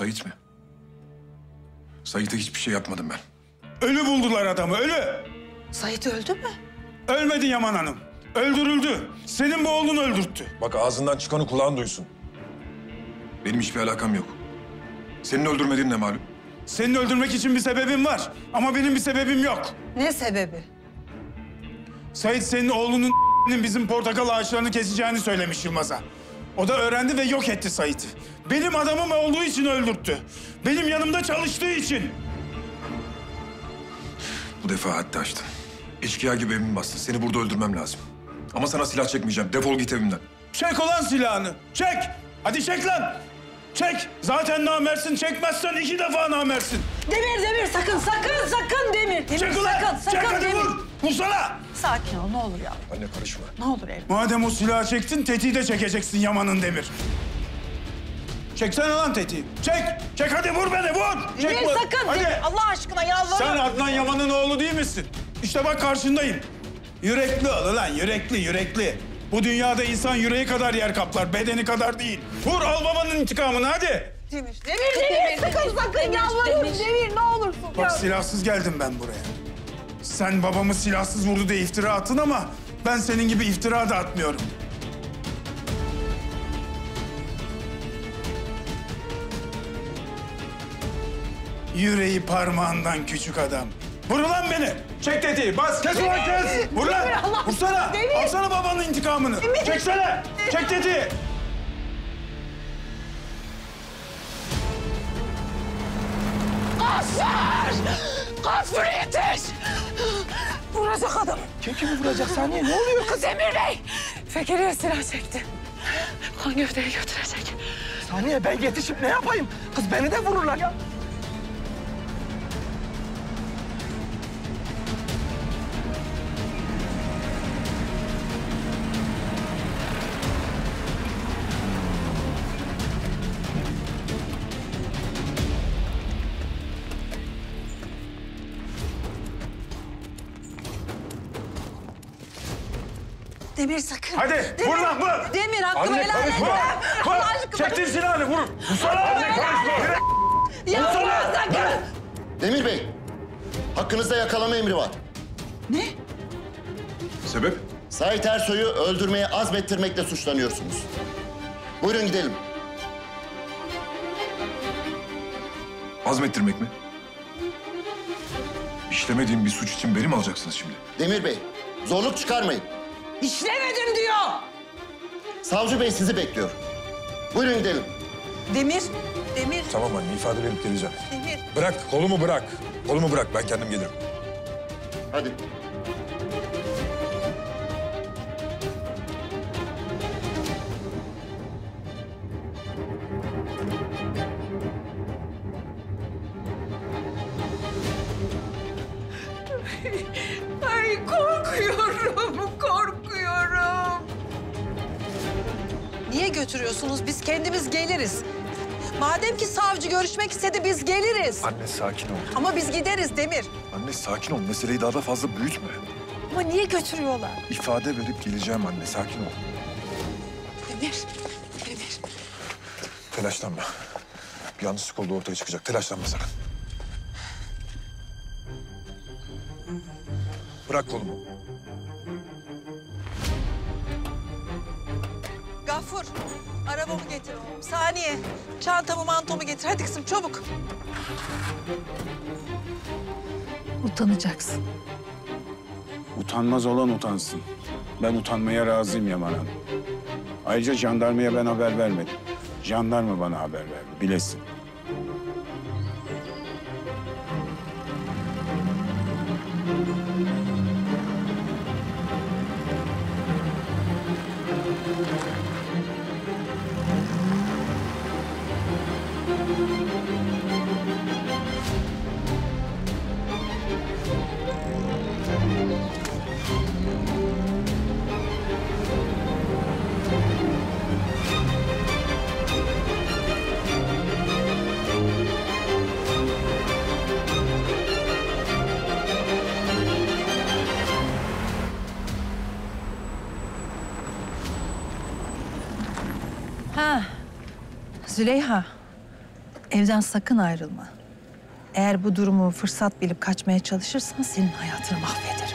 Sait mi? Sait'e hiçbir şey yapmadım ben. Ölü buldular adamı, ölü. Sait öldü mü? Ölmedi Yaman Hanım. Öldürüldü. Senin bu oğlun öldürttü. Bak ağzından çıkanı kulağın duysun. Benim hiçbir alakam yok. Senin öldürmediğin ne malum? Senin öldürmek için bir sebebin var. Ama benim bir sebebim yok. Ne sebebi? Sait senin oğlunun bizim portakal ağaçlarını keseceğini söylemiş Yılmaz'a. O da öğrendi ve yok etti Sait'i. Benim adamım olduğu için öldürttü. Benim yanımda çalıştığı için. Bu defa haddi aştın. Eşkıya gibi evimi bastın. Seni burada öldürmem lazım. Ama sana silah çekmeyeceğim. Defol git evimden. Çek olan silahını. Çek. Hadi çek lan. Çek. Zaten namersin. Çekmezsen iki defa namersin. Demir, Demir sakın, sakın, sakın Demir. Demir Çek ulan. sakın, sakın Çek hadi Demir. vur. Vursana. Sakin ol ne olur ya. Anne karışma. Ne olur evladım. Madem o silahı çektin, tetiği de çekeceksin Yaman'ın Demir. Çeksene lan tetiği. Çek. Çek hadi vur beni vur. Çek Demir vur. sakın Hadi. Demir. Allah aşkına yalvarırım. Sen Adnan Yaman'ın oğlu değil misin? İşte bak karşındayım. Yürekli ol lan, yürekli, yürekli. Bu dünyada insan yüreği kadar yer kaplar, bedeni kadar değil. Vur al babanın intikamını hadi. Demir, Demir, Demir, sakın, sakın yalvarırım. Demir, ne olursun. Bak silahsız geldim ben buraya. Sen babamı silahsız vurdu diye iftira attın ama ben senin gibi iftira da atmıyorum. Yüreği parmağından küçük adam. Vur ulan beni. Çek tetiği. Bas. Kes ulan kes. Vur lan. Vursana. Alsana babanın intikamını. Çeksene. Çek tetiği. Gafur! Gafur yetiş! Vuracak adam. Kim kimi vuracak saniye? Ne oluyor kız? Demir Bey! Fekeri'ye silah çekti. Kan gövdeyi götürecek. Saniye ben yetişip ne yapayım? Kız beni de vururlar ya. Demir sakın. Hadi vur lan vur. Demir hakkımı Anne helal etmem. Vur. Aşkına. Çektin silahını vur. Vursana. Anne karışma. Yapma sakın. Demir Bey, hakkınızda yakalama emri var. Ne? Sebep? Sait Ersoy'u öldürmeye azmettirmekle suçlanıyorsunuz. Buyurun gidelim. Azmettirmek mi? İşlemediğim bir suç için beni mi alacaksınız şimdi? Demir Bey, zorluk çıkarmayın. İşlemedim diyor. Savcı Bey sizi bekliyor. Buyurun gidelim. Demir, Demir, Tamam anne ifade verip geleceğim. Demir. Bırak kolumu bırak. Kolumu bırak ben kendim gelirim. Hadi. Kendimiz geliriz. Madem ki savcı görüşmek istedi biz geliriz. Anne sakin ol. Ama biz gideriz Demir. Anne sakin ol. Meseleyi daha da fazla büyütme. Ama niye götürüyorlar? İfade verip geleceğim anne. Sakin ol. Demir, Demir. Telaşlanma. Bir yanlışlık oldu ortaya çıkacak. Telaşlanma sakın. Bırak kolumu. Saniye, çantamı mantomu getir. Hadi kızım çabuk. Utanacaksın. Utanmaz olan utansın. Ben utanmaya razıyım Yaman Hanım. Ayrıca jandarmaya ben haber vermedim. Jandarma bana haber verdi, bilesin. Züleyha. Evden sakın ayrılma. Eğer bu durumu fırsat bilip kaçmaya çalışırsan senin hayatını mahvederim.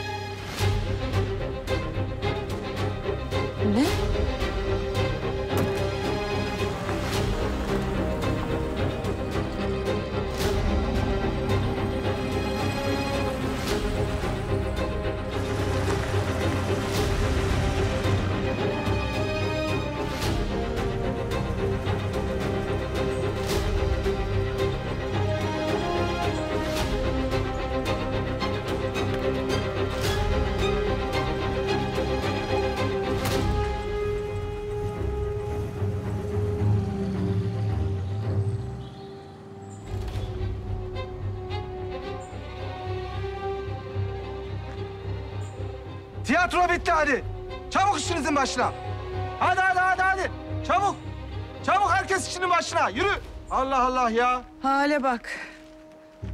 Allah ya. Hale bak.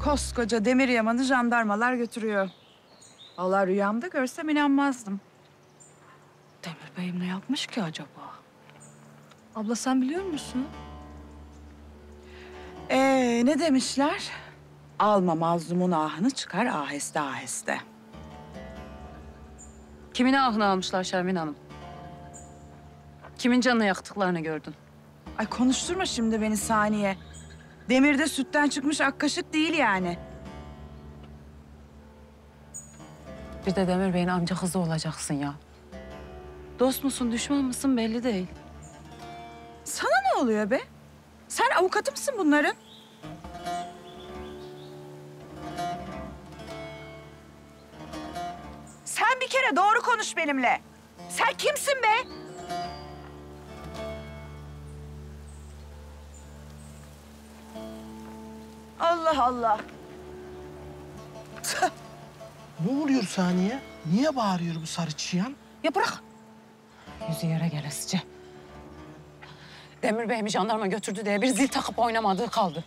Koskoca demir yamanı jandarmalar götürüyor. Allah rüyamda görsem inanmazdım. Demir Bey'im ne yapmış ki acaba? Abla sen biliyor musun? Ee ne demişler? Alma mazlumun ahını çıkar aheste aheste. Kimin ahını almışlar Şermin Hanım? Kimin canını yaktıklarını gördün? Ay konuşturma şimdi beni saniye. Demirde sütten çıkmış ak kaşık değil yani. Bir de Demir Bey'in amca kızı olacaksın ya. Dost musun, düşman mısın belli değil. Sana ne oluyor be? Sen avukatı mısın bunların? Sen bir kere doğru konuş benimle. Sen kimsin be? Allah Allah. Ne oluyor saniye? Niye bağırıyor bu sarı çıyan? Ya bırak. Yüzü yere gelesice. Demir Bey'imi jandarma götürdü diye bir zil takıp oynamadığı kaldı.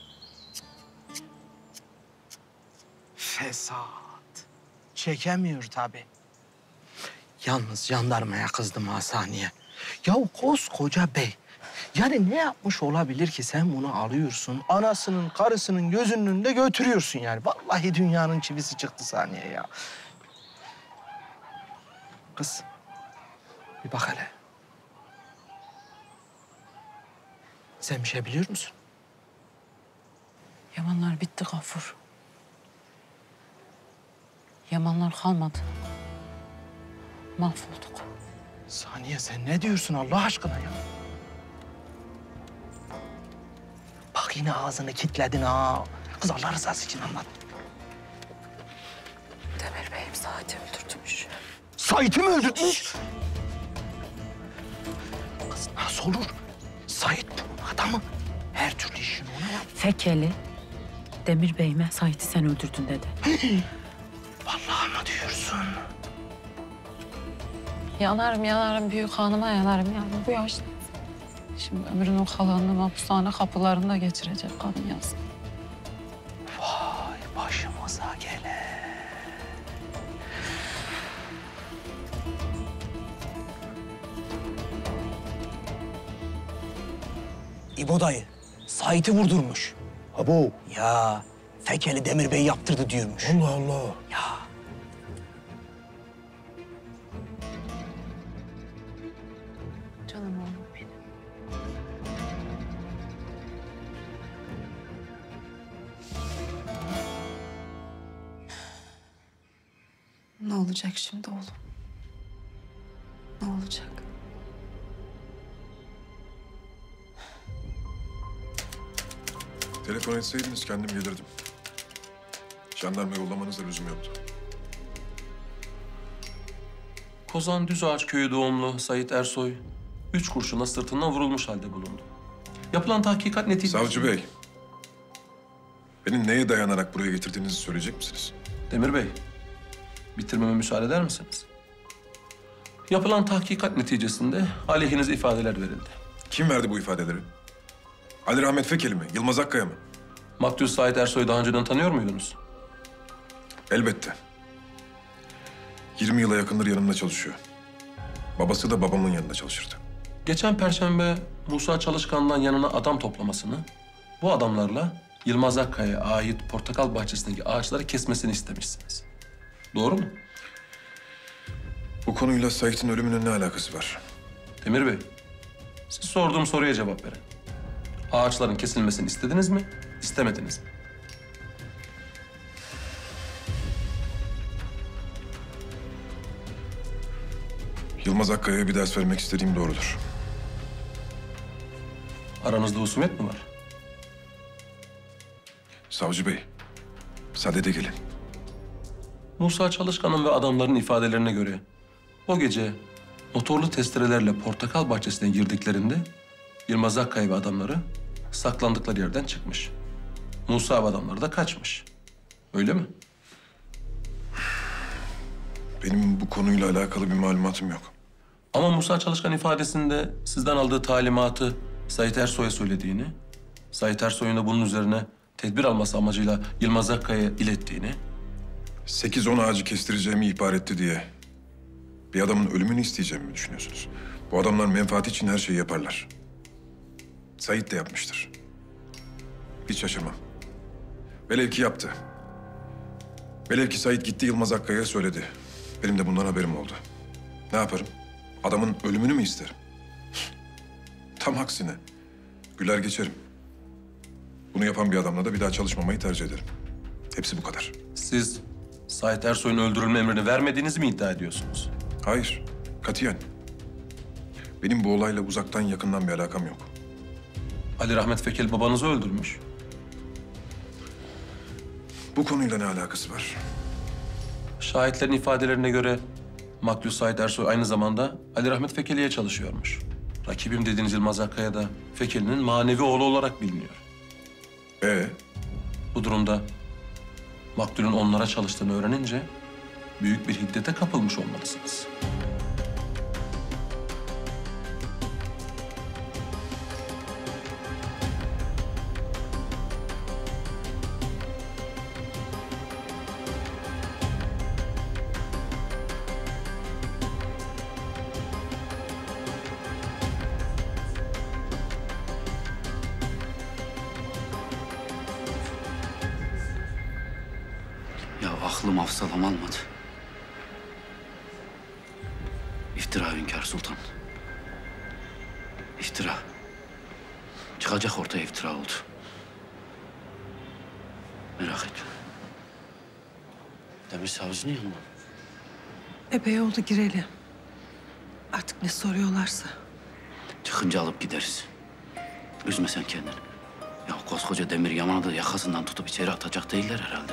Fesat. Çekemiyor tabii. Yalnız jandarmaya kızdım ha saniye. Ya koskoca bey. Yani ne yapmış olabilir ki sen bunu alıyorsun, anasının, karısının gözünün önünde götürüyorsun yani. Vallahi dünyanın çivisi çıktı saniye ya. Kız, bir bak hele. Sen bir şey biliyor musun? Yamanlar bitti Gafur. Yamanlar kalmadı. Mahvolduk. Saniye sen ne diyorsun Allah aşkına ya? Bak yine ağzını kilitledin ha. Kız Allah rızası için anlat. Demir Bey'im saati öldürtmüş. Sait'i mi öldürtmüş? Kız nasıl olur? Sait bunun adamı. Her türlü işini ona yap. Fekeli, Demir Bey'ime Sait'i sen öldürdün dedi. Vallahi mı diyorsun? Yanarım yanarım büyük hanıma yanarım yani bu yaşta. Şimdi ömrünün kalanını mahpushane kapılarında geçirecek kadın yazık. Vay başımıza gele. İbo dayı, Sait'i vurdurmuş. Abo. Ya, Fekeli Demir Bey yaptırdı diyormuş. Allah Allah. Olacak şimdi oğlum? Ne olacak? Telefon etseydiniz kendim gelirdim. Jandarma yollamanıza lüzum yoktu. Kozan Düzağaç köyü doğumlu Sait Ersoy, üç kurşuna sırtından vurulmuş halde bulundu. Yapılan tahkikat neticesinde... Savcı Bey, beni neye dayanarak buraya getirdiğinizi söyleyecek misiniz? Demir Bey, bitirmeme müsaade eder misiniz? Yapılan tahkikat neticesinde aleyhinize ifadeler verildi. Kim verdi bu ifadeleri? Ali Rahmet Fekeli mi? Yılmaz Akkaya mı? Maktul Sait Ersoy'u daha önceden tanıyor muydunuz? Elbette. 20 yıla yakındır yanımda çalışıyor. Babası da babamın yanında çalışırdı. Geçen perşembe Musa Çalışkan'dan yanına adam toplamasını, bu adamlarla Yılmaz Akkaya'ya ait portakal bahçesindeki ağaçları kesmesini istemişsiniz. Doğru mu? Bu konuyla Sait'in ölümünün ne alakası var? Demir Bey, siz sorduğum soruya cevap verin. Ağaçların kesilmesini istediniz mi, istemediniz mi? Yılmaz Akkaya'ya bir ders vermek istediğim doğrudur. Aranızda husumet mi var? Savcı Bey, sadede gelin. Musa Çalışkan'ın ve adamların ifadelerine göre o gece motorlu testerelerle portakal bahçesine girdiklerinde Yılmaz Akkaya ve adamları saklandıkları yerden çıkmış. Musa ve adamları da kaçmış. Öyle mi? Benim bu konuyla alakalı bir malumatım yok. Ama Musa Çalışkan ifadesinde sizden aldığı talimatı Sait Ersoy'a söylediğini, Sait Ersoy'un da bunun üzerine tedbir alması amacıyla Yılmaz Akkaya'ya ilettiğini, 8-10 ağacı kestireceğimi ihbar etti diye bir adamın ölümünü isteyeceğimi mi düşünüyorsunuz? Bu adamlar menfaati için her şeyi yaparlar. Sait de yapmıştır. Hiç şaşırmam. Velev ki yaptı. Velev ki Sait gitti Yılmaz Akkaya'ya söyledi. Benim de bundan haberim oldu. Ne yaparım? Adamın ölümünü mü isterim? Tam aksine. Güler geçerim. Bunu yapan bir adamla da bir daha çalışmamayı tercih ederim. Hepsi bu kadar. siz Sait Ersoy'un öldürülme emrini vermediğinizi mi iddia ediyorsunuz? Hayır, katiyen. Benim bu olayla uzaktan yakından bir alakam yok. Ali Rahmet Fekel babanızı öldürmüş. Bu konuyla ne alakası var? Şahitlerin ifadelerine göre Maklus Sait Ersoy aynı zamanda Ali Rahmet Fekeli'ye çalışıyormuş. Rakibim dediğiniz Yılmaz Akkaya da Fekeli'nin manevi oğlu olarak biliniyor. Ee, Bu durumda maktulün onlara çalıştığını öğrenince büyük bir hiddete kapılmış olmalısınız. Epey oldu gireli. Artık ne soruyorlarsa. Çıkınca alıp gideriz. Üzme sen kendini. Ya koskoca Demir Yaman'ı da yakasından tutup içeri atacak değiller herhalde.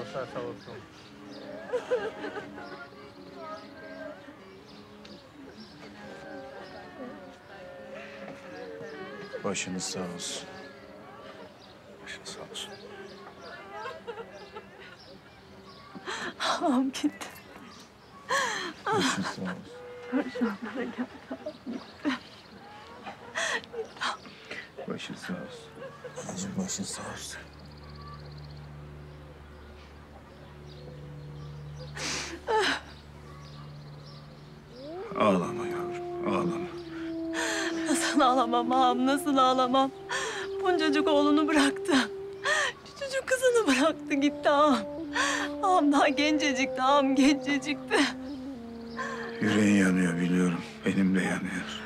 Olsun. Başınız sağ olsun. Başınız sağ olsun. Ağam gitti. Başınız sağ olsun. Başın sağ olsun. Başın sağ olsun. Ağlama yavrum, ağlama. Nasıl ağlamam ağam, nasıl ağlamam? Buncacık oğlunu bıraktı. Küçücük kızını bıraktı gitti ağam. Ağam daha gencecikti, ağam gencecikti. Yüreğin yanıyor biliyorum. Benim de yanıyor.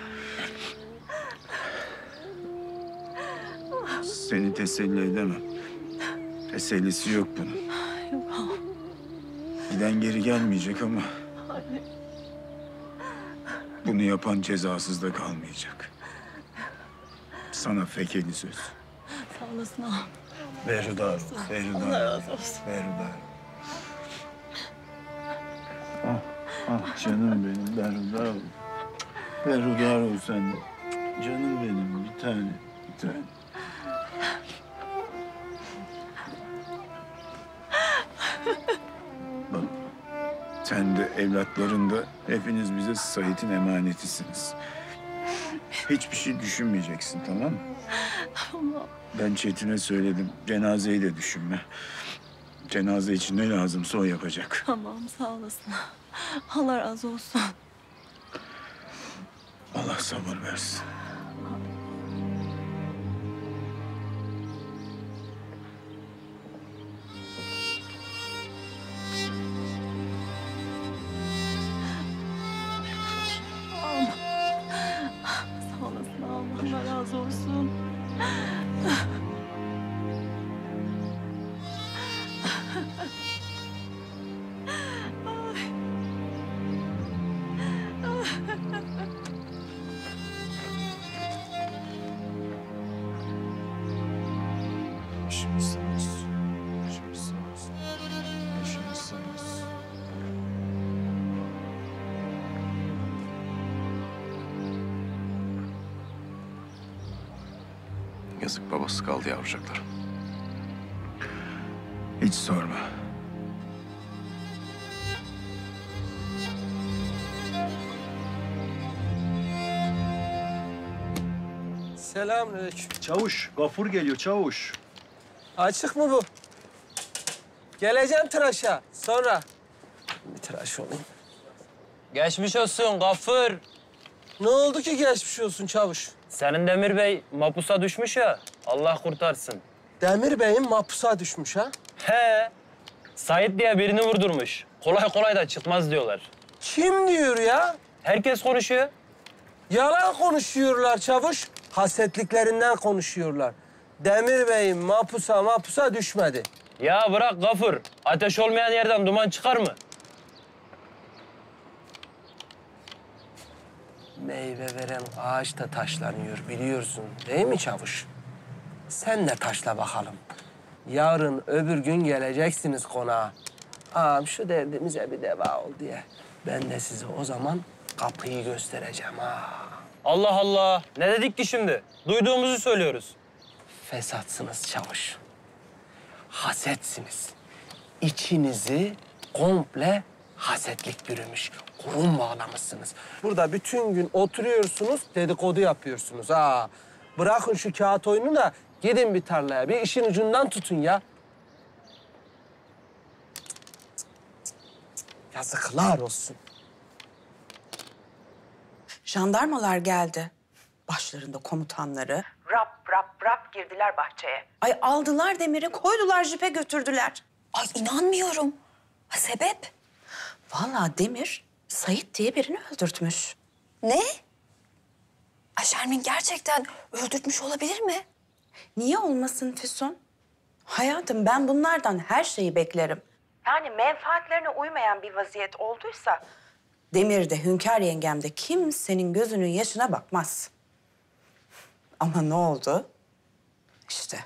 Seni teselli edemem. Tesellisi yok bunun. Yok ağam. Giden geri gelmeyecek ama... Bunu yapan cezasız da kalmayacak. Sana fekeli söz. Sağ olasın ağam. Berhudar, berhudar. Allah razı olsun. Berhudar. Ah, ah canım benim berhudar ol. Berhudar ol sen de. Canım benim bir tane, bir tane. Sen de evlatların da hepiniz bize Sait'in emanetisiniz. Hiçbir şey düşünmeyeceksin tamam mı? Tamam. Ben Çetin'e söyledim. Cenazeyi de düşünme. Cenaze için ne lazımsa o yapacak. Tamam sağ olasın. Allah razı olsun. Allah sabır versin. Selamünaleyküm. Çavuş, gafur geliyor çavuş. Açık mı bu? Geleceğim tıraşa. Sonra. Bir tıraş olayım. Geçmiş olsun Gafur. Ne oldu ki geçmiş olsun çavuş? Senin Demir Bey mapusa düşmüş ya. Allah kurtarsın. Demir Bey'in mapusa düşmüş ha? He. Sait diye birini vurdurmuş. Kolay kolay da çıkmaz diyorlar. Kim diyor ya? Herkes konuşuyor. Yalan konuşuyorlar çavuş. Hasetliklerinden konuşuyorlar. Demir Bey'in mapusa mapusa düşmedi. Ya bırak Gafur. Ateş olmayan yerden duman çıkar mı? Meyve veren ağaç da taşlanıyor biliyorsun değil mi çavuş? Sen de taşla bakalım. Yarın öbür gün geleceksiniz konağa. Ağam şu derdimize bir deva ol diye. Ben de size o zaman kapıyı göstereceğim ha. Allah Allah. Ne dedik ki şimdi? Duyduğumuzu söylüyoruz. Fesatsınız çavuş. Hasetsiniz. İçinizi komple hasetlik bürümüş. Kurum bağlamışsınız. Burada bütün gün oturuyorsunuz, dedikodu yapıyorsunuz ha. Bırakın şu kağıt oyunu da gidin bir tarlaya. Bir işin ucundan tutun ya. Yazıklar olsun. Jandarmalar geldi. Başlarında komutanları. Rap rap rap girdiler bahçeye. Ay aldılar demiri koydular jipe götürdüler. Ay inanmıyorum. Ha, sebep? Vallahi Demir Sait diye birini öldürtmüş. Ne? Aşermin gerçekten öldürtmüş olabilir mi? Niye olmasın Füsun? Hayatım ben bunlardan her şeyi beklerim. Yani menfaatlerine uymayan bir vaziyet olduysa... Demir de Hünkar yengem de kimsenin gözünün yaşına bakmaz. Ama ne oldu? İşte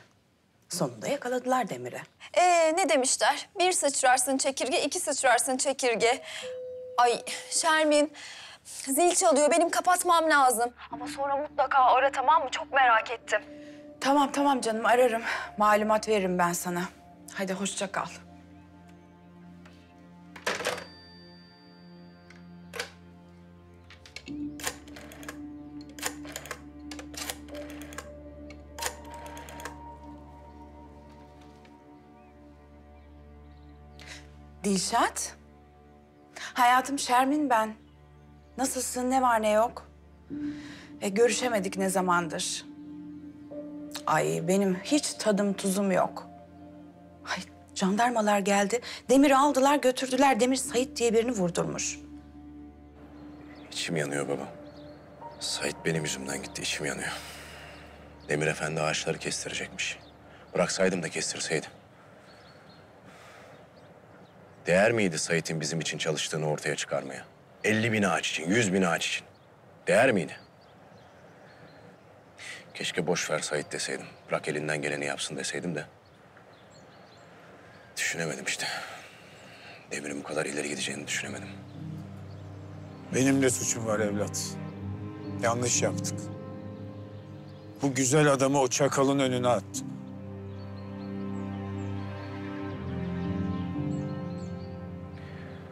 sonunda yakaladılar Demir'i. Ee, ne demişler? Bir sıçrarsın çekirge, iki sıçrarsın çekirge. Ay Şermin, zil çalıyor. Benim kapatmam lazım. Ama sonra mutlaka ara tamam mı? Çok merak ettim. Tamam tamam canım ararım. Malumat veririm ben sana. Hadi hoşça kal. Dilşat. Hayatım Şermin ben. Nasılsın? Ne var ne yok? E, görüşemedik ne zamandır. Ay benim hiç tadım tuzum yok. Ay jandarmalar geldi. Demir'i aldılar götürdüler. Demir Sait diye birini vurdurmuş. İçim yanıyor baba. Sait benim yüzümden gitti, içim yanıyor. Demir Efendi ağaçları kestirecekmiş. Bıraksaydım da kestirseydim. Değer miydi Sait'in bizim için çalıştığını ortaya çıkarmaya? 50 bin ağaç için, 100 bin ağaç için. Değer miydi? Keşke boş ver Sait deseydim. Bırak elinden geleni yapsın deseydim de. Düşünemedim işte. Demir'in bu kadar ileri gideceğini düşünemedim. Benim de suçum var evlat. Yanlış yaptık. Bu güzel adamı o çakalın önüne attın.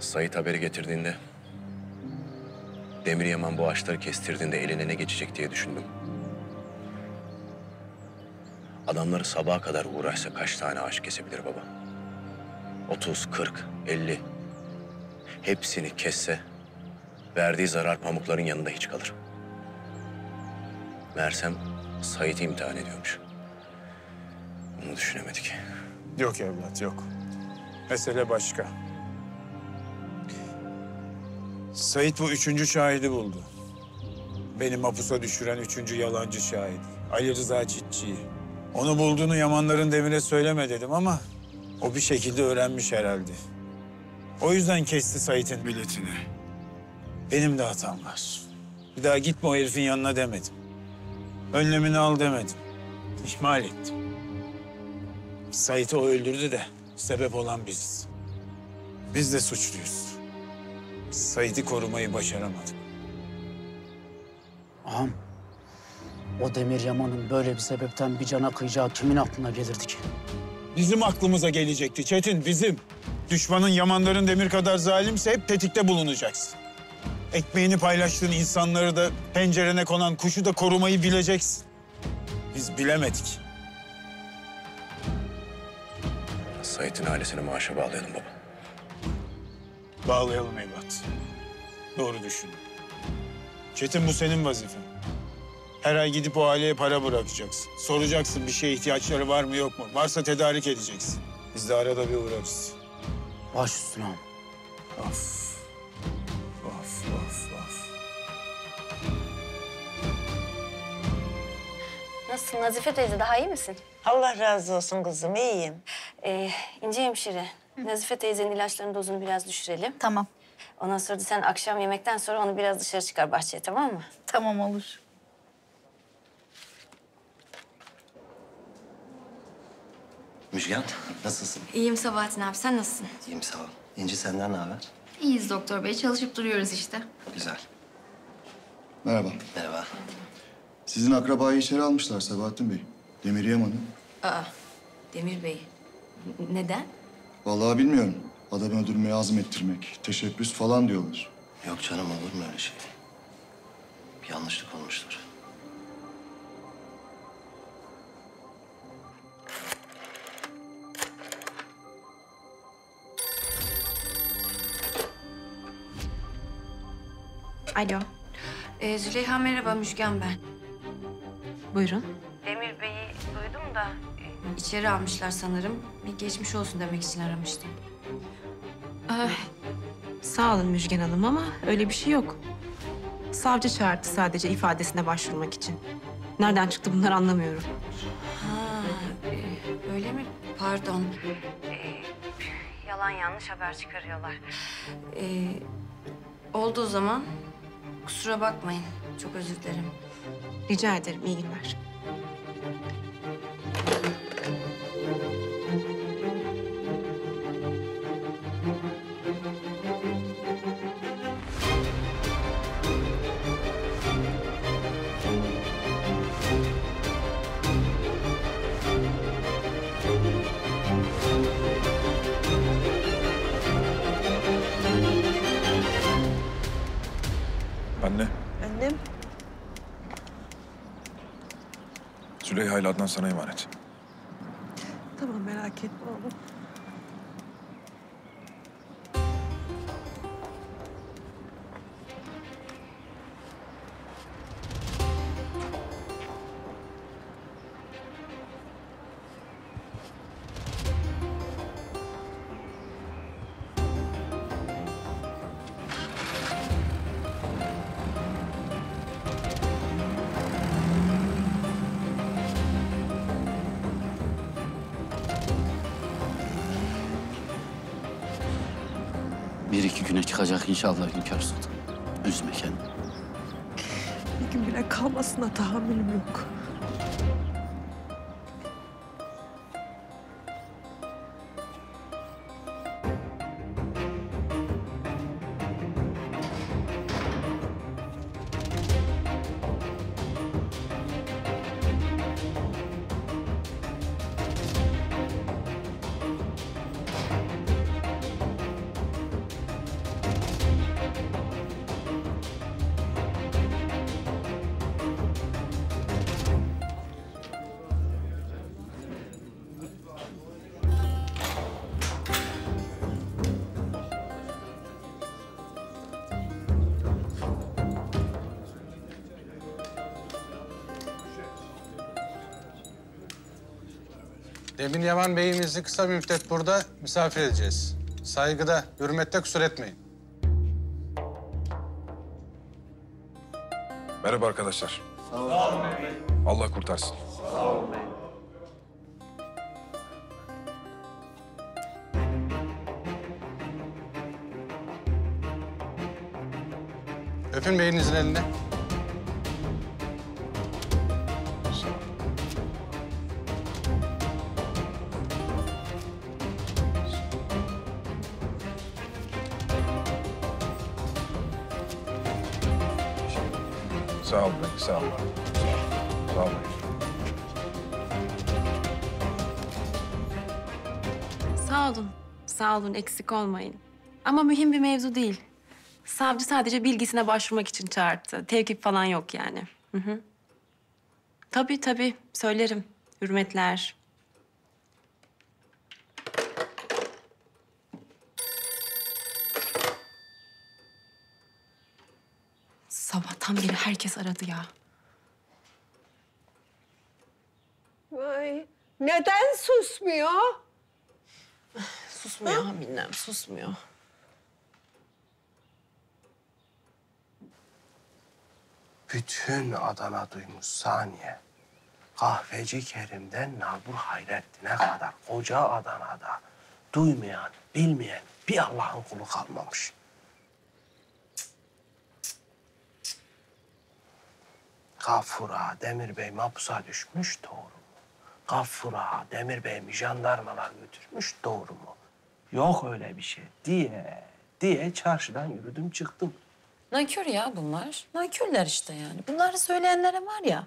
Sait haberi getirdiğinde... Demir Yaman bu ağaçları kestirdiğinde eline ne geçecek diye düşündüm. Adamları sabaha kadar uğraşsa kaç tane ağaç kesebilir baba? 30, 40, 50. Hepsini kesse verdiği zarar pamukların yanında hiç kalır. Mersem Sait'i imtihan ediyormuş. Bunu düşünemedik. Yok evlat yok. Mesele başka. Sait bu üçüncü şahidi buldu. Beni mapusa düşüren üçüncü yalancı şahit. Ali Rıza Çitçi'yi. Onu bulduğunu Yamanların demire söyleme dedim ama... ...o bir şekilde öğrenmiş herhalde. O yüzden kesti Sait'in biletini. Benim de hatam var. Bir daha gitme o herifin yanına demedim. Önlemini al demedim. İhmal ettim. Sait'i o öldürdü de sebep olan biziz. Biz de suçluyuz. Sait'i korumayı başaramadık. Ağam, o Demir Yaman'ın böyle bir sebepten bir cana kıyacağı kimin aklına gelirdi ki? Bizim aklımıza gelecekti Çetin, bizim. Düşmanın Yamanların demir kadar zalimse hep tetikte bulunacaksın. Ekmeğini paylaştığın insanları da pencerene konan kuşu da korumayı bileceksin. Biz bilemedik. Sait'in ailesini maaşa bağlayalım baba. Bağlayalım evlat. Doğru düşün. Çetin bu senin vazifen. Her ay gidip o aileye para bırakacaksın. Soracaksın bir şeye ihtiyaçları var mı yok mu? Varsa tedarik edeceksin. Biz de arada bir uğrarız. Baş üstüne ağam. Of. Of, of, of. Nasılsın Nazife teyze? Daha iyi misin? Allah razı olsun kızım, iyiyim. Ee, İnce hemşire, Nazife teyzenin ilaçlarının dozunu biraz düşürelim. Tamam. Ondan sonra da sen akşam yemekten sonra onu biraz dışarı çıkar bahçeye tamam mı? Tamam olur. Müjgan, nasılsın? İyiyim Sabahattin abi, sen nasılsın? İyiyim, sağ ol. İnci senden ne haber? İyiyiz doktor bey, çalışıp duruyoruz işte. Güzel. Merhaba. Merhaba. Sizin akrabayı içeri almışlar Sabahattin Bey. Demir Yaman'ı. Aa, Demir bey. N- neden? Vallahi bilmiyorum. Adamı öldürmeye azmettirmek, teşebbüs falan diyorlar. Yok canım, olur mu öyle şey? Bir yanlışlık olmuştur. Alo. Ee, Züleyha merhaba, Müjgan ben. Buyurun. Demir Bey'i duydum da içeri almışlar sanırım. Bir geçmiş olsun demek için aramıştım. Ah, sağ olun Müjgan Hanım ama öyle bir şey yok. Savcı çağırdı sadece ifadesine başvurmak için. Nereden çıktı bunlar anlamıyorum. Ha, e, öyle mi? Pardon. E, yalan yanlış haber çıkarıyorlar. E, oldu o zaman. Kusura bakmayın. Çok özür dilerim. Rica ederim, iyi günler. Züleyha ile Adnan sana emanet. Demir Yaman Bey'imizi kısa bir müddet burada misafir edeceğiz. Saygıda, hürmette kusur etmeyin. Merhaba arkadaşlar. Allah kurtarsın. Öpün beyinizin elini. Sağ ol bey, sağ ol. Sağ ol bey. Sağ olun. Sağ olun, eksik olmayın. Ama mühim bir mevzu değil. Savcı sadece bilgisine başvurmak için çağırdı. Tevkif falan yok yani. Hı hı. Tabii tabii, söylerim. Hürmetler. Sabahtan beri herkes aradı ya. Vay, neden susmuyor? Susmuyor Haminem, susmuyor. Bütün Adana duymuş saniye. Kahveci Kerim'den Nalbur Hayrettin'e kadar koca Adana'da duymayan, bilmeyen bir Allah'ın kulu kalmamış. Gafura Demir Bey mapusa düşmüş doğru mu? Gafura Demir Bey mi jandarmalar götürmüş doğru mu? Yok öyle bir şey diye diye çarşıdan yürüdüm çıktım. Nankör ya bunlar. Nankörler işte yani. Bunları söyleyenlere var ya.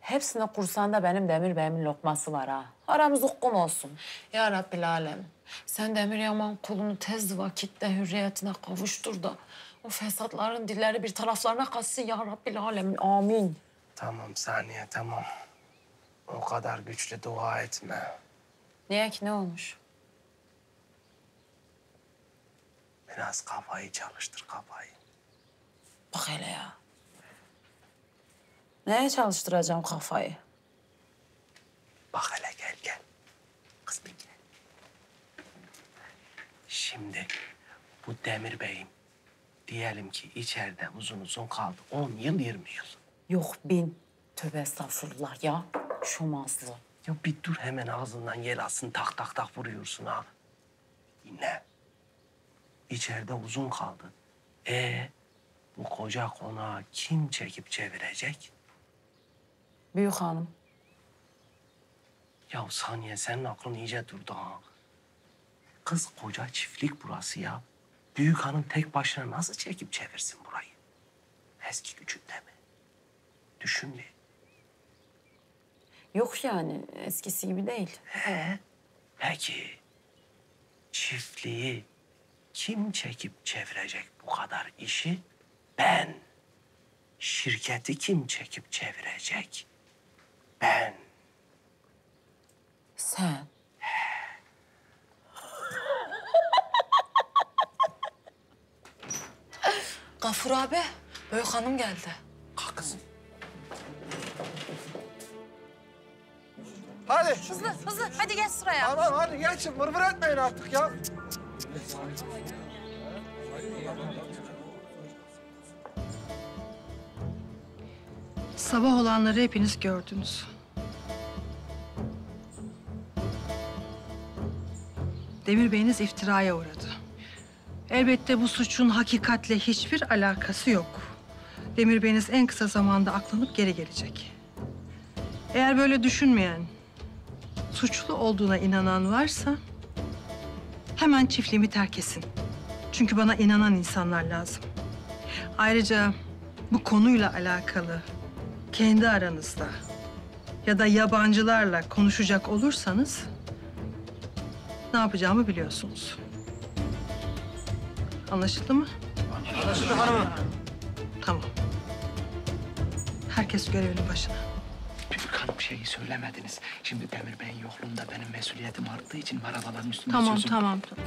Hepsine kursanda benim Demir Bey'imin lokması var ha. Aramız ukkum olsun. Ya Rabbil Alem. Sen Demir Yaman kulunu tez vakitte hürriyetine kavuştur da... ...o fesatların dilleri bir taraflarına kaçsın ya Rabbil Alem. Amin. Tamam saniye tamam. O kadar güçlü dua etme. Niye ki ne olmuş? Biraz kafayı çalıştır kafayı. Bak hele ya. Neye çalıştıracağım kafayı? Bak hele gel gel. Kız bir gel. Şimdi bu Demir Bey'im diyelim ki içeride uzun uzun kaldı. 10 yıl, 20 yıl. Yok bin. Tövbe estağfurullah ya. Şomazlı. Ya bir dur hemen ağzından yel alsın tak tak tak vuruyorsun ha. Yine. İçeride uzun kaldı. E bu koca konağı kim çekip çevirecek? Büyük hanım. Ya saniye senin aklın iyice durdu ha. Kız koca çiftlik burası ya. Büyük hanım tek başına nasıl çekip çevirsin burayı? Eski gücünde mi? Düşün bir. Yok yani eskisi gibi değil. He. Peki çiftliği kim çekip çevirecek bu kadar işi? Ben. Şirketi kim çekip çevirecek? Ben. Sen. Gafur abi, Büyük hanım geldi. Kalk kızım. Hadi. Hızlı, hızlı. Hadi geç sıraya. Tamam hadi geçin. Vır vır etmeyin artık ya. Sabah olanları hepiniz gördünüz. Demir Bey'iniz iftiraya uğradı. Elbette bu suçun hakikatle hiçbir alakası yok. Demir Bey'iniz en kısa zamanda aklanıp geri gelecek. Eğer böyle düşünmeyen, suçlu olduğuna inanan varsa hemen çiftliğimi terk etsin. Çünkü bana inanan insanlar lazım. Ayrıca bu konuyla alakalı kendi aranızda ya da yabancılarla konuşacak olursanız ne yapacağımı biliyorsunuz. Anlaşıldı mı? Anlaşıldı hanımım. Tamam. Herkes görevinin başına. Hanım şeyi söylemediniz. Şimdi Demir Bey'in yokluğunda benim mesuliyetim arttığı için marabaların üstünde Tamam, sözüm. tamam, tamam.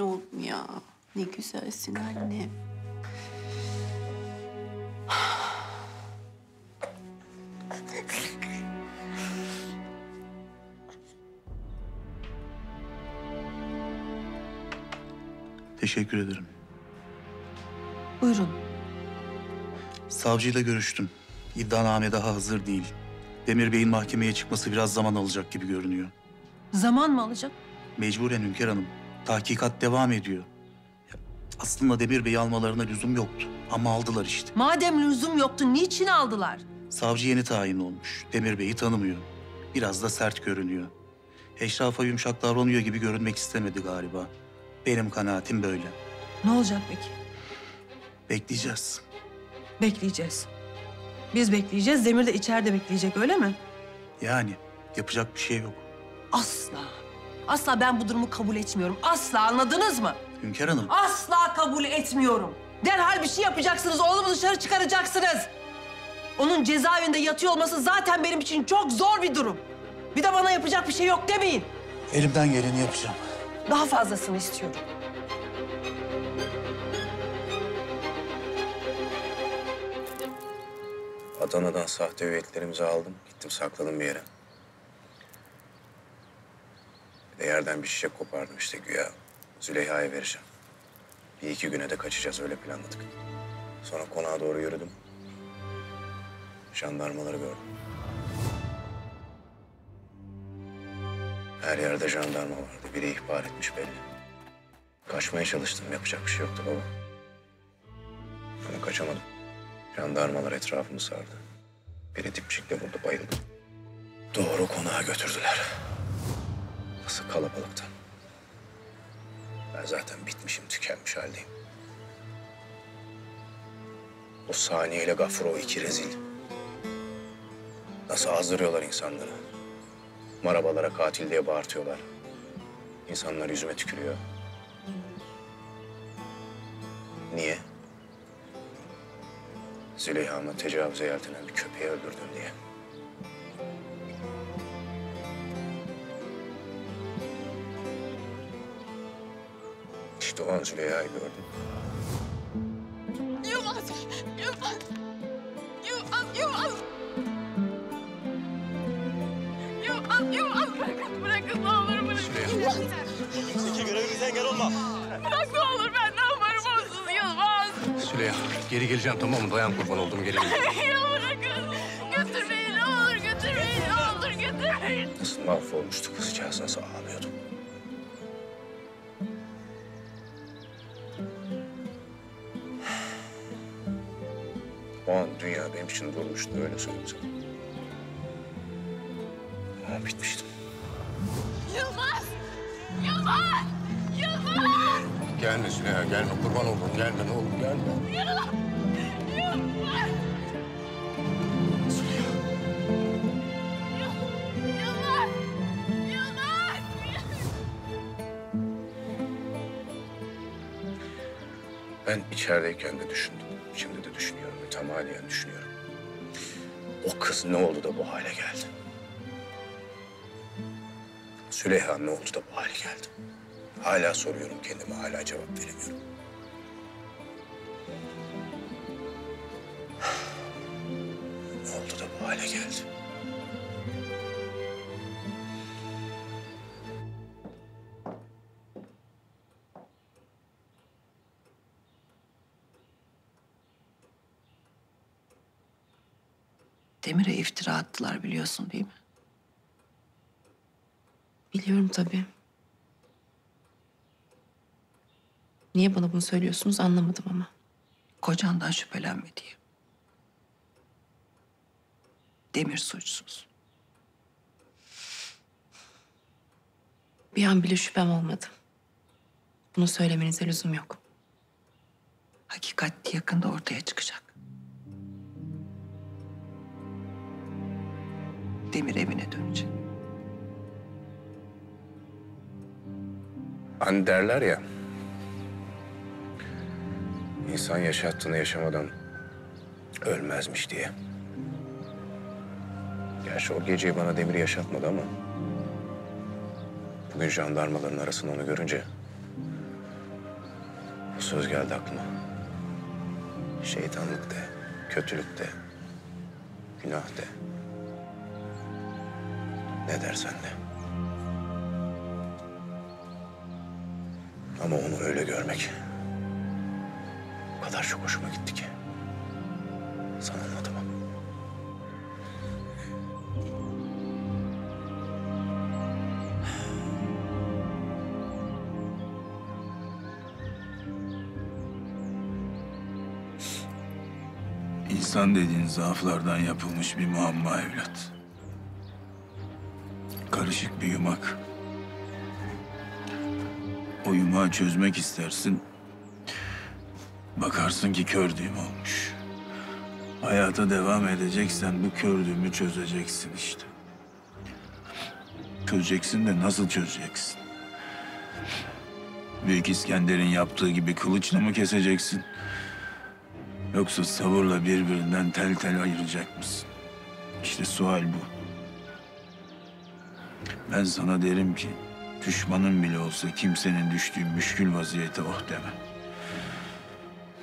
Oğlum ya. Ne güzelsin annem. Teşekkür ederim. Buyurun. Savcıyla görüştüm. İddianame daha hazır değil. Demir Bey'in mahkemeye çıkması biraz zaman alacak gibi görünüyor. Zaman mı alacak? Mecburen Hünkar Hanım. Tahkikat devam ediyor. Ya, Aslında Demir Bey'i almalarına lüzum yoktu. Ama aldılar işte. Madem lüzum yoktu, niçin aldılar? Savcı yeni tayin olmuş. Demir Bey'i tanımıyor. Biraz da sert görünüyor. Eşrafa yumuşak davranıyor gibi görünmek istemedi galiba. Benim kanaatim böyle. Ne olacak peki? Bekleyeceğiz. Bekleyeceğiz. Biz bekleyeceğiz, Demir de içeride bekleyecek öyle mi? Yani yapacak bir şey yok. Asla. Asla ben bu durumu kabul etmiyorum. Asla anladınız mı? Hünkar Hanım. Asla kabul etmiyorum. Derhal bir şey yapacaksınız, oğlumu dışarı çıkaracaksınız. Onun cezaevinde yatıyor olması zaten benim için çok zor bir durum. Bir de bana yapacak bir şey yok demeyin. Elimden geleni yapacağım. Daha fazlasını istiyorum. Adana'dan sahte hüviyetlerimizi aldım. Gittim sakladım bir yere. Bir de yerden bir şişe kopardım işte güya. Züleyha'ya vereceğim. Bir iki güne de kaçacağız öyle planladık. Sonra konağa doğru yürüdüm. Jandarmaları gördüm. Her yerde jandarma vardı. Biri ihbar etmiş belli. Kaçmaya çalıştım. Yapacak bir şey yoktu baba. Ama kaçamadım. Jandarmalar etrafımı sardı. Biri dipçikle vurdu, bayıldım. Doğru konağa götürdüler. Nasıl kalabalıktan. Ben zaten bitmişim, tükenmiş haldeyim. O saniyeyle Gafur o iki rezil. Nasıl azdırıyorlar insanları. Marabalara katil diye bağırtıyorlar. İnsanlar yüzüme tükürüyor. Niye? Züleyha'mı tecavüze yeltenen bir köpeği öldürdüm diye. İşte o an Züleyha'yı gördüm. Yılmaz! Yılmaz! Yılmaz! Yılmaz! Yılmaz! Yılmaz! Bırakın, bırakın ne olur bırakın. Yılmaz! İki görevimize engel olma. Bırak ne olur ben ne yaparım onsuz Yılmaz! Süleyha, geri geleceğim tamam mı? Dayan kurban oldum, geleceğim. Ya bırakın! Götürmeyin ne olur götürmeyin ne olur götürmeyin! Nasıl mahvolmuştu kızcağız, nasıl ağlıyordu. Benim için durmuştu, öyle söyleyeyim sana. Ama bitmiştim. Yılmaz! Yılmaz! Yılmaz! Gelme Süleyha, gelme. Kurban oldum, gelme ne olur, gelme. Yılmaz! Yılmaz! Ben içerideyken de düşündüm. Şimdi de düşünüyorum. Mütemadiyen düşünüyorum. Kız ne oldu da bu hale geldi? Süleyha ne oldu da bu hale geldi? Hala soruyorum kendime, hala cevap veremiyorum. Ne oldu da bu hale geldi? Demir'e iftira attılar biliyorsun değil mi? Biliyorum tabii. Niye bana bunu söylüyorsunuz anlamadım ama. Kocandan şüphelenme diye. Demir suçsuz. Bir an bile şüphem olmadı. Bunu söylemenize lüzum yok. Hakikat yakında ortaya çıkacak. Demir evine dönecek. Hani derler ya... ...insan yaşattığını yaşamadan ölmezmiş diye. Gerçi o geceyi bana Demir yaşatmadı ama... Bugün jandarmaların arasında onu görünce bu söz geldi aklıma. Şeytanlık de, kötülük de, günah de. Ne dersen de. Ama onu öyle görmek o kadar çok hoşuma gitti ki. Sana anlatamam. İnsan dediğin zaaflardan yapılmış bir muamma evlat. Karışık bir yumak. O yumağı çözmek istersin. Bakarsın ki kör düğüm olmuş. Hayata devam edeceksen bu kör düğümü çözeceksin işte. Çözeceksin de nasıl çözeceksin? Büyük İskender'in yaptığı gibi kılıçla mı keseceksin? Yoksa sabırla birbirinden tel tel ayıracak mısın? İşte sual bu. Ben sana derim ki düşmanın bile olsa kimsenin düştüğü müşkül vaziyete oh deme.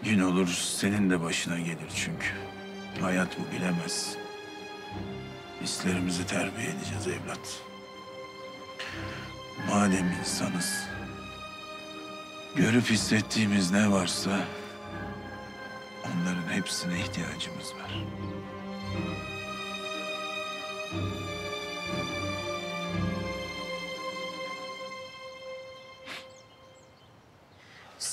Gün olur senin de başına gelir çünkü. Hayat bu bilemez. Hislerimizi terbiye edeceğiz evlat. Madem insanız, görüp hissettiğimiz ne varsa onların hepsine ihtiyacımız var.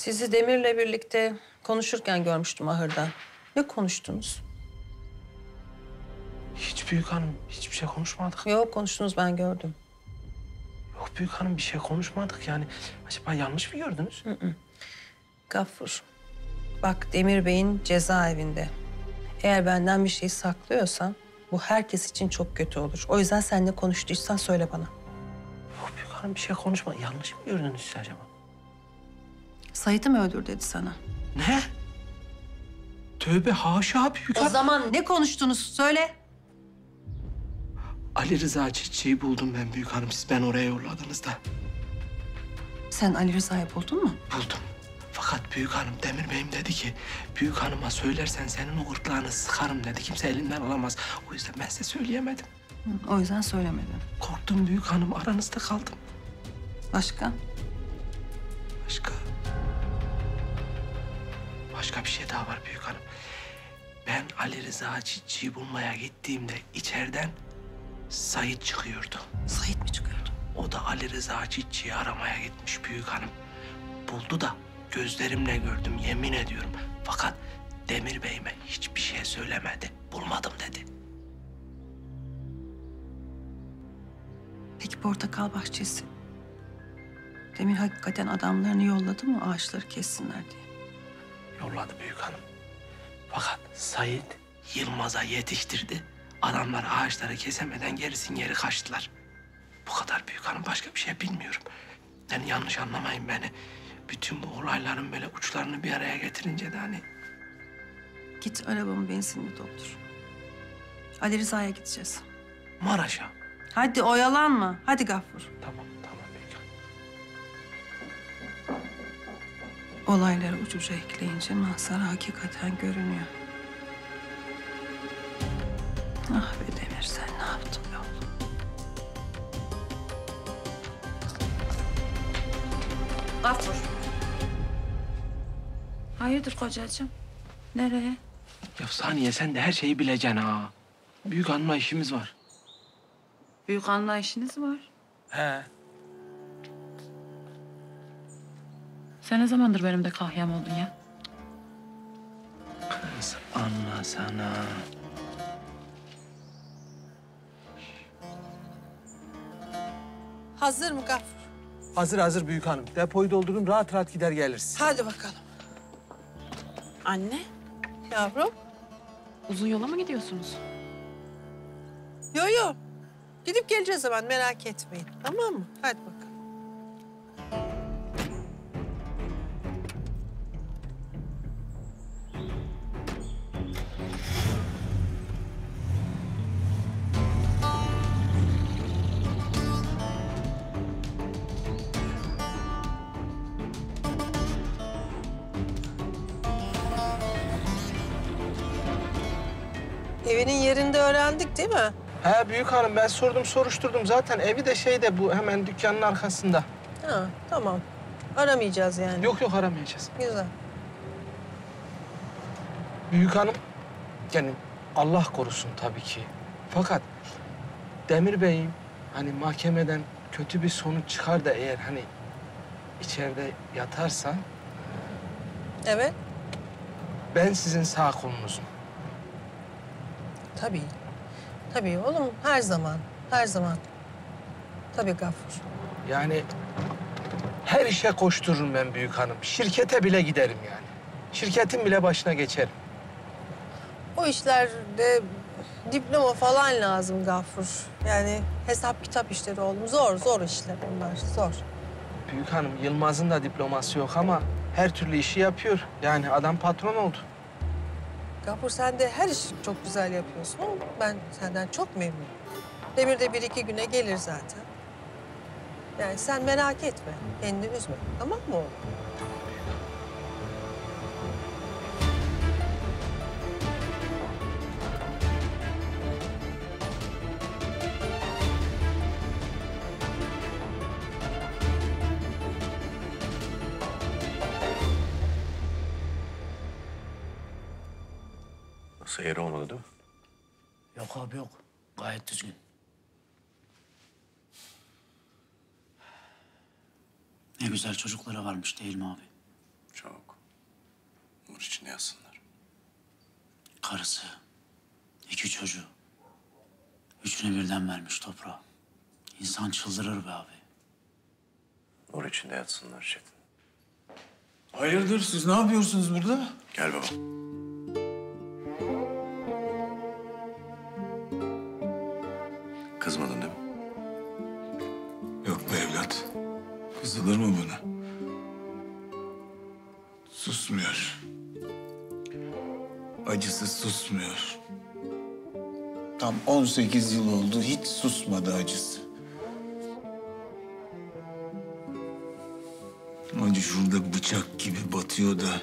Sizi Demir'le birlikte konuşurken görmüştüm ahırda. Ne konuştunuz? Hiç büyük hanım hiçbir şey konuşmadık. Yok konuştunuz ben gördüm. Yok büyük hanım bir şey konuşmadık yani. Acaba yanlış mı gördünüz? Gaffur. Bak Demir Bey'in cezaevinde. Eğer benden bir şey saklıyorsan bu herkes için çok kötü olur. O yüzden sen ne konuştuysan söyle bana. Yok büyük hanım bir şey konuşma. Yanlış mı gördünüz siz acaba? Sait'i mi öldür dedi sana? Ne? Tövbe haşa büyük O zaman ne konuştunuz söyle. Ali Rıza Çiçeği buldum ben büyük hanım. Siz ben oraya yolladınız da. Sen Ali Rıza'yı buldun mu? Buldum. Fakat büyük hanım Demir Bey'im dedi ki... ...büyük hanıma söylersen senin o gırtlağını sıkarım dedi. Kimse elinden alamaz. O yüzden ben size söyleyemedim. Hı, O yüzden söylemedin. Korktum büyük hanım. Aranızda kaldım. Başka? Başka? Başka bir şey daha var büyük hanım. Ben Ali Rıza Çiçeği bulmaya gittiğimde içeriden Sait çıkıyordu. Sait mi çıkıyordu? O da Ali Rıza Çiçeği aramaya gitmiş büyük hanım. Buldu da gözlerimle gördüm yemin ediyorum. Fakat Demir Bey'ime hiçbir şey söylemedi. Bulmadım dedi. Peki portakal bahçesi? Demir hakikaten adamlarını yolladı mı ağaçları kessinler diye? Yolladı büyük hanım. Fakat Sait Yılmaz'a yetiştirdi. Adamlar ağaçları kesemeden gerisin geri kaçtılar. Bu kadar büyük hanım başka bir şey bilmiyorum. Yani yanlış anlamayın beni. Bütün bu olayların böyle uçlarını bir araya getirince de hani Git arabamın benzinini doldur. Ali Rıza'ya gideceğiz. Maraş'a. Hadi oyalanma. Hadi Gaffur. Tamam, Olayları ucuca ekleyince manzara hakikaten görünüyor. Ah be Demir sen ne yaptın be oğlum? Gafur. Hayırdır kocacığım? Nereye? Ya saniye sen de her şeyi bileceksin ha. Büyük hanımla işimiz var. Büyük anla işiniz var. He. Sen ne zamandır benim de kahyam oldun ya? Kız anlasana. Hazır mı Gaffur? Hazır hazır büyük hanım. Depoyu doldurdum rahat rahat gider geliriz. Hadi bakalım. Anne. Yavrum. Uzun yola mı gidiyorsunuz? Yo yo. Gidip geleceğiz hemen merak etmeyin. Tamam mı? Hadi bakalım. Evinin yerinde öğrendik değil mi? He büyük hanım ben sordum soruşturdum zaten evi de şeyde bu hemen dükkanın arkasında. Ha, tamam. Aramayacağız yani. Yok yok aramayacağız. Güzel. Büyük hanım yani Allah korusun tabii ki. Fakat Demir Bey'im hani mahkemeden kötü bir sonuç çıkar da eğer hani içeride yatarsa Evet. ben sizin sağ kolunuzum. Tabii. Tabii oğlum her zaman. Her zaman. Tabii Gafur. Yani her işe koştururum ben büyük hanım. Şirkete bile giderim yani. Şirketin bile başına geçerim. O işlerde diploma falan lazım Gafur. Yani hesap kitap işleri oğlum. Zor, zor işler bunlar. Zor. Büyük hanım Yılmaz'ın da diploması yok ama her türlü işi yapıyor. Yani adam patron oldu. Gafur sen de her işi çok güzel yapıyorsun. Ben senden çok memnunum. Demir de bir iki güne gelir zaten. Yani sen merak etme. Kendini üzme. Tamam mı oğlum? Yeri olmadı değil mi? Yok abi yok. Gayet düzgün. Ne güzel çocukları varmış değil mi abi? Çok. Nur içinde yatsınlar. Karısı, iki çocuğu. Üçüne birden vermiş toprağa. İnsan çıldırır be abi. Nur içinde yatsınlar Çetin. Hayırdır siz ne yapıyorsunuz burada? Gel baba. 38 yıl oldu hiç susmadı acısı. Acı şurada bıçak gibi batıyor da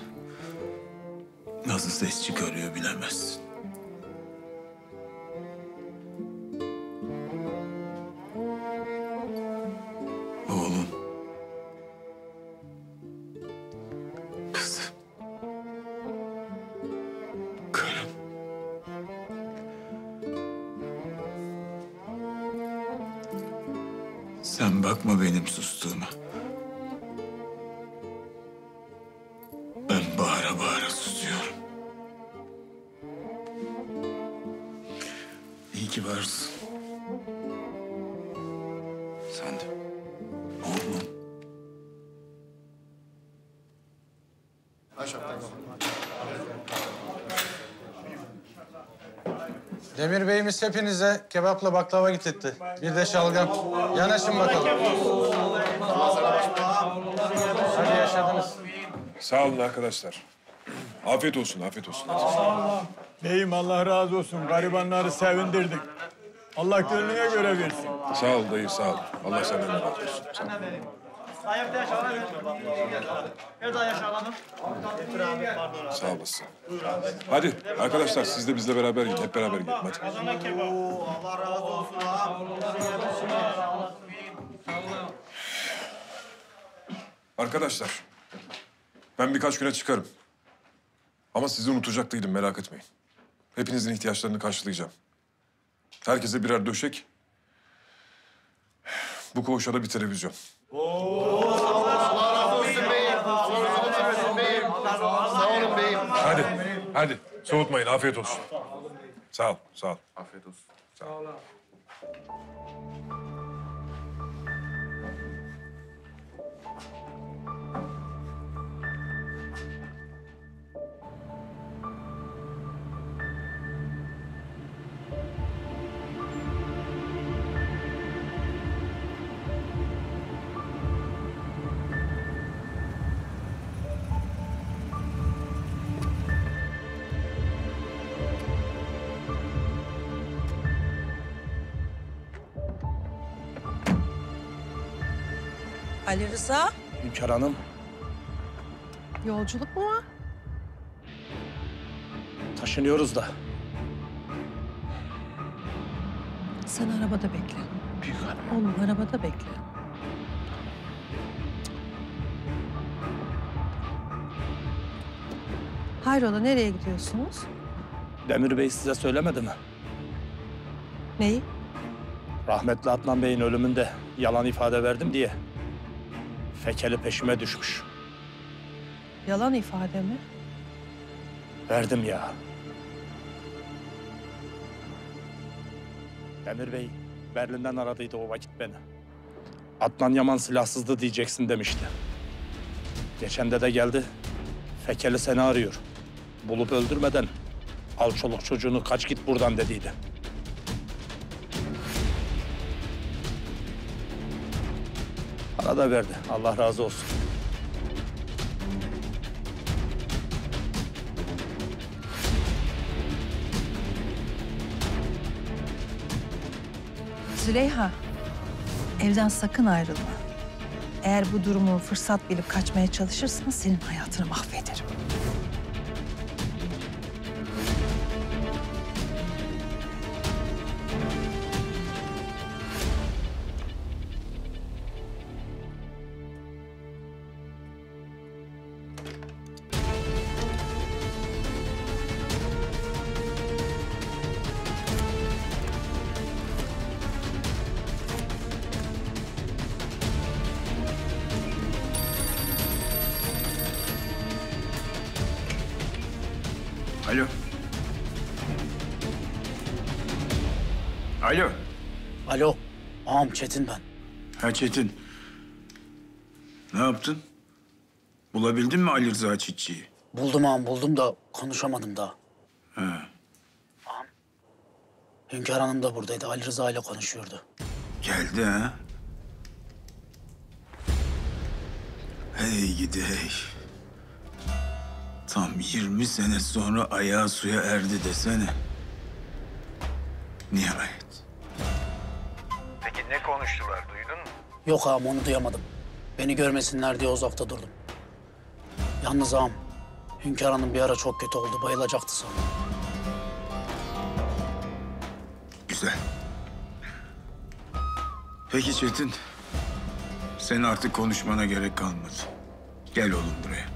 nasıl ses çıkarıyor bilemezsin. Bey'imiz hepinize kebapla baklava getirtti. Bir de şalgam. Yanaşın bakalım. Hadi yaşadınız. Sağ olun arkadaşlar. Afiyet olsun, afiyet olsun. Beyim Allah razı olsun. Garibanları sevindirdik. Allah gönlüne göre versin. Sağ ol dayı, sağ ol. Allah senden de razı olsun. Sağ ol. Evet yaşanan. Sağ olasın. Hadi arkadaşlar siz de bizle beraber yiyin. Hep beraber yiyelim hadi. Adana kebap. Allah razı olsun. Arkadaşlar ben birkaç güne çıkarım. Ama sizi unutacak değilim merak etmeyin. Hepinizin ihtiyaçlarını karşılayacağım. Herkese birer döşek. Bu koğuşa da bir televizyon. Allah razı olsun beyim. Allah razı olsun beyim. Sağ olun beyim. Hadi. Soğutmayın, afiyet olsun. Sağ ol, sağ ol. Afiyet olsun. Sağ ol. Ali Rıza. Hünkar Hanım. Yolculuk mu var? Taşınıyoruz da. Sen arabada bekle. Büyük hanım. Oğlum arabada bekle. Hayrola nereye gidiyorsunuz? Demir Bey size söylemedi mi? Neyi? Rahmetli Adnan Bey'in ölümünde yalan ifade verdim diye. Fekeli peşime düşmüş. Yalan ifade mi? Verdim ya. Demir Bey Berlin'den aradıydı o vakit beni. Adnan Yaman silahsızdı diyeceksin demişti. Geçen de de geldi. Fekeli seni arıyor. Bulup öldürmeden al çoluk çocuğunu kaç git buradan dediydi. Bana da verdi. Allah razı olsun. Züleyha, evden sakın ayrılma. Eğer bu durumu fırsat bilip kaçmaya çalışırsan senin hayatını mahvederim. Çetin ben. Ha Çetin. Ne yaptın? Bulabildin mi Ali Rıza Çitçi'yi? Buldum ağam buldum da konuşamadım daha. He. Hünkar Hanım da buradaydı. Ali Rıza ile konuşuyordu. Geldi ha? Hey gidi hey. Tam 20 sene sonra ayağı suya erdi desene. Nihayet. Peki ne konuştular duydun mu? Yok ağam onu duyamadım. Beni görmesinler diye uzakta durdum. Yalnız ağam, Hünkar Hanım bir ara çok kötü oldu. Bayılacaktı sandım. Güzel. Peki Çetin. Sen artık konuşmana gerek kalmadı. Gel oğlum buraya.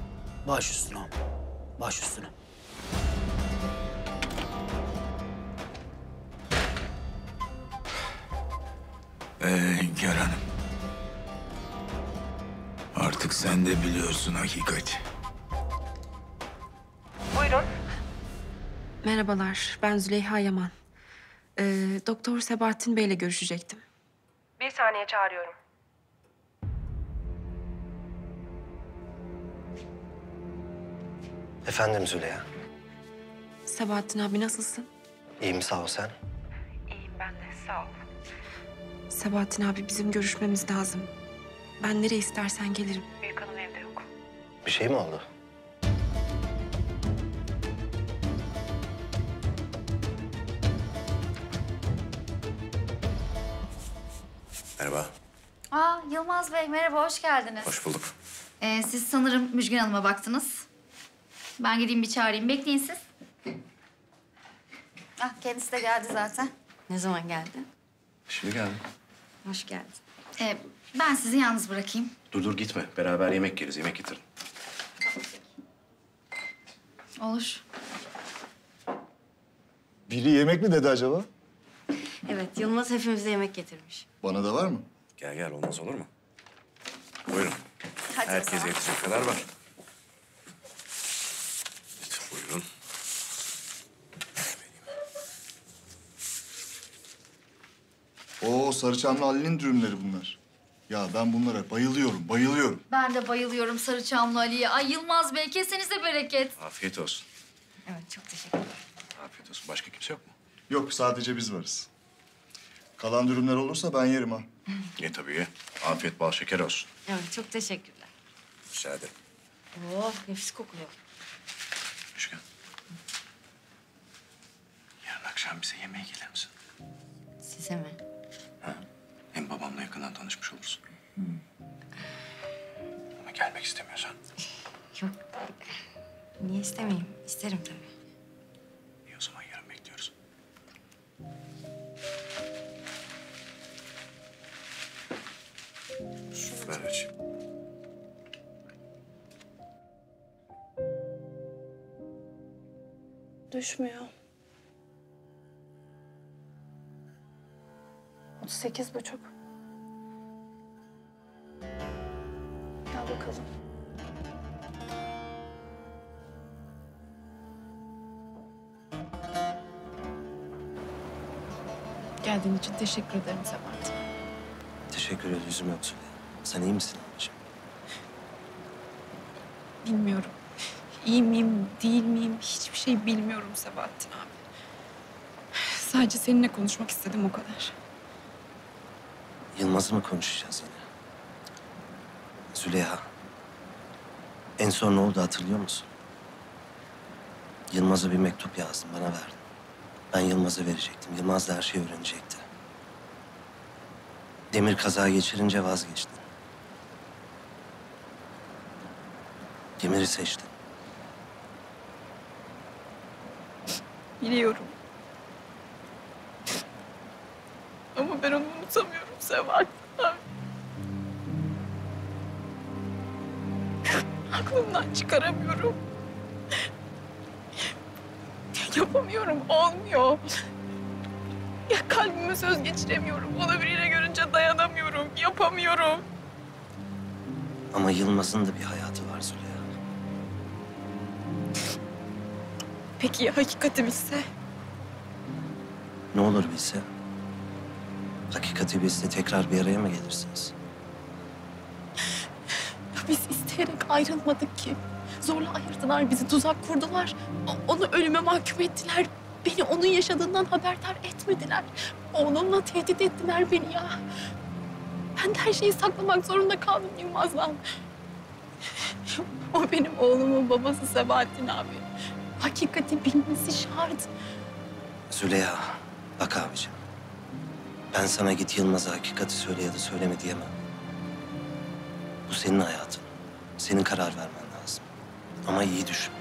Baş üstüne ağam. Baş üstüne. Ee Hünkar Hanım. Artık sen de biliyorsun hakikati. Buyurun. Merhabalar, ben Züleyha Yaman. Ee, Doktor Sebahattin Bey'le görüşecektim. Bir saniye çağırıyorum. Efendim Züleyha. Sebahattin abi nasılsın? İyiyim sağ ol sen. İyiyim ben de, sağ ol. Sebahattin abi bizim görüşmemiz lazım. Ben nereye istersen gelirim. Büyük hanım evde yok. Bir şey mi oldu? Merhaba. Aa Yılmaz Bey merhaba hoş geldiniz. Hoş bulduk. Ee, siz sanırım Müjgan Hanım'a baktınız. Ben gideyim bir çağırayım. Bekleyin siz. Ah kendisi de geldi zaten. Ne zaman geldi? Şimdi geldim. Hoş geldin. Ee, ben sizi yalnız bırakayım. Dur dur gitme. Beraber yemek yeriz. Yemek getirin. Olur. Biri yemek mi dedi acaba? Evet, Yılmaz hepimize yemek getirmiş. Bana da var mı? Gel gel olmaz olur mu? Buyurun. Hadi Herkese yetecek kadar var. Buyurun. Oo Sarıçamlı Ali'nin dürümleri bunlar. Ya ben bunlara bayılıyorum, bayılıyorum. Ben de bayılıyorum Sarıçamlı Ali'ye. Ay Yılmaz Bey kesenize bereket. Afiyet olsun. Evet çok teşekkürler. Afiyet olsun. Başka kimse yok mu? Yok sadece biz varız. Kalan dürümler olursa ben yerim ha. Ye tabii ye. Afiyet bal şeker olsun. Evet, çok teşekkürler. Rica ederim. Oh, nefis kokuyor. Müşkan. Yarın akşam bize yemeğe gelir misin? Size mi? Hem babamla yakından tanışmış olursun. Hı. Ama gelmek istemiyorsan. Yok. Niye istemeyeyim? İsterim tabii. İyi zaman yarın bekliyoruz. Ver. Düşmüyor. 38 buçuk. Gel bakalım. Geldiğin için teşekkür ederim Sebahat. Teşekkür ederim yüzüm yok Züleyha. Sen iyi misin anneciğim? Bilmiyorum. İyi miyim, değil miyim hiçbir şey bilmiyorum Sebahattin abi. Sadece seninle konuşmak istedim o kadar. Yılmaz'ı mı konuşacağız yine? Züleyha. En son ne oldu hatırlıyor musun? Yılmaz'a bir mektup yazdım, bana verdin. Ben Yılmaz'a verecektim. Yılmaz da her şeyi öğrenecekti. Demir kaza geçirince vazgeçtin. Demir'i seçtin. Biliyorum. Ama ben onu unutamıyorum abi. Aklımdan çıkaramıyorum. Yapamıyorum, olmuyor. Ya kalbime söz geçiremiyorum. Onu birine görünce dayanamıyorum, yapamıyorum. Ama Yılmaz'ın da bir hayatı var Züleyha. Peki ya hakikati bilse? Ne olur bilse. Hakikati bilse tekrar bir araya mı gelirsiniz? Biz isteyerek ayrılmadık ki. Zorla ayırdılar bizi, tuzak kurdular. O- Onu ölüme mahkum ettiler. Beni onun yaşadığından haberdar etmediler. Onunla tehdit ettiler beni ya. Ben de her şeyi saklamak zorunda kaldım Yılmaz'dan. O benim oğlumun babası Sebahattin abi. Hakikati bilmesi şart. Züleyha, bak abicim. Ben sana git Yılmaz'a hakikati söyle ya da söyleme diyemem. Bu senin hayatın. Senin karar vermen lazım. Ama iyi düşün.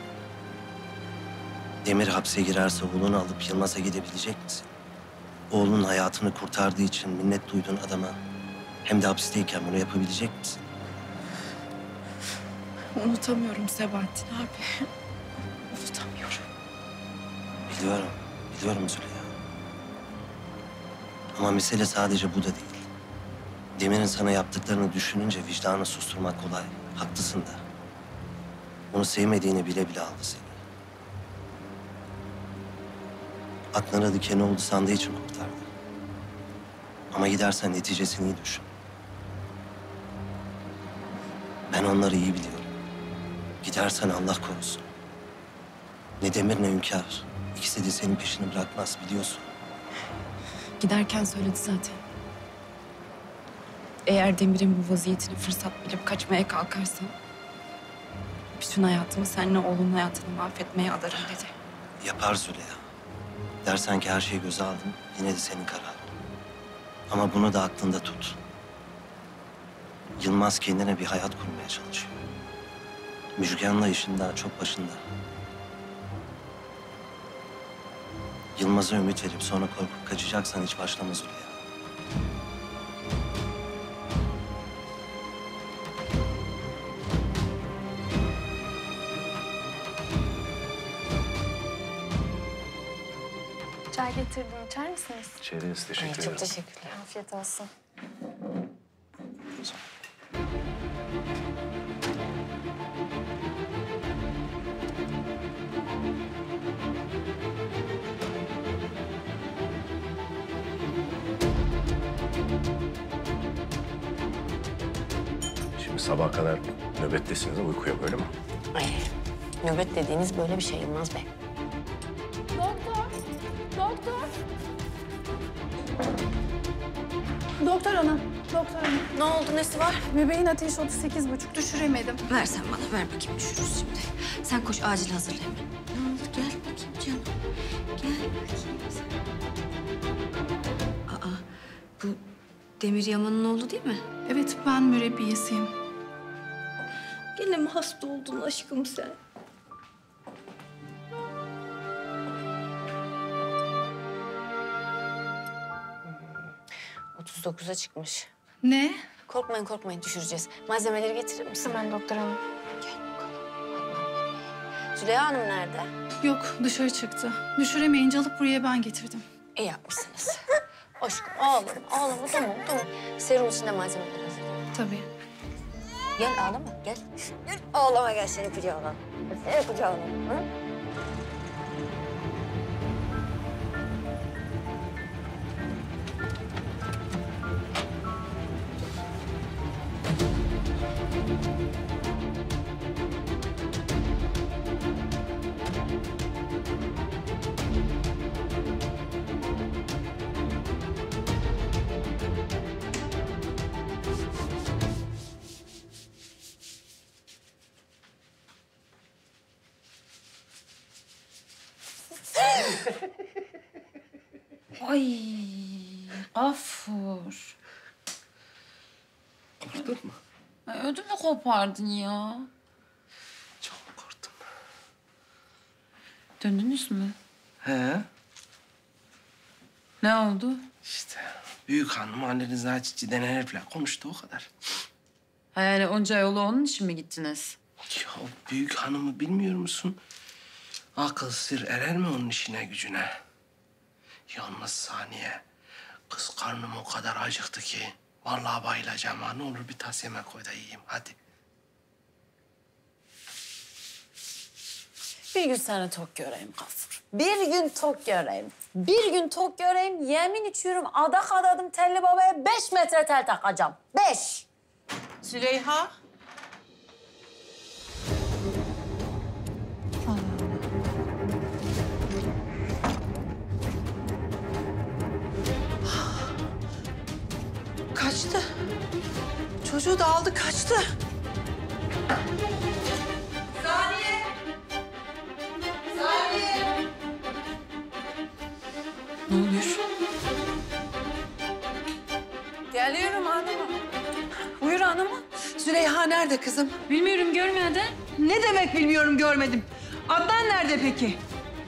Demir hapse girerse oğlunu alıp Yılmaz'a gidebilecek misin? Oğlunun hayatını kurtardığı için minnet duyduğun adama hem de hapisteyken bunu yapabilecek misin? Unutamıyorum Sebahattin abi. Unutamıyorum. Biliyorum, biliyorum Züleyha. Ama mesele sadece bu da değil. Demir'in sana yaptıklarını düşününce vicdanı susturmak kolay. Haklısın da. Onu sevmediğini bile bile aldı seni. Aklına dikeni oldu sandığı için kurtardı. Ama gidersen neticesini iyi düşün. Ben onları iyi biliyorum. Gidersen Allah korusun. Ne Demir ne Hünkar. İkisi de senin peşini bırakmaz biliyorsun. Giderken söyledi zaten. Eğer Demir'in bu vaziyetini fırsat bilip kaçmaya kalkarsan... ...bütün hayatımı seninle oğlunun hayatını mahvetmeye adarım dedi. Yapar Züleyha. Dersen ki her şeyi göze aldım, yine de senin kararın. Ama bunu da aklında tut. Yılmaz kendine bir hayat kurmaya çalışıyor. Müjgan'la işin daha çok başında. Yılmaz'a ümit verip sonra korkup kaçacaksan hiç başlama Züleyha. Çay getirdim. İçer misiniz? İçeriz, teşekkür ederim. Çok teşekkürler. Afiyet olsun. Şimdi sabaha kadar nöbettesiniz, uyku yok öyle mi? Ay, nöbet dediğiniz böyle bir şey Yılmaz Bey. Doktor! Doktor! Doktor hanım, doktor hanım. Ne oldu, nesi var? Bebeğin ateşi 38 buçuk, düşüremedim. Ver sen bana, ver bakayım düşürürüz şimdi. Sen koş acil hazırla hemen. Ne oldu? Gel bakayım canım. Gel bakayım sen. Aa, bu Demir Yaman'ın oğlu değil mi? Evet, ben mürebbiyesiyim. Gene mi hasta oldun aşkım sen? Hmm, 39'a çıkmış. Ne? Korkmayın korkmayın düşüreceğiz. Malzemeleri getirir misin? Hemen doktor hanım. Züleyha Hanım nerede? Yok dışarı çıktı. Düşüremeyince alıp buraya ben getirdim. İyi yapmışsınız. Aşkım ağlama ağlama tamam tamam. Serum içinde malzemeler hazırlayalım. Tabii. Gel ağlama gel. Gel ağlama gel seni kucağına. Seni kucağına. Hı? Ay, Gafur. Korktun mu? Ay, ödümü kopardın ya. Çok korktum. Döndünüz mü? He? Ne oldu? İşte büyük hanım Rıza Çiçi denen herifle konuştu o kadar. Ha, yani onca yolu onun için mi gittiniz? Ya büyük hanımı bilmiyor musun? Akıl sır erer mi onun işine gücüne? Yalnız saniye. Kız karnım o kadar acıktı ki. Vallahi bayılacağım ha. Ne olur bir tas yemek koy da yiyeyim. Hadi. Bir gün seni tok göreyim Gafur. Bir gün tok göreyim. Bir gün tok göreyim. Yemin içiyorum adak adadım telli babaya beş metre tel takacağım. Beş. Züleyha. Kaçtı. Çocuğu da aldı kaçtı. Saniye. Saniye. Ne oluyor? Geliyorum hanımım. Buyur hanımım. Züleyha nerede kızım? Bilmiyorum görmedi. Ne demek bilmiyorum görmedim. Adnan nerede peki?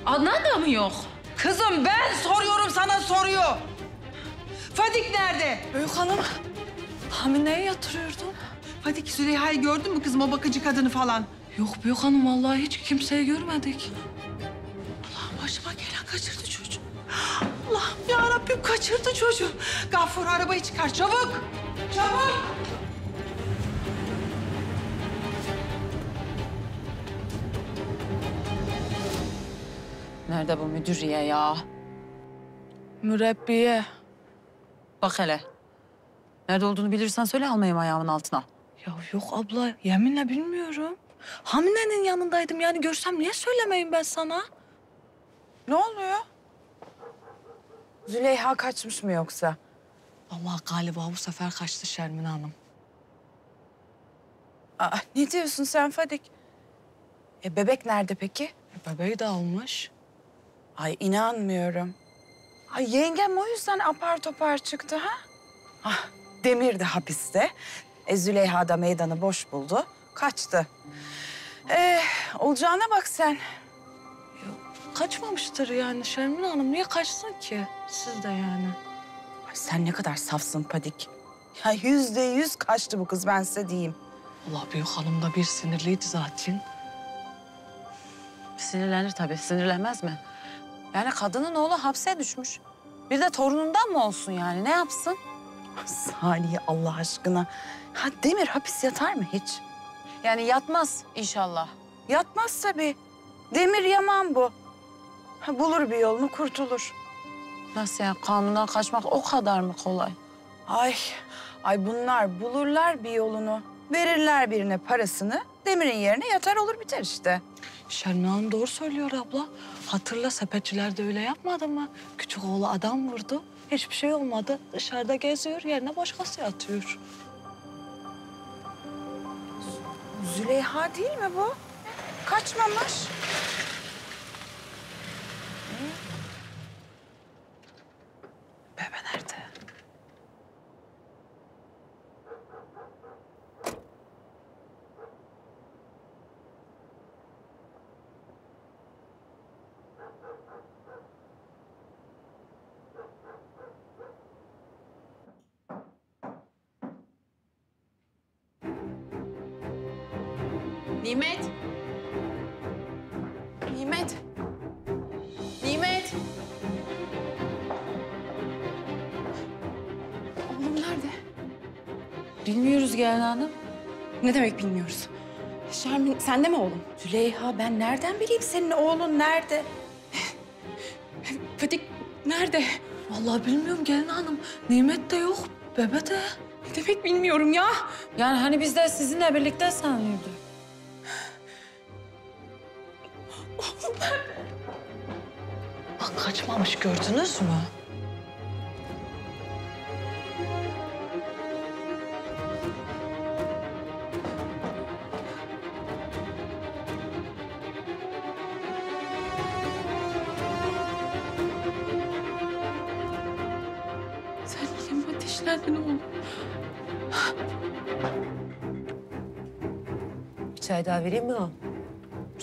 Adnan da mı yok? Kızım ben soruyorum sana soruyor. Fadik nerede? Büyük hanım. Hamineye yatırıyordum. Fadik Züleyha'yı gördün mü kızım o bakıcı kadını falan? Yok büyük hanım vallahi hiç kimseyi görmedik. Allah'ım başıma gelen kaçırdı çocuğu. Allah'ım ya Rabbim kaçırdı çocuğu. Gaffur arabayı çıkar çabuk. Çabuk. Nerede bu müdüriye ya? Mürebbiye. Bak hele. Nerede olduğunu bilirsen söyle almayayım ayağımın altına. Ya yok abla yeminle bilmiyorum. Hamine'nin yanındaydım yani görsem niye söylemeyeyim ben sana? Ne oluyor? Züleyha kaçmış mı yoksa? Vallahi galiba bu sefer kaçtı Şermin Hanım. Aa, ne diyorsun sen Fadik? E bebek nerede peki? E, bebeği de almış. Ay inanmıyorum. Ay yengem o yüzden apar topar çıktı ha? Ah, Demir de hapiste. E, Züleyha da meydanı boş buldu. Kaçtı. E, olacağına bak sen. Kaçmamıştır yani Şermin Hanım. Niye kaçsın ki? Siz de yani. Ay sen ne kadar safsın Padik. Ya yüzde yüz kaçtı bu kız ben size diyeyim. Allah büyük hanım da bir sinirliydi zaten. Sinirlenir tabii. Sinirlenmez mi? Yani kadının oğlu hapse düşmüş. Bir de torunundan mı olsun yani? Ne yapsın? Salih Allah aşkına. Ha Demir hapis yatar mı hiç? Yani yatmaz inşallah. Yatmaz tabii. Demir yaman bu. Ha, bulur bir yolunu kurtulur. Nasıl yani? Kanundan kaçmak o kadar mı kolay? Ay, ay bunlar bulurlar bir yolunu. Verirler birine parasını. Demir'in yerine yatar olur biter işte. Şermin Hanım doğru söylüyor abla. Hatırla sepetçiler de öyle yapmadı mı? Küçük oğlu adam vurdu. Hiçbir şey olmadı. Dışarıda geziyor, yerine başkası yatıyor. Züleyha değil mi bu? Kaçmamış. Bebe nerede? Nimet. Nimet. Nimet. Oğlum nerede? Bilmiyoruz Gelin Hanım. Ne demek bilmiyoruz? Şermin sende mi oğlum? Züleyha ben nereden bileyim senin oğlun nerede? Fadik nerede? Vallahi bilmiyorum Gelin Hanım. Nimet de yok, bebe de. Ne demek bilmiyorum ya. Yani hani biz de sizinle birlikte sanıyorduk. Bak kaçmamış gördünüz mü? Sen yine mi? Bir çay daha vereyim mi o?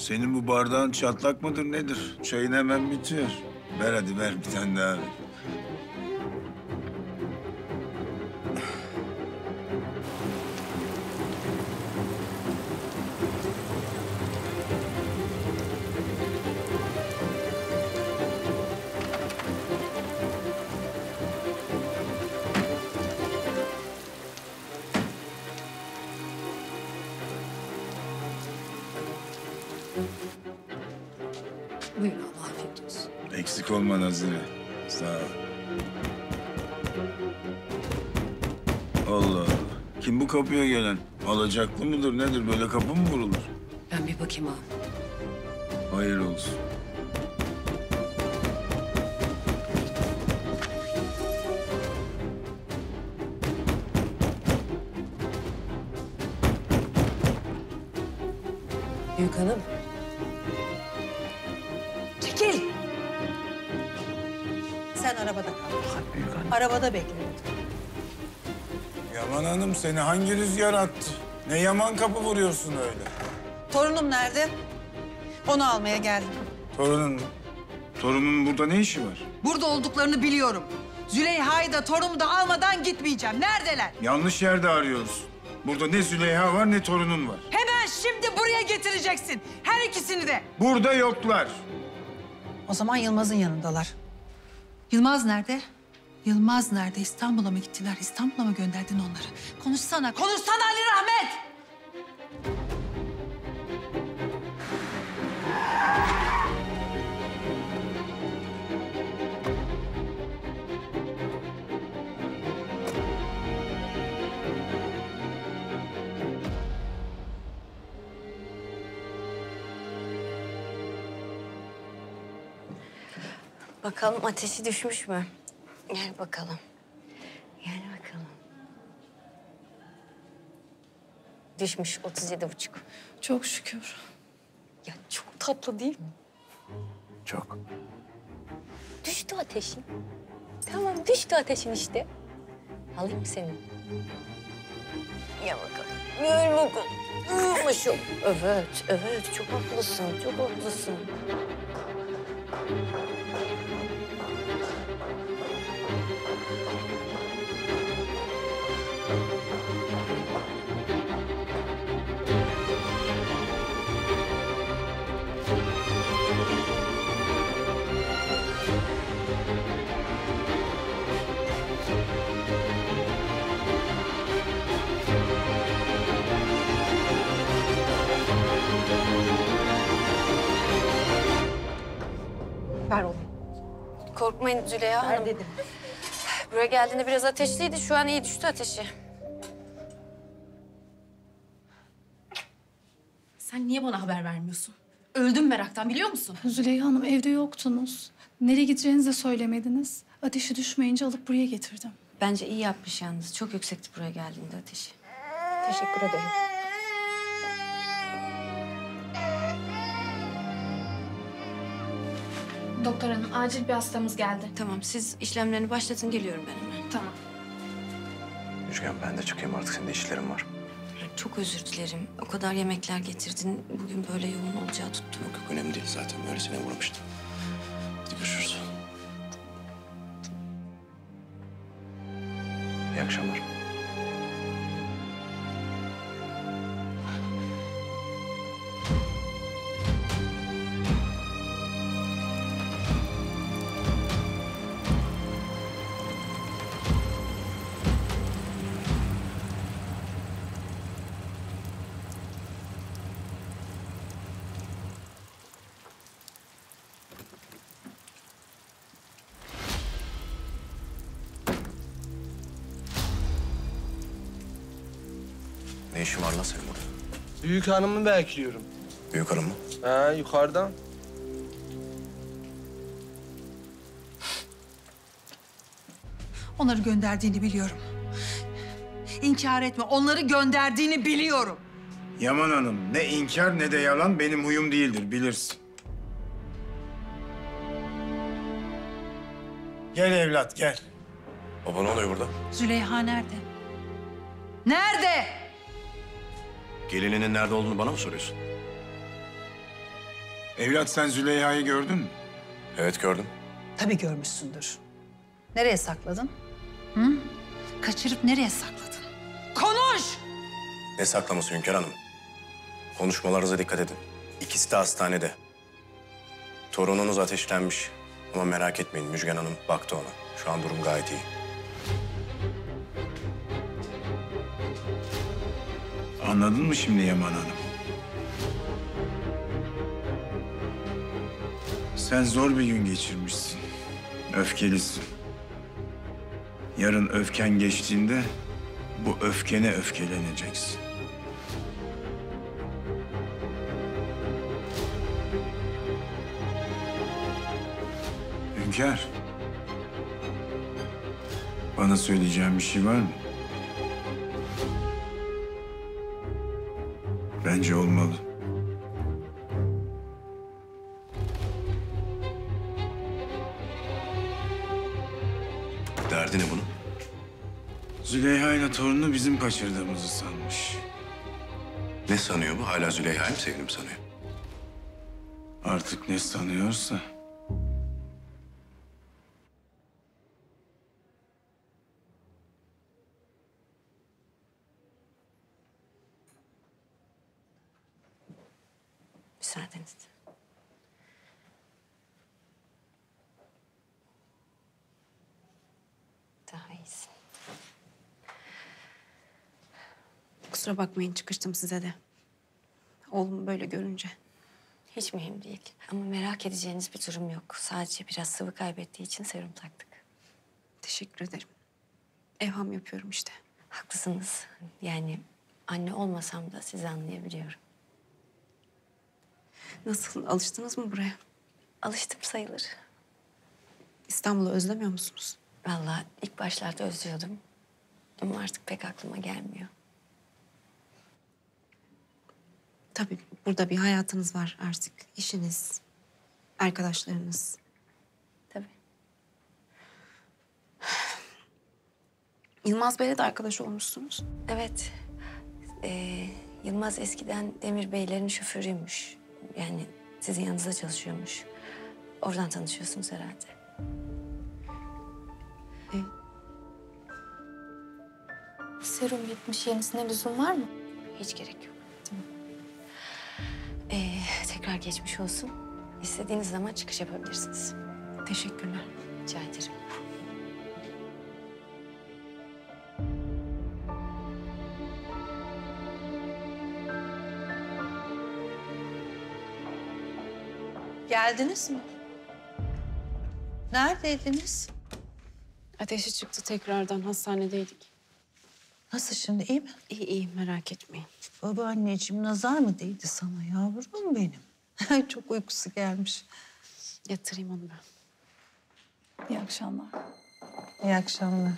Senin bu bardağın çatlak mıdır nedir? Çayın hemen bitiyor. Ver hadi ver bir tane daha ver. Allah Allah. Kim bu kapıya gelen? Alacaklı mıdır nedir? Böyle kapı mı vurulur? Ben bir bakayım ağam. Hayır olsun. Büyük hanım. Çekil. Sen arabada kal. Arabada bekle. Yaman Hanım seni hangi rüzgar attı? Ne yaman kapı vuruyorsun öyle? Torunum nerede? Onu almaya geldim. Torunun mu? Torunun burada ne işi var? Burada olduklarını biliyorum. Züleyha'yı da torunumu da almadan gitmeyeceğim. Neredeler? Yanlış yerde arıyorsun. Burada ne Züleyha var ne torunun var. Hemen şimdi buraya getireceksin. Her ikisini de. Burada yoklar. O zaman Yılmaz'ın yanındalar. Yılmaz nerede? Yılmaz nerede? İstanbul'a mı gittiler? İstanbul'a mı gönderdin onları? Konuşsana, konuşsana Ali Rahmet! Bakalım ateşi düşmüş mü? Gel bakalım. Gel bakalım. Düşmüş 37 buçuk. Çok şükür. Ya çok tatlı değil mi? Çok. Düştü ateşin. Tamam düştü ateşin işte. Alayım mı seni? Ya bakalım. Gel bakalım. Şu. Evet, evet. Çok haklısın, çok haklısın. Ver oğlum. Korkmayın Züleyha Hanım. dedim. Buraya geldiğinde biraz ateşliydi. Şu an iyi düştü ateşi. Sen niye bana haber vermiyorsun? Öldüm meraktan biliyor musun? Züleyha Hanım evde yoktunuz. Nereye gideceğinizi de söylemediniz. Ateşi düşmeyince alıp buraya getirdim. Bence iyi yapmış yalnız. Çok yüksekti buraya geldiğinde ateşi. Teşekkür ederim. Doktor hanım acil bir hastamız geldi. Tamam siz işlemlerini başlatın geliyorum ben hemen. Tamam. Müjgan ben de çıkayım artık senin de işlerin var. Çok özür dilerim. O kadar yemekler getirdin. Bugün böyle yoğun olacağı tuttu. Yok yok önemli değil zaten öylesine uğramıştım. Hadi görüşürüz. İyi akşamlar. Büyük hanımı bekliyorum. Büyük hanım mı? Ha yukarıdan. Onları gönderdiğini biliyorum. İnkar etme. Onları gönderdiğini biliyorum. Yaman Hanım ne inkar ne de yalan benim huyum değildir bilirsin. Gel evlat gel. Baba ne oluyor burada? Züleyha nerede? Nerede? Gelininin nerede olduğunu bana mı soruyorsun? Evlat sen Züleyha'yı gördün mü? Evet gördüm. Tabii görmüşsündür. Nereye sakladın? Hı? Kaçırıp nereye sakladın? Konuş! Ne saklaması Hünkar Hanım? Konuşmalarınıza dikkat edin. İkisi de hastanede. Torununuz ateşlenmiş. Ama merak etmeyin Müjgan Hanım baktı ona. Şu an durum gayet iyi. Anladın mı şimdi Yaman Hanım? Sen zor bir gün geçirmişsin. Öfkelisin. Yarın öfken geçtiğinde bu öfkene öfkeleneceksin. Hünkâr. Bana söyleyeceğin bir şey var mı? Bence olmalı. Derdi ne bunun? Züleyha ile torununu bizim kaçırdığımızı sanmış. Ne sanıyor bu? Hala Züleyha'yı mı sevdiğimi sanıyor? Artık ne sanıyorsa. Kusura bakmayın çıkıştım size de. Oğlumu böyle görünce. Hiç mühim değil. Ama merak edeceğiniz bir durum yok. Sadece biraz sıvı kaybettiği için serum taktık. Teşekkür ederim. Evham yapıyorum işte. Haklısınız. Yani anne olmasam da sizi anlayabiliyorum. Nasıl? Alıştınız mı buraya? Alıştım sayılır. İstanbul'u özlemiyor musunuz? Vallahi ilk başlarda özlüyordum. Ama artık pek aklıma gelmiyor. Tabii burada bir hayatınız var artık. İşiniz, arkadaşlarınız. Tabii. Yılmaz Bey'le de arkadaş olmuşsunuz. Evet. Ee, Yılmaz eskiden Demir Beylerin şoförüymüş. Yani sizin yanınızda çalışıyormuş. Oradan tanışıyorsunuz herhalde. Serum bitmiş. Yenisine lüzum var mı? Hiç gerek yok. Ee, tekrar geçmiş olsun. İstediğiniz zaman çıkış yapabilirsiniz. Teşekkürler. Rica ederim. Geldiniz mi? Neredeydiniz? Ateşi çıktı tekrardan. Hastanedeydik. Nasıl şimdi iyi mi? İyi iyi merak etmeyin. Babaanneciğim nazar mı değdi sana yavrum benim? Çok uykusu gelmiş. Yatırayım onu ben. İyi akşamlar. İyi akşamlar.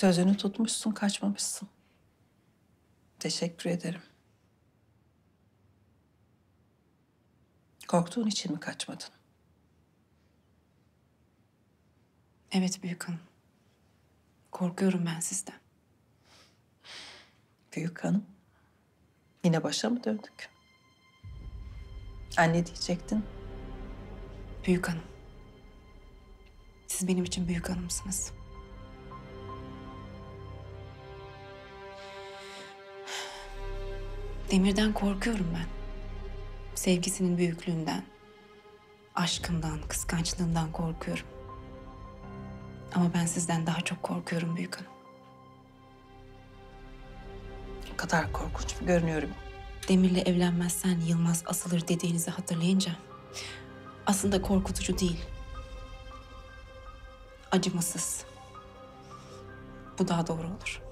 Sözünü tutmuşsun, kaçmamışsın. Teşekkür ederim. Korktuğun için mi kaçmadın? Evet büyük hanım. Korkuyorum ben sizden. Büyük hanım. Yine başa mı döndük? Anne diyecektin. Büyük hanım. Siz benim için büyük hanımsınız. Demir'den korkuyorum ben. Sevgisinin büyüklüğünden, aşkından, kıskançlığından korkuyorum. Ama ben sizden daha çok korkuyorum büyük hanım. O kadar korkunç mu görünüyorum? Demir'le evlenmezsen Yılmaz asılır dediğinizi hatırlayınca aslında korkutucu değil. Acımasız. Bu daha doğru olur.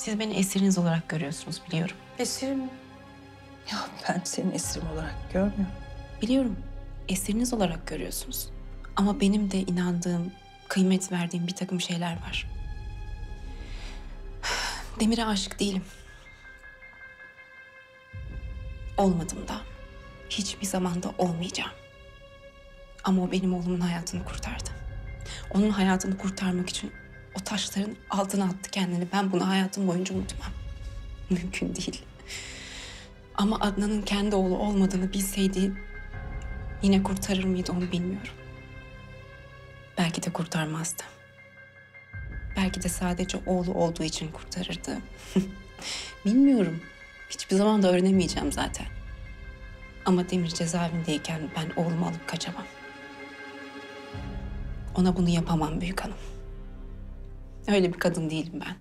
Siz beni esiriniz olarak görüyorsunuz biliyorum. Esirim? Ya ben senin esirim olarak görmüyorum. Biliyorum. Esiriniz olarak görüyorsunuz. Ama benim de inandığım, kıymet verdiğim bir takım şeyler var. Demir'e aşık değilim. Olmadım da. Hiçbir zamanda olmayacağım. Ama o benim oğlumun hayatını kurtardı. Onun hayatını kurtarmak için o taşların altına attı kendini. Ben bunu hayatım boyunca unutmam. Mümkün değil. Ama Adnan'ın kendi oğlu olmadığını bilseydi yine kurtarır mıydı onu bilmiyorum. Belki de kurtarmazdı. Belki de sadece oğlu olduğu için kurtarırdı. bilmiyorum. Hiçbir zaman da öğrenemeyeceğim zaten. Ama Demir cezaevindeyken ben oğlumu alıp kaçamam. Ona bunu yapamam büyük hanım. Öyle bir kadın değilim ben.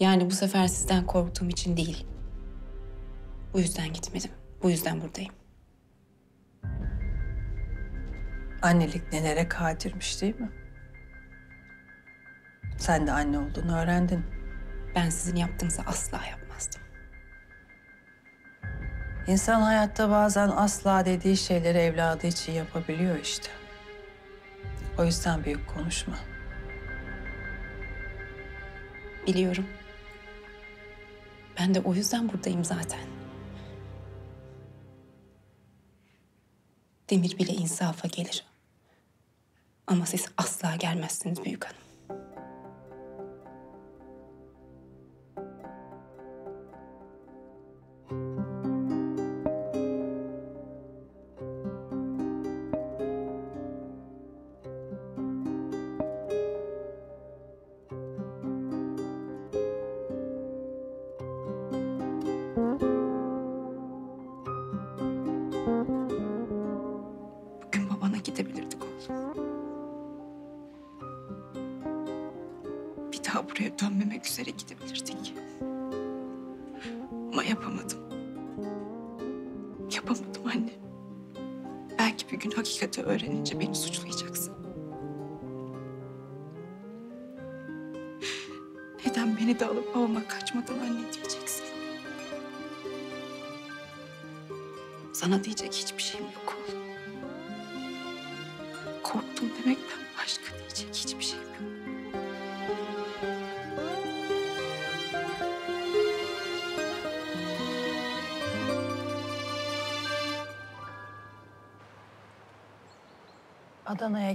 Yani bu sefer sizden korktuğum için değil. Bu yüzden gitmedim. Bu yüzden buradayım. Annelik nelere kadirmiş değil mi? Sen de anne olduğunu öğrendin. Ben sizin yaptığınızı asla yapmazdım. İnsan hayatta bazen asla dediği şeyleri evladı için yapabiliyor işte. O yüzden büyük konuşma. Biliyorum. Ben de o yüzden buradayım zaten. Demir bile insafa gelir. Ama siz asla gelmezsiniz büyük hanım.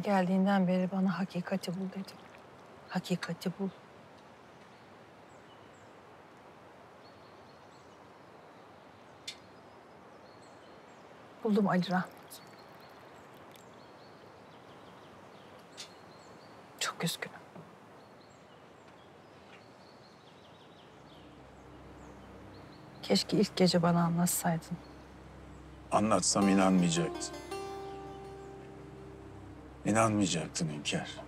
Geldiğinden beri bana hakikati bul dedim. Hakikati bul. Buldum Ali Rahmet. Çok üzgünüm. Keşke ilk gece bana anlatsaydın. Anlatsam inanmayacaktın. İnanmayacaktın Hünkâr.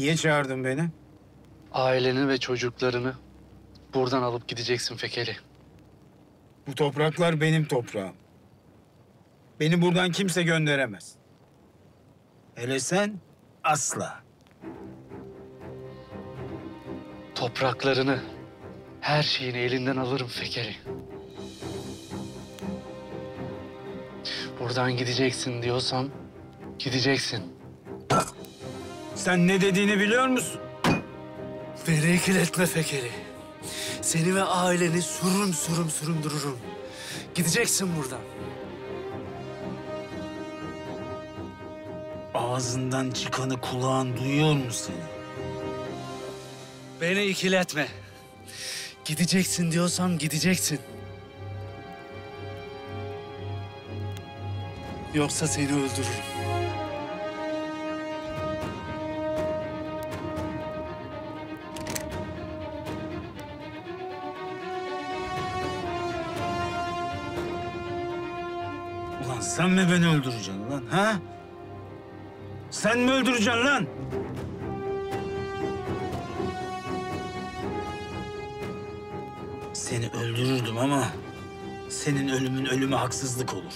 Niye çağırdın beni? Aileni ve çocuklarını buradan alıp gideceksin Fekeli. Bu topraklar benim toprağım. Beni buradan kimse gönderemez. Hele sen asla. Topraklarını, her şeyini elinden alırım Fekeli. Buradan gideceksin diyorsam gideceksin. Sen ne dediğini biliyor musun? Beni ikiletme Fekeli. Seni ve aileni sürüm sürüm süründürürüm. Gideceksin buradan. Ağzından çıkanı kulağın duyuyor mu seni? Beni ikiletme. Gideceksin diyorsam gideceksin. Yoksa seni öldürürüm. Sen mi beni öldüreceksin lan ha? Sen mi öldüreceksin lan? Seni öldürürdüm ama senin ölümün ölüme haksızlık olur.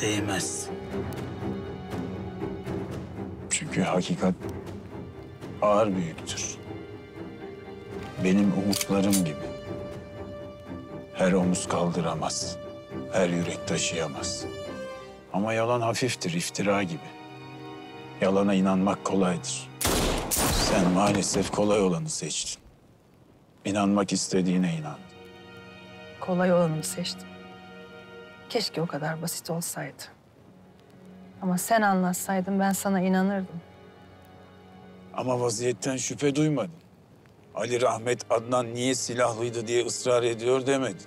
Değmez. Çünkü hakikat ağır büyüktür. Benim umutlarım gibi. Her omuz kaldıramaz. Her yürek taşıyamaz. Ama yalan hafiftir, iftira gibi. Yalana inanmak kolaydır. Sen maalesef kolay olanı seçtin. İnanmak istediğine inan. Kolay olanı seçtim. Keşke o kadar basit olsaydı. Ama sen anlatsaydın ben sana inanırdım. Ama vaziyetten şüphe duymadın. Ali Rahmet Adnan niye silahlıydı diye ısrar ediyor demedin.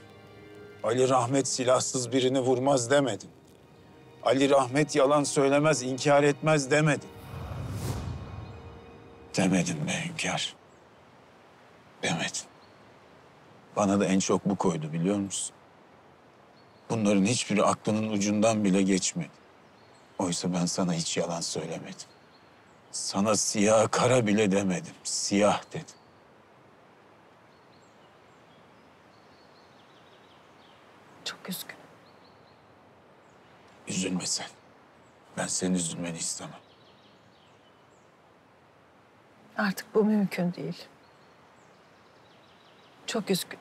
Ali Rahmet silahsız birini vurmaz demedin. Ali Rahmet yalan söylemez, inkar etmez demedin. Demedin be hünkâr. Demedin. Bana da en çok bu koydu biliyor musun? Bunların hiçbiri aklının ucundan bile geçmedi. Oysa ben sana hiç yalan söylemedim. Sana siyah kara bile demedim. Siyah dedim. Çok üzgünüm. Üzülme sen. Ben senin üzülmeni istemem. Artık bu mümkün değil. Çok üzgünüm.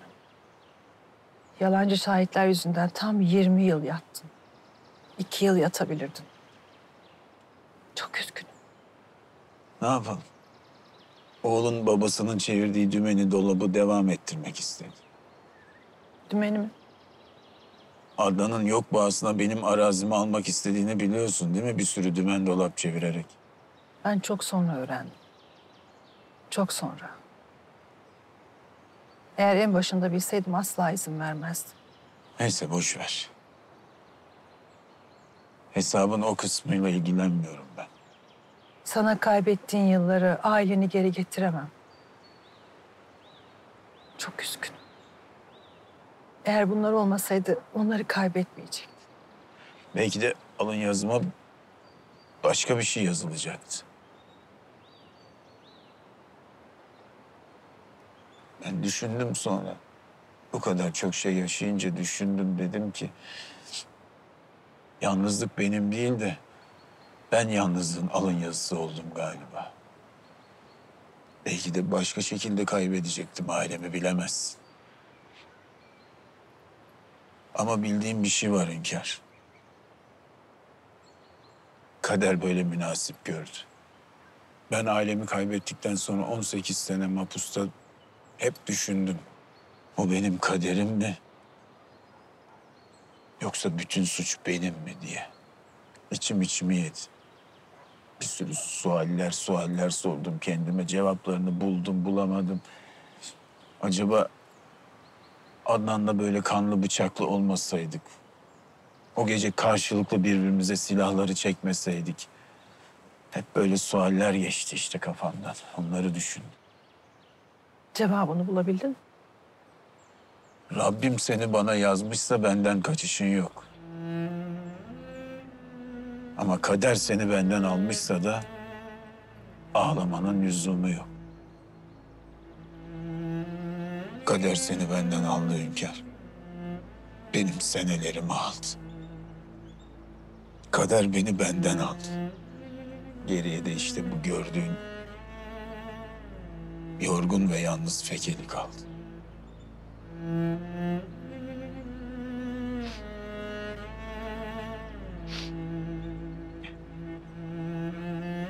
Yalancı şahitler yüzünden tam 20 yıl yattın. İki yıl yatabilirdin. Çok üzgünüm. Ne yapalım? Oğlun babasının çevirdiği dümeni dolabı devam ettirmek istedi. Dümeni mi? Adnan'ın yok bağısına benim arazimi almak istediğini biliyorsun değil mi? Bir sürü dümen dolap çevirerek. Ben çok sonra öğrendim. Çok sonra. Eğer en başında bilseydim asla izin vermezdim. Neyse boş ver. Hesabın o kısmıyla ilgilenmiyorum ben. Sana kaybettiğin yılları, aileni geri getiremem. Çok üzgünüm. Eğer bunlar olmasaydı onları kaybetmeyecektim. Belki de alın yazıma başka bir şey yazılacaktı. Ben düşündüm sonra. Bu kadar çok şey yaşayınca düşündüm dedim ki... ...yalnızlık benim değil de... ...ben yalnızlığın alın yazısı oldum galiba. Belki de başka şekilde kaybedecektim ailemi bilemezsin. Ama bildiğim bir şey var hünkâr. Kader böyle münasip gördü. Ben ailemi kaybettikten sonra 18 sene mapusta hep düşündüm. O benim kaderim mi? Yoksa bütün suç benim mi diye. İçim içimi yedi. Bir sürü sualler, sualler sordum kendime. Cevaplarını buldum, bulamadım. Acaba Adnan'la böyle kanlı bıçaklı olmasaydık... ...o gece karşılıklı birbirimize silahları çekmeseydik... ...hep böyle sualler geçti işte kafamdan. Onları düşün. Cevabını bulabildin mi? Rabbim seni bana yazmışsa benden kaçışın yok. Ama kader seni benden almışsa da ağlamanın lüzumu yok. Kader seni benden aldı hünkâr. Benim senelerimi aldı. Kader beni benden aldı. Geriye de işte bu gördüğün yorgun ve yalnız Fekeli kaldı.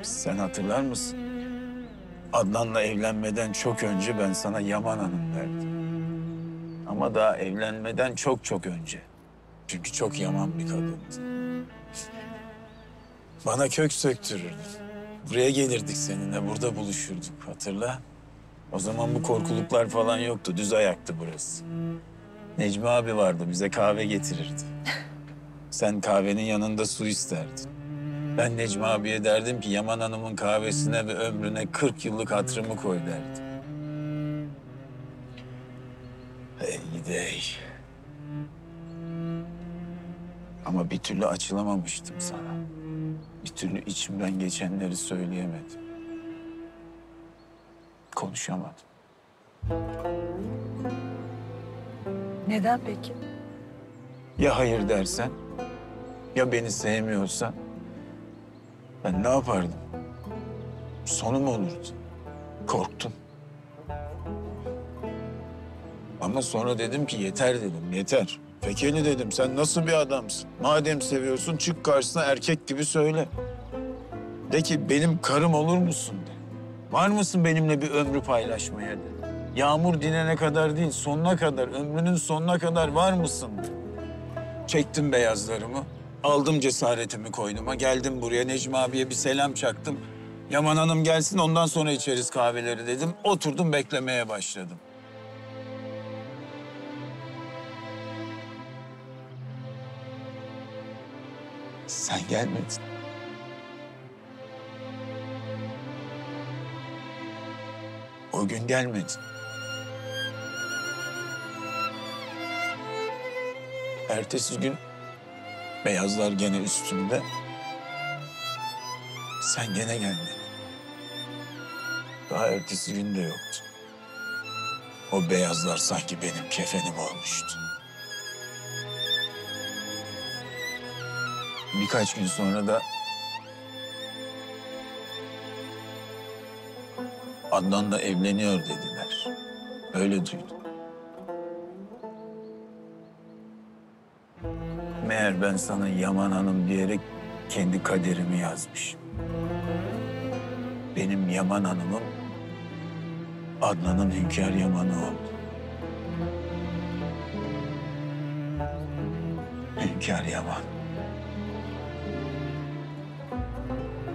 Sen hatırlar mısın? Adnan'la evlenmeden çok önce ben sana Yaman Hanım derdim. Ama daha evlenmeden çok çok önce. Çünkü çok yaman bir kadındı. Bana kök söktürürdün. Buraya gelirdik seninle, burada buluşurduk. Hatırla. O zaman bu korkuluklar falan yoktu. Düz ayaktı burası. Necmi abi vardı, bize kahve getirirdi. Sen kahvenin yanında su isterdin. Ben Necmi abiye derdim ki Yaman Hanım'ın kahvesine ve ömrüne 40 yıllık hatırımı koy derdim. Hey hey. Ama bir türlü açılamamıştım sana. Bir türlü içimden geçenleri söyleyemedim. Konuşamadım. Neden peki? Ya hayır dersen, ya beni sevmiyorsan ben ne yapardım? Sonum olurdu. Korktum. Ama sonra dedim ki yeter dedim, yeter. Fekeli dedim, sen nasıl bir adamsın? Madem seviyorsun çık karşısına erkek gibi söyle. De ki benim karım olur musun de. Var mısın benimle bir ömrü paylaşmaya de. Yağmur dinene kadar değil, sonuna kadar, ömrünün sonuna kadar var mısın de. Çektim beyazlarımı, aldım cesaretimi koynuma, geldim buraya Necmi abiye bir selam çaktım. Yaman Hanım gelsin ondan sonra içeriz kahveleri dedim. Oturdum beklemeye başladım. Sen gelmedin. O gün gelmedin. Ertesi gün beyazlar gene üstümde. Sen gene gelmedin. Daha ertesi gün de yoktu. O beyazlar sanki benim kefenim olmuştu. Birkaç gün sonra da Adnan'la evleniyor dediler. Öyle duydum. Meğer ben sana Yaman Hanım diyerek kendi kaderimi yazmışım. Benim Yaman Hanım'ım Adnan'ın Hünkâr Yaman'ı oldu. Hünkâr Yaman.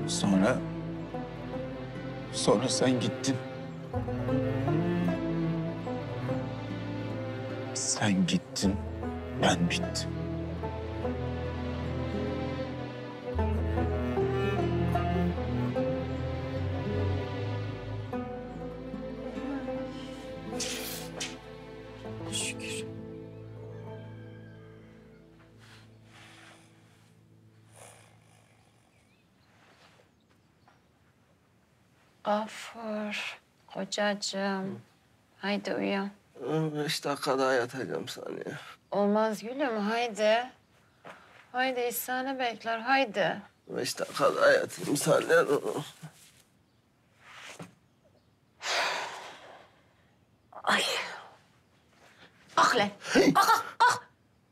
Sonra... Sonra sen gittin. Sen gittin, ben bittim. Gafur, kocacığım. Haydi uyan. Beş dakika daha yatacağım saniye. Olmaz gülüm, haydi. Haydi İhsan'ı bekler, haydi. Beş dakika daha yatayım saniye. Ay. Kalk lan. Kalk, kalk, kalk.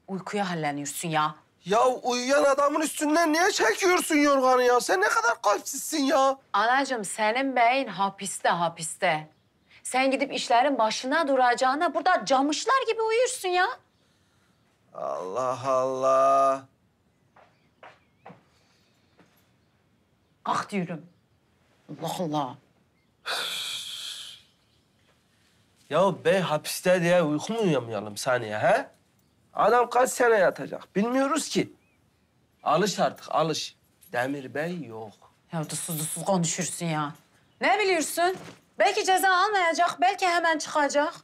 Uykuya halleniyorsun ya. Ya uyuyan adamın üstünden niye çekiyorsun yorganı ya? Sen ne kadar kalpsizsin ya. Anacığım senin beyin hapiste hapiste. Sen gidip işlerin başına duracağına burada camışlar gibi uyursun ya. Allah Allah. Kalk diyorum. Allah Allah. Ya bey hapiste diye uyku mu uyuyamayalım saniye he? Adam kaç sene yatacak bilmiyoruz ki. Alış artık alış. Demir Bey yok. Ya dusuz dusuz konuşursun ya. Ne biliyorsun? Belki ceza almayacak, belki hemen çıkacak.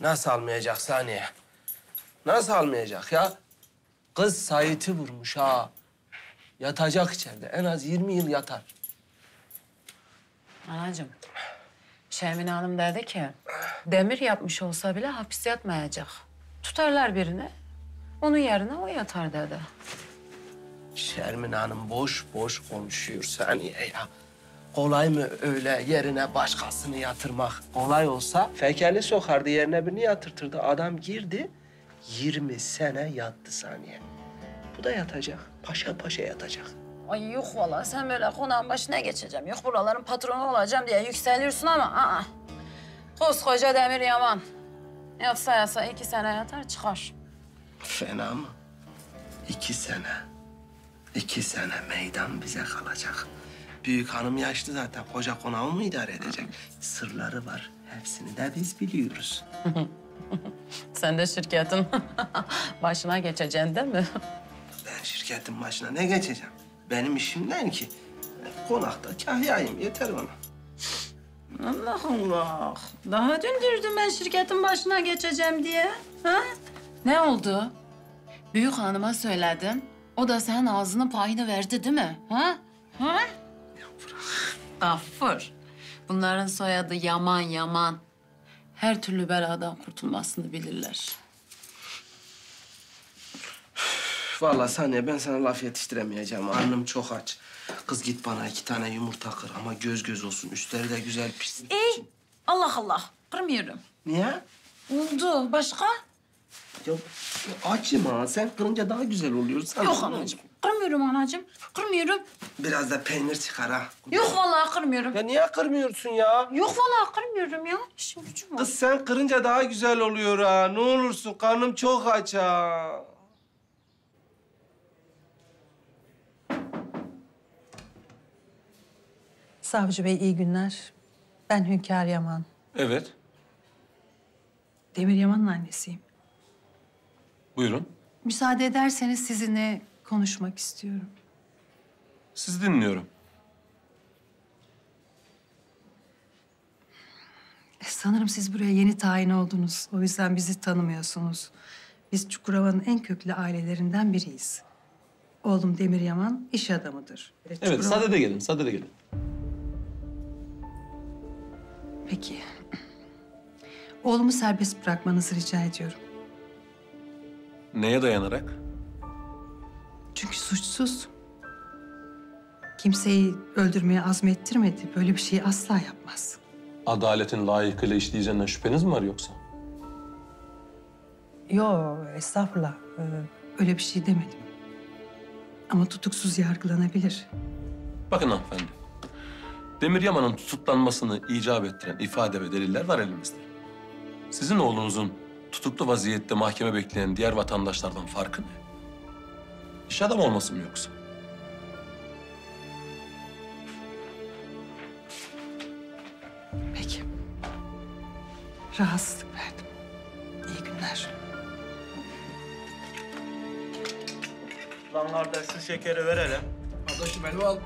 Nasıl almayacak saniye? Nasıl almayacak ya? Kız Sait'i vurmuş ha. Yatacak içeride. En az 20 yıl yatar. Anacığım, Şermin Hanım dedi ki... ...demir yapmış olsa bile hapis yatmayacak. Tutarlar birini, onun yerine o yatar dedi. Şermin Hanım boş boş konuşuyor saniye ya. Kolay mı öyle yerine başkasını yatırmak? Kolay olsa fekeli sokardı yerine birini yatırtırdı. Adam girdi 20 sene yattı saniye. Bu da yatacak. Paşa paşa yatacak. Ay yok vallahi sen böyle konağın başına geçeceğim. Yok buraların patronu olacağım diye yükseliyorsun ama aa. Koskoca Demir Yaman. Yatsa yatsa iki sene yatar çıkar. Fena mı? İki sene. İki sene meydan bize kalacak. Büyük hanım yaşlı zaten. Koca konağı mı idare edecek? Sırları var. Hepsini de biz biliyoruz. Sen de şirketin başına geçeceksin değil mi? Ben şirketin başına ne geçeceğim? Benim işimden ki. Konakta kahyayım yeter bana. Allah Allah. Daha dün durdum ben şirketin başına geçeceğim diye. Ha? Ne oldu? Büyük hanıma söyledim. O da senin ağzının payını verdi değil mi? Ha? Ha? Gaffur. Bunların soyadı Yaman Yaman. Her türlü beladan kurtulmasını bilirler. Vallahi saniye ben sana laf yetiştiremeyeceğim. Karnım çok aç. Kız git bana iki tane yumurta kır ama göz göz olsun. Üstleri de güzel pişsin. İyi. Allah Allah. Kırmıyorum. Niye? Oldu. Başka? Ya, ya açım ha. Sen kırınca daha güzel oluyor. Sen Yok anacığım. Kırmıyorum anacığım. Kırmıyorum. Biraz da peynir çıkar ha. Yok vallahi kırmıyorum. Ya niye kırmıyorsun ya? Yok vallahi kırmıyorum ya. İşim gücüm var. Kız sen kırınca daha güzel oluyor ha. Ne olursun karnım çok aç ha. Savcı Bey iyi günler. Ben Hünkar Yaman. Evet, Demir Yaman'ın annesiyim. buyurun. Müsaade ederseniz sizinle konuşmak istiyorum. Sizi dinliyorum. Sanırım siz buraya yeni tayin oldunuz. O yüzden bizi tanımıyorsunuz. Biz Çukurova'nın en köklü ailelerinden biriyiz. Oğlum Demir Yaman iş adamıdır. Evet, Çukurova- sadede gelin, sadede gelin. Peki. Oğlumu serbest bırakmanızı rica ediyorum. Neye dayanarak? Çünkü suçsuz. Kimseyi öldürmeye azmettirmedi. Böyle bir şeyi asla yapmaz. Adaletin layıkıyla işleyeceğinden şüpheniz mi var yoksa? Yo, estağfurullah. Ee, öyle bir şey demedim. Ama tutuksuz yargılanabilir. Bakın hanımefendi. Demir Yaman'ın tutuklanmasını icap ettiren ifade ve deliller var elimizde. Sizin oğlunuzun tutuklu vaziyette mahkeme bekleyen diğer vatandaşlardan farkı ne? İş adamı olması mı yoksa? Peki. Rahatsızlık verdim. İyi günler. Lan kardeş şu şekeri ver hele. Kardeşim elime al.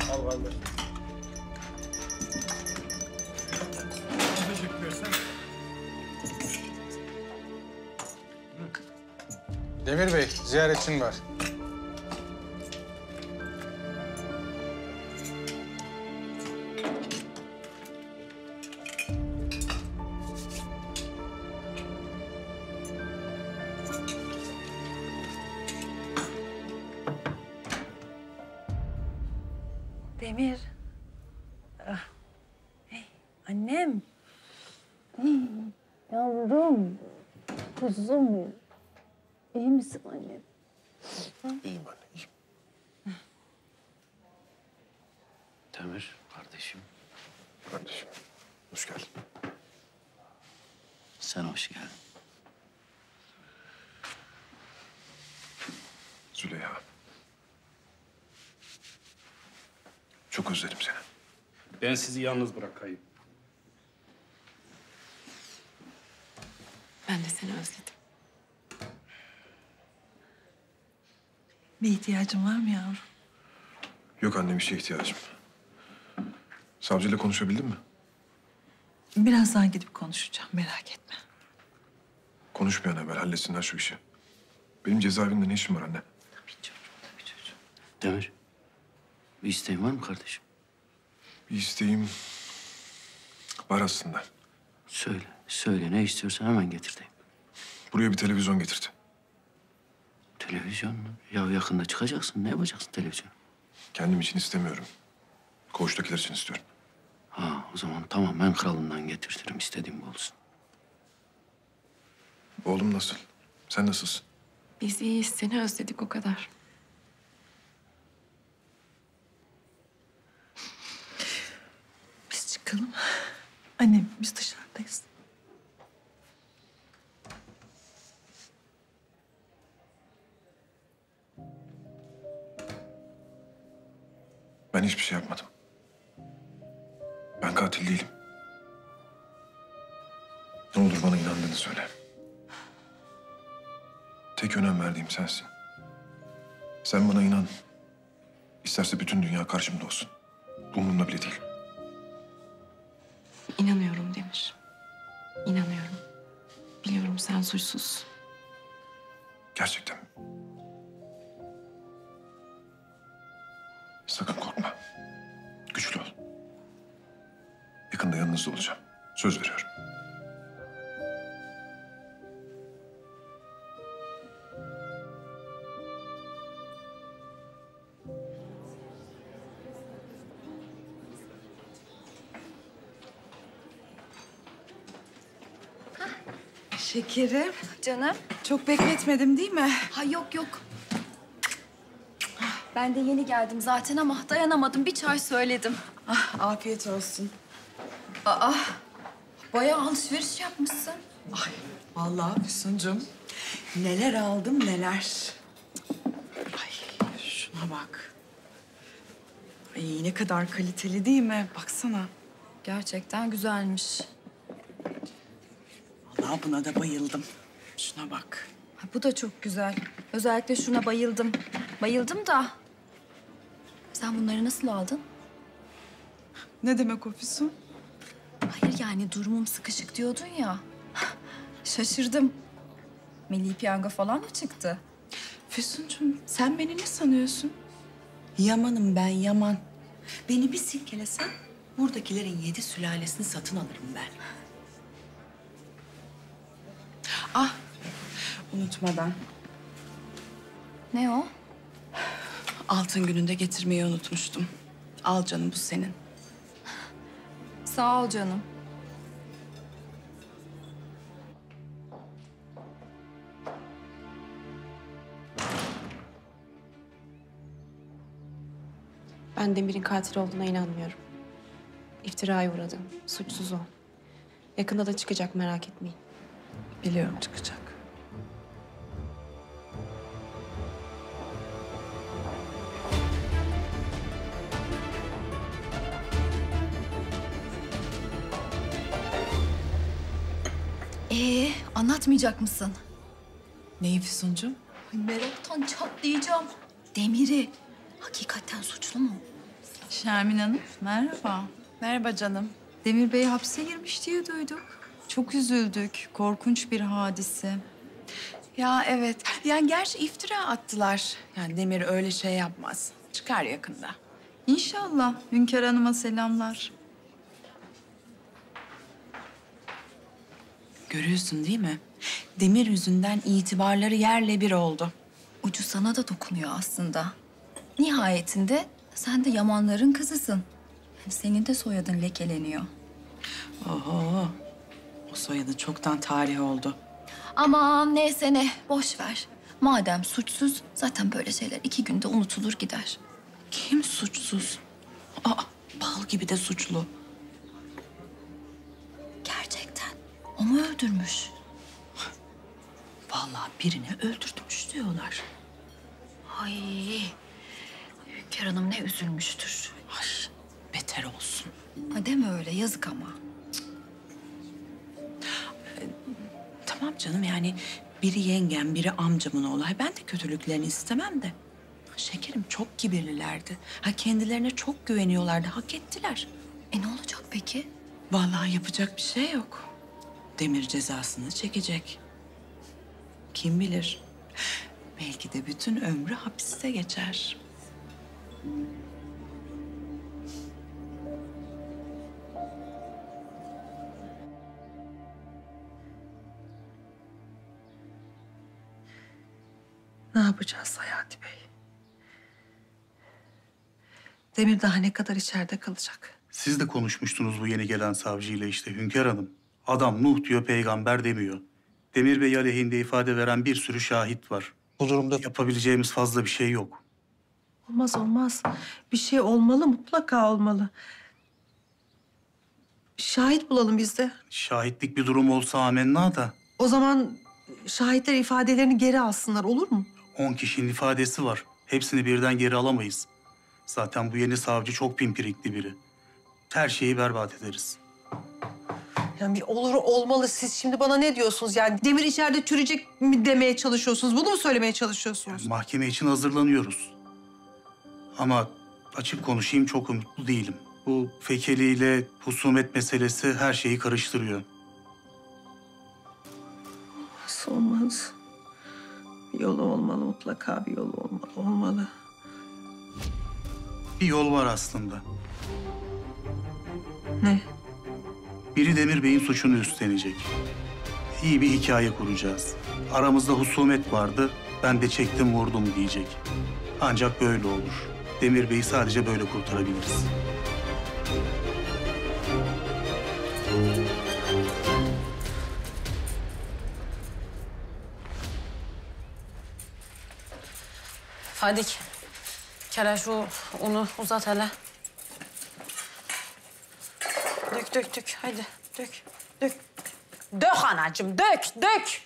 Al kardeş. Demir Bey, ziyaretçin var. Misin? İyiyim anne, iyiyim. Demir kardeşim. Kardeşim, hoş geldin. Sen hoş geldin. Züleyha. Çok özledim seni. Ben sizi yalnız bırakayım. Ben de seni özledim. Bir ihtiyacın var mı yavrum? Yok anne bir şeye ihtiyacım. Savcıyla konuşabildin mi? Birazdan gidip konuşacağım merak etme. Konuş bir an evvel halletsinler şu işi. Benim cezaevinde ne işim var anne? Demir, bir isteğin var mı kardeşim? Bir isteğim var aslında. Söyle, söyle ne istiyorsan hemen getireyim. Buraya bir televizyon getirdi. Televizyon mu? Ya yakında çıkacaksın. Ne yapacaksın televizyon? Kendim için istemiyorum. Koğuştakiler için istiyorum. Ha o zaman tamam ben kralından getirtirim. istediğim bu olsun. Oğlum nasıl? Sen nasılsın? Biz iyiyiz. Seni özledik o kadar. Biz çıkalım. Annem biz dışarıdayız. Ben hiçbir şey yapmadım. Ben katil değilim. Ne olur bana inandığını söyle. Tek önem verdiğim sensin. Sen bana inan. İsterse bütün dünya karşımda olsun. Umurumda bile değil. İnanıyorum Demir. İnanıyorum. Biliyorum sen suçsuzsun. Gerçekten mi? Sakın korkma. Güçlü ol. Yakında yanınızda olacağım. Söz veriyorum. Şekerim. Canım. Çok bekletmedim değil mi? Ha yok yok. Ben de yeni geldim zaten ama dayanamadım. Bir çay söyledim. Ah, afiyet olsun. Aa, bayağı alışveriş yapmışsın. Vallahi Füsuncum, neler aldım neler. Ay şuna bak. Ay ne kadar kaliteli değil mi? Baksana. Gerçekten güzelmiş. Vallahi buna da bayıldım. Şuna bak. Ha, bu da çok güzel. Özellikle şuna bayıldım. Bayıldım da. Sen bunları nasıl aldın? Ne demek o Füsun? Hayır yani durumum sıkışık diyordun ya. Şaşırdım. Milli piyango falan mı çıktı? Füsuncum sen beni ne sanıyorsun? Yamanım ben Yaman. Beni bir silkelesen buradakilerin yedi sülalesini satın alırım ben. Ah unutmadan. Ne o? Altın gününde getirmeyi unutmuştum. Al canım bu senin. Sağ ol canım. Ben Demir'in katil olduğuna inanmıyorum. İftiraya uğradı. Suçsuz o. Yakında da çıkacak merak etmeyin. Biliyorum çıkacak. Ee, anlatmayacak mısın? Neyi Füsuncum? Ay meraktan çatlayacağım. Demir'i. Hakikaten suçlu mu? Şermin Hanım, merhaba. Merhaba canım. Demir Bey hapse girmiş diye duyduk. Çok üzüldük. Korkunç bir hadise. Ya evet. Yani gerçi iftira attılar. Yani Demir öyle şey yapmaz. Çıkar yakında. İnşallah. Hünkar Hanım'a selamlar. Görüyorsun değil mi? Demir yüzünden itibarları yerle bir oldu. Ucu sana da dokunuyor aslında. Nihayetinde sen de Yamanların kızısın. Yani senin de soyadın lekeleniyor. Oho. O soyadı çoktan tarih oldu. Aman neyse ne, boş ver. Madem suçsuz, zaten böyle şeyler iki günde unutulur gider. Kim suçsuz? Aa, bal gibi de suçlu. Gerçekten. O mu öldürmüş? Vallahi birini öldürtmüş diyorlar. Ay, Hünkar Hanım ne üzülmüştür. Ay, beter olsun. Ha deme öyle, yazık ama. Tamam canım yani biri yengem, biri amcamın olay. Ben de kötülüklerini istemem de. Şekerim çok kibirlilerdi. Ha kendilerine çok güveniyorlardı. Hak ettiler. E ne olacak peki? Vallahi yapacak bir şey yok. Demir cezasını çekecek. Kim bilir? Belki de bütün ömrü hapiste geçer. Ne yapacağız Hayati Bey? Demir daha ne kadar içeride kalacak? Siz de konuşmuştunuz bu yeni gelen savcıyla işte Hünkar Hanım. Adam Nuh diyor, peygamber demiyor. Demir Bey aleyhinde ifade veren bir sürü şahit var. Bu durumda yapabileceğimiz fazla bir şey yok. Olmaz olmaz. Bir şey olmalı mutlaka olmalı. Şahit bulalım biz de. Şahitlik bir durum olsa amenna da O zaman şahitler ifadelerini geri alsınlar olur mu? 10 kişinin ifadesi var. Hepsini birden geri alamayız. Zaten bu yeni savcı çok pimpirikli biri. Her şeyi berbat ederiz. Yani bir olur olmalı. Siz şimdi bana ne diyorsunuz? Yani demir içeride çürüyecek mi demeye çalışıyorsunuz? Bunu mu söylemeye çalışıyorsunuz? Mahkeme için hazırlanıyoruz. Ama açık konuşayım çok umutlu değilim. Bu Fekeli ile husumet meselesi her şeyi karıştırıyor. Nasıl olmaz? Bir yolu olmalı mutlaka bir yolu olmalı. Olmalı. Bir yol var aslında. Ne? Biri Demir Bey'in suçunu üstlenecek. İyi bir hikaye kuracağız. Aramızda husumet vardı, ben de çektim vurdum diyecek. Ancak böyle olur. Demir Bey'i sadece böyle kurtarabiliriz. Fadik. Kere şu unu uzat hele. Dök dök dök. Haydi dök. Dök. Dök anacığım dök dök.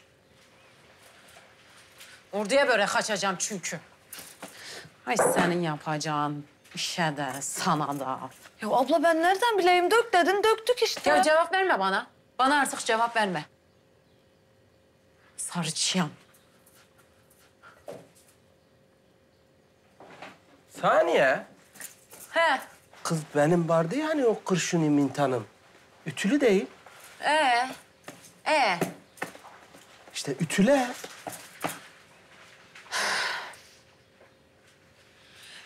Orduya böyle kaçacağım çünkü. Ay senin yapacağın işe de sana da. Ya abla ben nereden bileyim? Dök dedin, döktük işte. Ya cevap verme bana. Bana artık cevap verme. Sarı çiyan. Saniye. He. Kız benim vardı ya hani o kurşuni mintanım. Ütülü değil. Ee. Ee. İşte ütüle.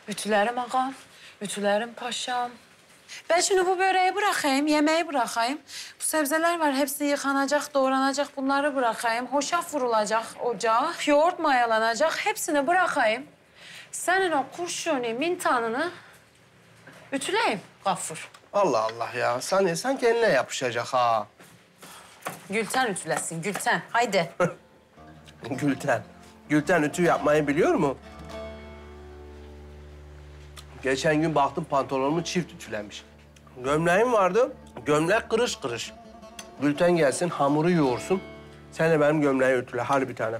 Ütülerim ağam, ütülerim paşam. Ben şimdi bu böreği bırakayım, yemeği bırakayım. Bu sebzeler var, hepsi yıkanacak, doğranacak. Bunları bırakayım. Hoşaf vurulacak ocağa, yoğurt mayalanacak. Hepsini bırakayım. Senin o kurşuni mintanını ütüleyim Gafur. Allah Allah ya. Saniye sanki eline yapışacak ha. Gülten ütülesin, Gülten. Haydi. Gülten. Gülten ütü yapmayı biliyor mu? Geçen gün baktım pantolonumu çift ütülenmiş. Gömleğim vardı. Gömlek kırış kırış. Gülten gelsin, hamuru yoğursun. Sen de benim gömleği ütüle. Hadi bir tane.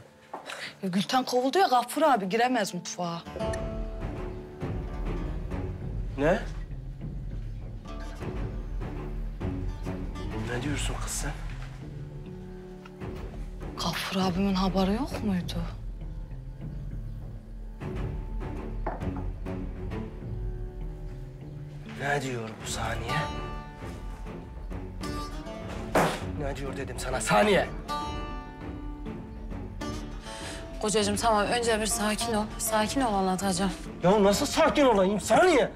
Ya Gülten kovuldu ya Gaffur abi giremez mutfağa. Ne? Ne diyorsun kız sen? Gaffur abimin haberi yok muydu? Ne diyor bu saniye? Ne diyor dedim sana saniye. Kocacığım tamam, önce bir sakin ol. Sakin ol anlatacağım. Ya nasıl sakin olayım saniye?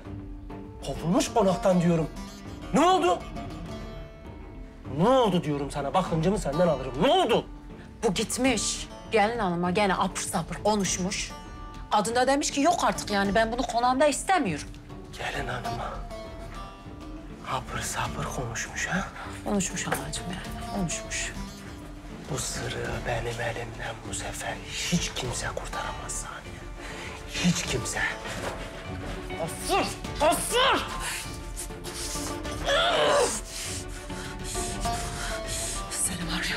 Kovulmuş konaktan diyorum. Ne oldu? Ne oldu diyorum sana. Bak hıncımı senden alırım. Ne oldu? Bu gitmiş. Gelin hanıma gene apır sapır konuşmuş. Adında demiş ki yok artık yani ben bunu konağımda istemiyorum. Gelin hanıma. Hapır sapır konuşmuş ha? Konuşmuş anacığım yani, konuşmuş. Bu sırrı benim elimden bu sefer hiç kimse kurtaramaz saniye. Hiç kimse. Gafur! Gafur! Ya,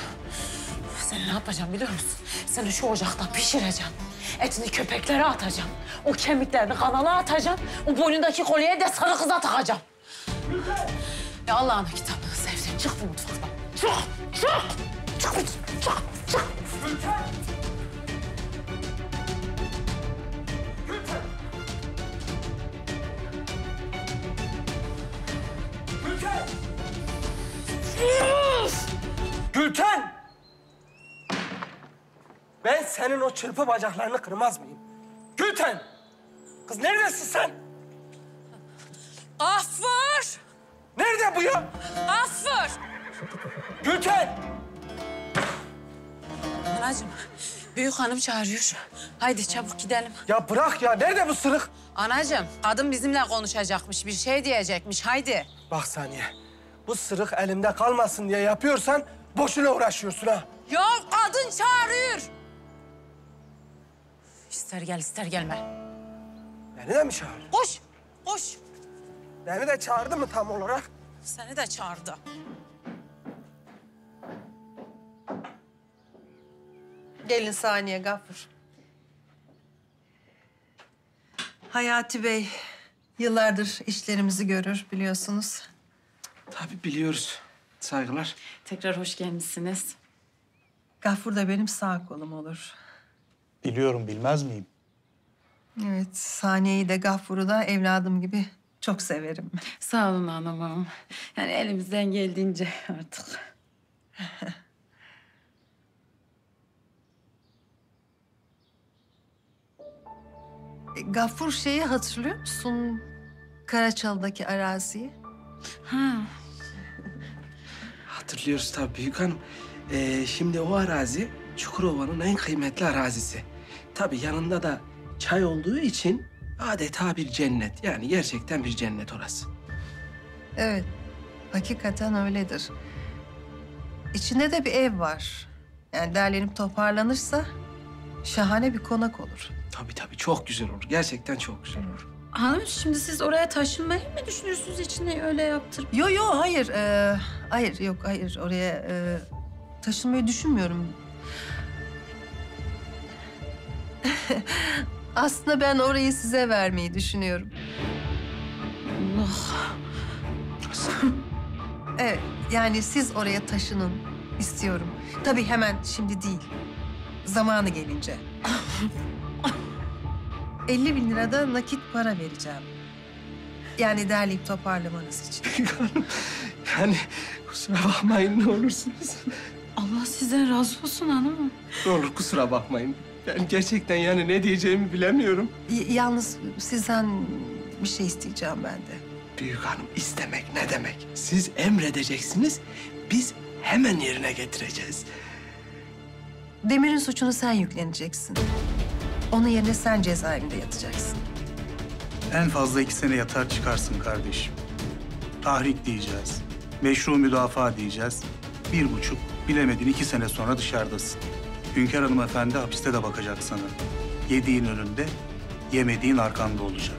seni ne yapacağım biliyor musun? Seni şu ocakta pişireceğim. Etini köpeklere atacağım. O kemiklerini kanala atacağım. O boynundaki kolyeye de sarı kıza takacağım. Ya Allah'ın kitabını sevdim. Çık bu mutfaktan. Çık! Çık! Çık! Çık! Çık! Gülten! Ben senin o çırpı bacaklarını kırmaz mıyım? Gülten! Kız neredesin sen? Gaffur! Nerede bu ya? Gaffur! Gülten! Anacığım, büyük hanım çağırıyor. Haydi çabuk gidelim. Ya bırak ya, nerede bu sırık? Anacığım, kadın bizimle konuşacakmış, bir şey diyecekmiş. Haydi. Bak saniye, bu sırık elimde kalmasın diye yapıyorsan boşuna uğraşıyorsun ha. Ya kadın çağırıyor. İster gel, ister gelme. Beni de mi çağır? Koş, koş. Beni de çağırdı mı tam olarak? Seni de çağırdı. Gelin saniye Gaffur. Hayati Bey yıllardır işlerimizi görür biliyorsunuz. Tabii biliyoruz. Saygılar. Tekrar hoş gelmişsiniz. Gaffur da benim sağ kolum olur. Biliyorum bilmez miyim? Evet, Saniye'yi de Gaffur'u da evladım gibi çok severim. Sağ olun hanımım. Yani elimizden geldiğince artık. E, Gaffur şeyi hatırlıyor musun? Karaçalı'daki araziyi. Ha. Hatırlıyoruz tabii büyük hanım. Ee, şimdi o arazi Çukurova'nın en kıymetli arazisi. Tabii yanında da çay olduğu için adeta bir cennet. Yani gerçekten bir cennet orası. Evet, hakikaten öyledir. İçinde de bir ev var. Yani derlenip toparlanırsa şahane bir konak olur. Tabii tabii çok güzel olur. Gerçekten çok güzel olur. Hanım şimdi siz oraya taşınmayı mı düşünüyorsunuz içine öyle yaptırıp? Yo yo hayır. ee, hayır yok hayır oraya ee, taşınmayı düşünmüyorum. Aslında ben orayı size vermeyi düşünüyorum. Allah. Evet yani siz oraya taşının istiyorum. Tabii hemen şimdi değil. Zamanı gelince. 50 bin lira da nakit para vereceğim. Yani derleyip toparlamanız için. Yani kusura bakmayın ne olursunuz. Allah sizden razı olsun hanımım. Ne olur kusura bakmayın. Ben gerçekten yani ne diyeceğimi bilemiyorum. Y- yalnız sizden bir şey isteyeceğim ben de. Büyük hanım istemek ne demek? Siz emredeceksiniz, biz hemen yerine getireceğiz. Demir'in suçunu sen yükleneceksin. Onun yerine sen cezaevinde yatacaksın. En fazla iki sene yatar çıkarsın kardeşim. Tahrik diyeceğiz. Meşru müdafaa diyeceğiz. Bir buçuk, bilemedin iki sene sonra dışarıdasın. Hünkar hanımefendi hapiste de bakacak sana. Yediğin önünde, yemediğin arkanda olacak.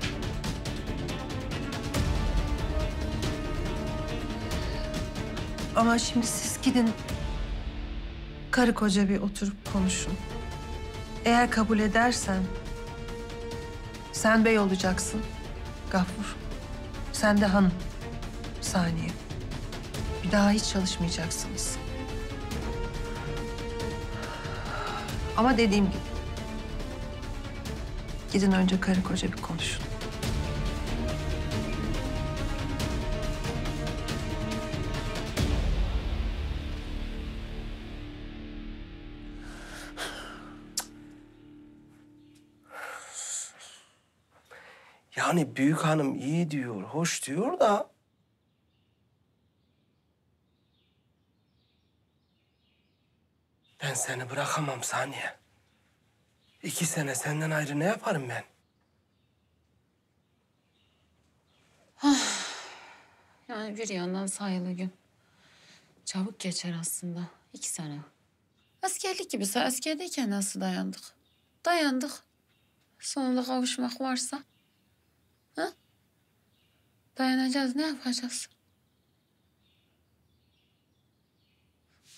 Ama şimdi siz gidin karı koca bir oturup konuşun. Eğer kabul edersen sen bey olacaksın Gaffur. Sen de hanım. Saniye. Bir daha hiç çalışmayacaksınız. Ama dediğim gibi gidin önce karı koca bir konuşun. Yani büyük hanım iyi diyor, hoş diyor da... Ben seni bırakamam Saniye. İki sene senden ayrı ne yaparım ben? Yani bir yandan sayılı gün. Çabuk geçer aslında. İki sene. Askerlik gibi. Askerdeyken nasıl dayandık? Dayandık. Sonunda kavuşmak varsa. Dayanacağız. Ne yapacağız?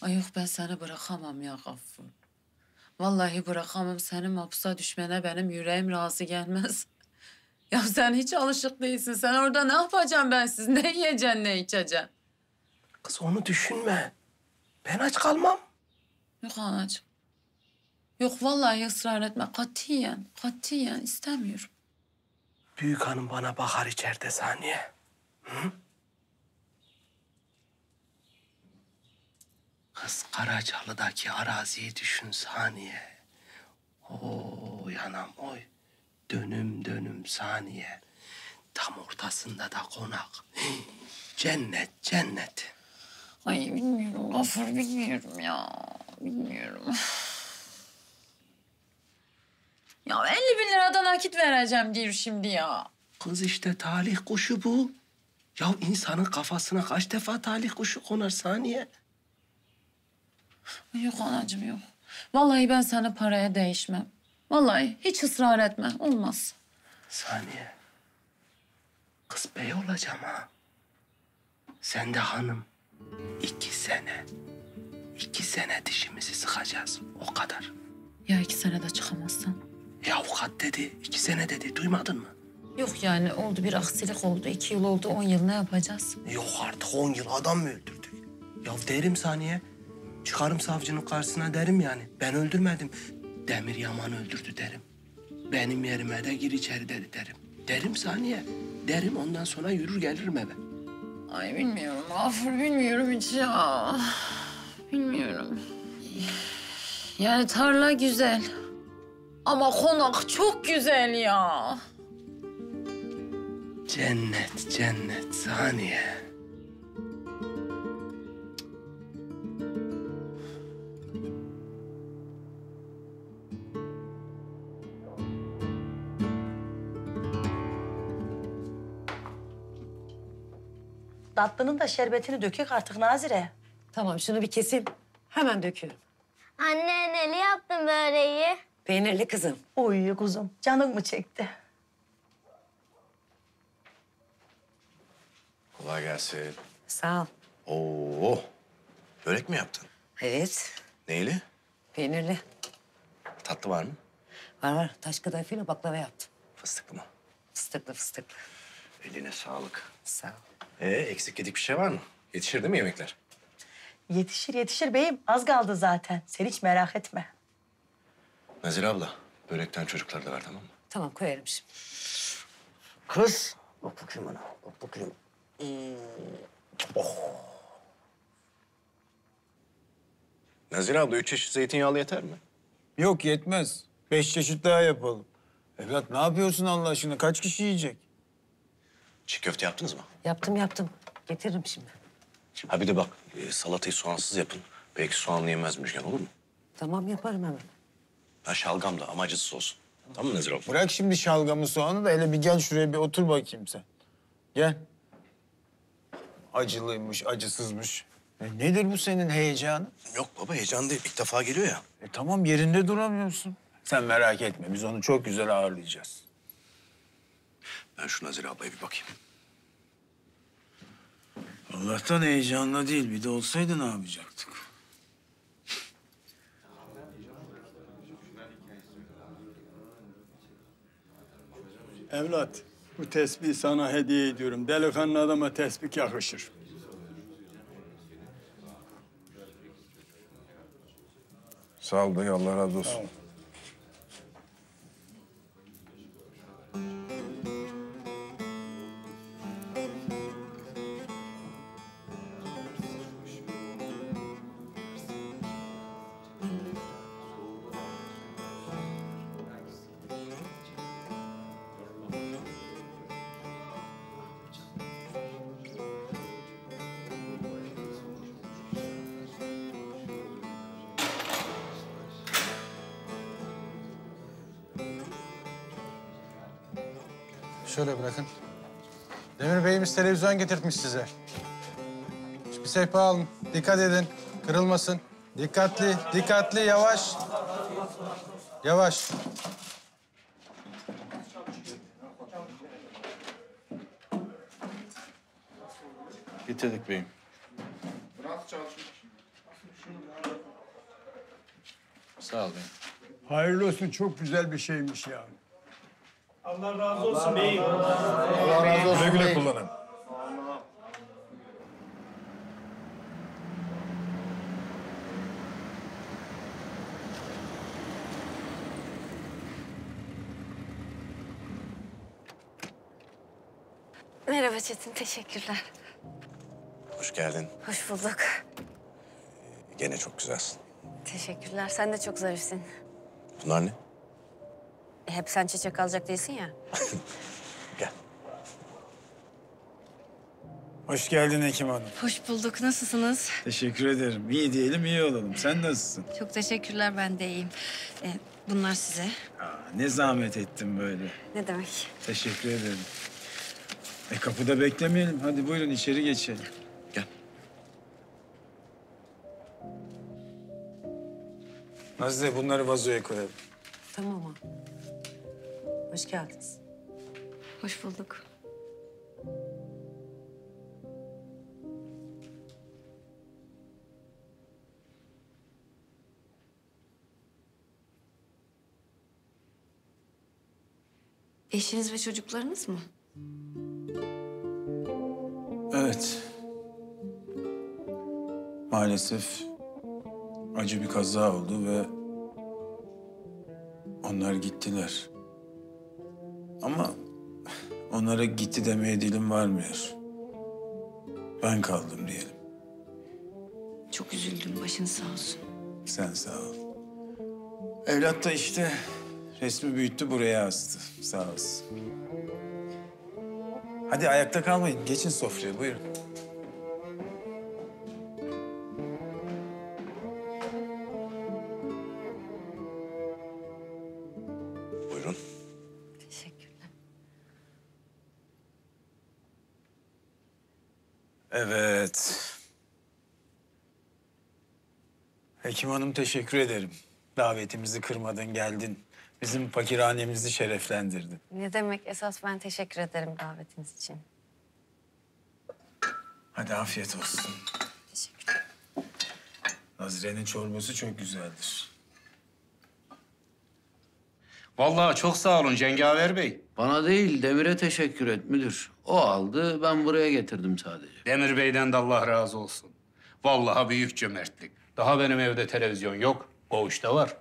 Ay yok ben seni bırakamam ya Gaffur. Vallahi bırakamam. Senin mahpusa düşmene benim yüreğim razı gelmez. Ya sen hiç alışık değilsin. Sen orada ne yapacaksın ben siz? Ne yiyeceksin, ne içeceksin? Kız onu düşünme. Ben aç kalmam. Yok anacığım. Yok vallahi ısrar etme. Katiyen, katiyen istemiyorum. Büyük hanım bana bakar içeride Saniye. Hı? Kız Karacalı'daki araziyi düşün Saniye. Oo yanam oy. Dönüm dönüm saniye. Tam ortasında da konak. Cennet, cennet. Ay bilmiyorum Gafur bilmiyorum ya. Bilmiyorum. Ya 50 bin liradan nakit vereceğim diyor şimdi ya. Kız işte talih kuşu bu. Ya insanın kafasına kaç defa talih kuşu konar saniye? Yok anacığım yok. Vallahi ben sana paraya değişmem. Vallahi hiç ısrar etme. Olmaz. Saniye. Kız bey olacağım ha. Sen de hanım. İki sene. İki sene dişimizi sıkacağız. O kadar. Ya iki senede çıkamazsan? Ya avukat dedi. iki sene dedi. Duymadın mı? Yok yani oldu bir aksilik oldu. iki yıl oldu on yıl ne yapacağız? Yok artık on yıl adam mı öldürdük? Ya derim saniye. Çıkarım savcının karşısına derim yani. Ben öldürmedim. Demir Yaman öldürdü derim. Benim yerime de gir içeri dedi derim. Derim saniye. Derim ondan sonra yürür gelirim eve. Ay bilmiyorum Gafur bilmiyorum hiç ya. Bilmiyorum. Yani tarla güzel. Ama konak çok güzel ya. Cennet, cennet saniye. Tatlının da şerbetini dökük artık Nazire. Tamam şunu bir keseyim. Hemen döküyorum. Anne neli yaptın böreği? Peynirli kızım. Uy kuzum canın mı çekti? Kolay gelsin. Sağ ol. Oo, börek mi yaptın? Evet. Neyli? Peynirli. Tatlı var mı? Var var. Taş kadayıfıyla baklava yaptım. Fıstıklı mı? Fıstıklı fıstıklı. Eline sağlık. Sağ ol. Ee, eksik yedik bir şey var mı? Yetişir değil mi yemekler? Yetişir yetişir beyim. Az kaldı zaten. Sen hiç merak etme. Nazire abla, börekten çocuklara da ver tamam mı? Tamam koyarım şimdi. Kız. Bak bakayım bana, bak bakayım. Oh. Nazire abla, üç çeşit zeytinyağlı yeter mi? Yok yetmez. Beş çeşit daha yapalım. Evlat ne yapıyorsun Allah aşkına? Kaç kişi yiyecek? Çiğ köfte yaptınız mı? Yaptım yaptım. Getiririm şimdi. Ha bir de bak, e, salatayı soğansız yapın. Belki soğanlı yemez Müjgan olur mu? Tamam yaparım hemen. Ha şalgam da ama acısız olsun. Tamam mı Nazire abla? Bırak şimdi şalgamı soğanı da hele bir gel şuraya bir otur bakayım sen. Gel. Acılıymış, acısızmış. E nedir bu senin heyecanın? Yok baba heyecan değil. İlk defa geliyor ya. E tamam yerinde duramıyorsun. Sen merak etme biz onu çok güzel ağırlayacağız. Ben şu Nazire ablaya bir bakayım. Allah'tan heyecanla değil bir de olsaydı ne yapacaktık? Evlat, bu tesbih sana hediye ediyorum. Delikanlı adama tesbih yakışır. Sağ ol dayı, Allah razı olsun. Şöyle bırakın. Demir Bey'imiz televizyon getirtmiş size. Bir sehpa alın. Dikkat edin. Kırılmasın. Dikkatli, dikkatli, yavaş. Yavaş. Getirdik beyim. Sağ ol beyim. Hayırlı olsun, çok güzel bir şeymiş ya. Allah razı olsun beyim. Allah razı olsun Güle güle kullanın. Merhaba Çetin, teşekkürler. Hoş geldin. Hoş bulduk. Gene çok güzelsin. Teşekkürler. Sen de çok zarifsin. Bunlar ne? E, hep sen çiçek alacak değilsin ya. Hoş geldin Hekim Hanım. Hoş bulduk. Nasılsınız? Teşekkür ederim. İyi diyelim, iyi olalım. Sen nasılsın? Çok teşekkürler. Ben de iyiyim. E, bunlar size. Ne zahmet ettin böyle. Ne demek? Teşekkür ederim. E kapıda beklemeyelim. Hadi buyurun içeri geçelim. Gel. Nazlı bunları vazoya koyalım. Tamam mı? Hoş geldiniz. Hoş bulduk. Eşiniz ve çocuklarınız mı? Evet. Maalesef acı bir kaza oldu ve onlar gittiler. Ama onlara gitti demeye dilim varmıyor. Ben kaldım diyelim. Çok üzüldüm. Başınız sağ olsun. Sen sağ ol. Evlat da işte resmi büyüttü buraya astı. Sağ olsun. Hadi ayakta kalmayın. Geçin sofraya. Buyurun. Hekim Hanım teşekkür ederim. Davetimizi kırmadın, geldin. Bizim fakirhanemizi şereflendirdin. Ne demek? Esas ben teşekkür ederim davetiniz için. Hadi afiyet olsun. Teşekkür Nazire'nin çorbası çok güzeldir. Vallahi çok sağ olun Cengaver Bey. Bana değil Demir'e teşekkür et müdür. O aldı ben buraya getirdim sadece. Demir Bey'den de Allah razı olsun. Vallahi büyük cömertlik. Daha benim evde televizyon yok. Koğuşta var.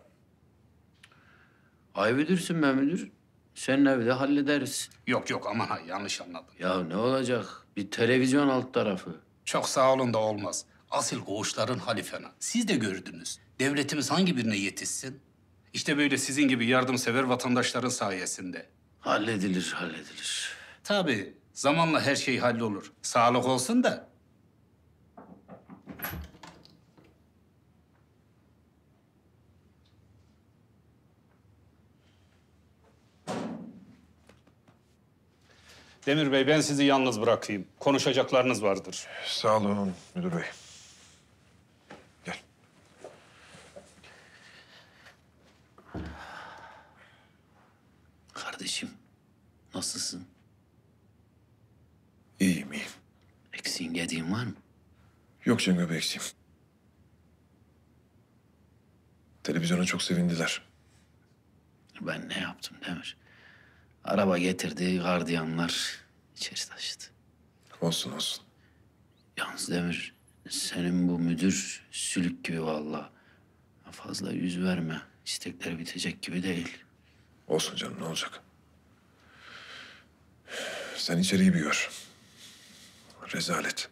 Ay müdürsün be müdür. Senin evde hallederiz. Yok yok aman ha yanlış anladın. Ya ne olacak? Bir televizyon alt tarafı. Çok sağ olun da olmaz. Asıl koğuşların hali fena. Siz de gördünüz. Devletimiz hangi birine yetişsin? İşte böyle sizin gibi yardımsever vatandaşların sayesinde. Halledilir, halledilir. Tabii zamanla her şey hallolur. Sağlık olsun da. Demir Bey ben sizi yalnız bırakayım. Konuşacaklarınız vardır. Sağ olun müdür bey. Kardeşim, nasılsın? İyiyim iyiyim. Eksiğin gediğin var mı? Yok Cengo Bey eksiğim. Televizyona çok sevindiler. Ben ne yaptım Demir? Araba getirdi, gardiyanlar içeri taşıdı. Olsun olsun. Yalnız Demir, senin bu müdür sülük gibi vallahi. Fazla yüz verme. İstekleri bitecek gibi değil. Olsun canım ne olacak? Sen içeriği bir gör. Rezalet.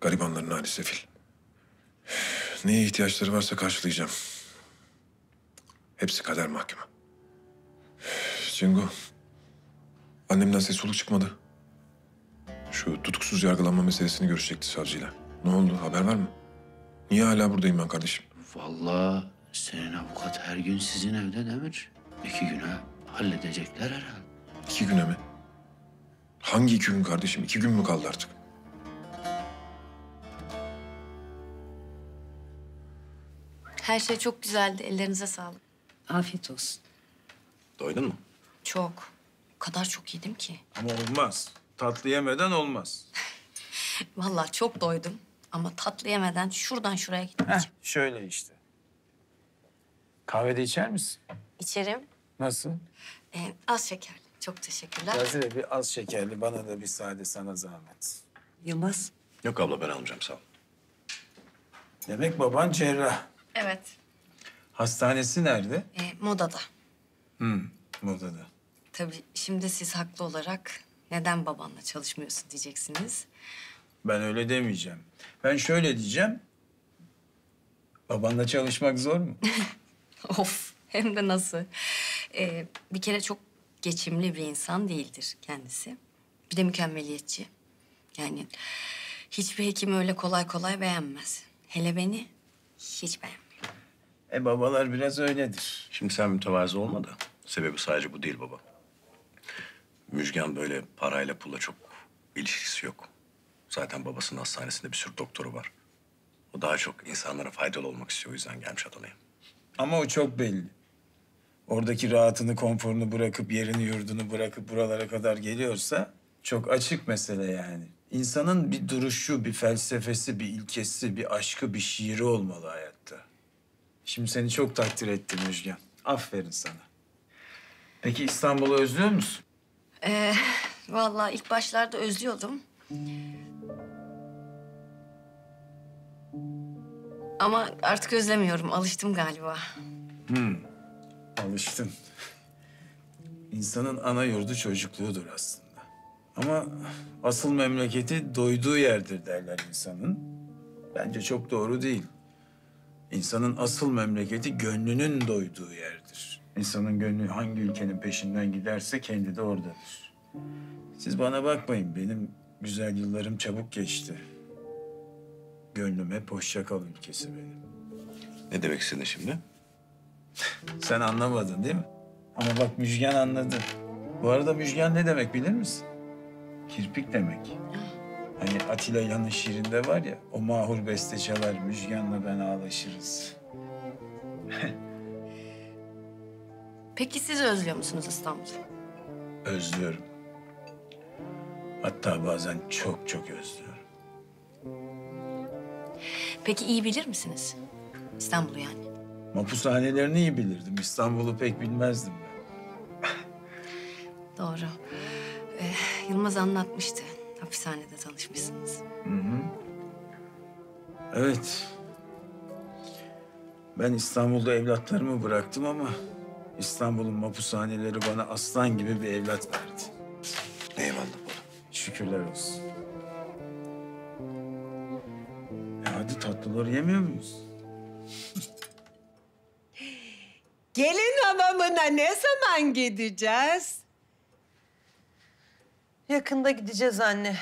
Garibanların hali sefil. Neye ihtiyaçları varsa karşılayacağım. Hepsi kader mahkumu. Cengo, annemden ses soluk çıkmadı. Şu tutuksuz yargılanma meselesini görüşecekti savcıyla. Ne oldu, haber var mı? Niye hala buradayım ben kardeşim? Vallahi senin avukat her gün sizin evde Demir. İki güne halledecekler herhalde. İki güne mi? Hangi iki gün kardeşim? İki gün mü kaldı artık? Her şey çok güzeldi. Ellerinize sağlık. Afiyet olsun. Doydun mu? Çok. O kadar çok yedim ki. Ama olmaz. Tatlı yemeden olmaz. Vallahi çok doydum. Ama tatlı yemeden şuradan şuraya gitmeyeceğim. Heh, şöyle işte. Kahvede içer misin? İçerim. Nasıl? Ee, az şekerli. Çok teşekkürler. Nazire bir az şekerli, bana da bir sade sana zahmet. Yılmaz. Yok abla ben almayacağım sağ ol. Demek baban cerrah. Evet. Hastanesi nerede? Ee, modada. Hı, modada. Tabii şimdi siz haklı olarak neden babanla çalışmıyorsun diyeceksiniz. Ben öyle demeyeceğim. Ben şöyle diyeceğim. Babanla çalışmak zor mu? Of hem de nasıl. Ee, bir kere çok geçimli bir insan değildir kendisi. Bir de mükemmeliyetçi. Yani hiçbir hekim öyle kolay kolay beğenmez. Hele beni hiç beğenmez. E babalar biraz öyledir. Şimdi sen mütevazı olma da sebebi sadece bu değil baba. Müjgan böyle parayla pulla çok ilişkisi yok. Zaten babasının hastanesinde bir sürü doktoru var. O daha çok insanlara faydalı olmak istiyor. O yüzden gelmiş Adana'ya. Ama o çok belli. Oradaki rahatını, konforunu bırakıp, yerini, yurdunu bırakıp buralara kadar geliyorsa çok açık mesele yani. İnsanın bir duruşu, bir felsefesi, bir ilkesi, bir aşkı, bir şiiri olmalı hayatta. Şimdi seni çok takdir ettim Müjgan. Aferin sana. Peki İstanbul'u özlüyor musun? Ee, vallahi ilk başlarda özlüyordum. Ama artık özlemiyorum. Alıştım galiba. Hmm. Alıştın. İnsanın ana yurdu çocukluğudur aslında. Ama asıl memleketi doyduğu yerdir derler insanın. Bence çok doğru değil. İnsanın asıl memleketi gönlünün doyduğu yerdir. İnsanın gönlü hangi ülkenin peşinden giderse kendi de oradadır. Siz bana bakmayın, benim güzel yıllarım çabuk geçti. Gönlüm hep hoşça kal ülkesi benim. Ne demek istedin şimdi? Sen anlamadın değil mi? Ama bak Müjgan anladı. Bu arada Müjgan ne demek bilir misin? Kirpik demek. Hani Atilla İlhan'ın şiirinde var ya, o mahur beste çalar, Müjgan'la ben ağlaşırız. Peki siz özlüyor musunuz İstanbul'u? Özlüyorum. Hatta bazen çok çok özlüyorum. Peki iyi bilir misiniz? İstanbul'u yani. Mapushanelerini iyi bilirdim. İstanbul'u pek bilmezdim ben. Doğru. Ee, Yılmaz anlatmıştı. Hapishanede tanışmışsınız. Hı hı. Evet. Ben İstanbul'da evlatlarımı bıraktım ama İstanbul'un mapushaneleri bana aslan gibi bir evlat verdi. Eyvallah. Şükürler olsun. E hadi tatlıları yemiyor muyuz? Gelin hamamına ne zaman gideceğiz? Yakında gideceğiz anne.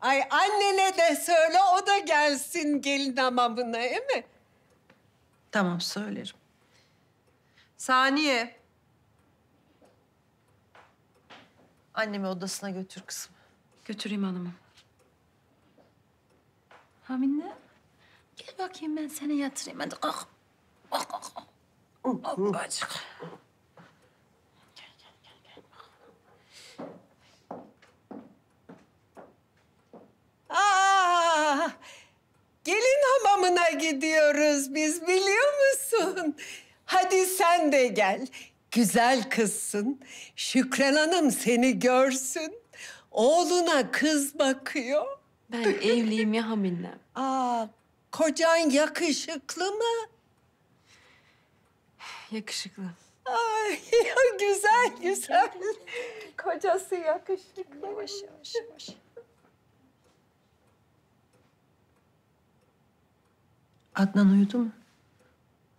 Ay annene de söyle o da gelsin gelin hamamına değil mi? Tamam söylerim. Saniye. Annemi odasına götür kızım. Götüreyim hanımım. Hamine. Gel bakayım ben seni yatırayım. Hadi kalk. Kalk kalk. kalk. Hoppacık. Aa, gelin hamamına gidiyoruz biz biliyor musun? Hadi sen de gel. Güzel kızsın. Şükran Hanım seni görsün. Oğluna kız bakıyor. Ben evliyim ya Haminem. Aa, kocan yakışıklı mı? Yakışıklı. Ay güzel güzel. Kocası yakışıklı. Yavaş yavaş yavaş. Adnan uyudu mu?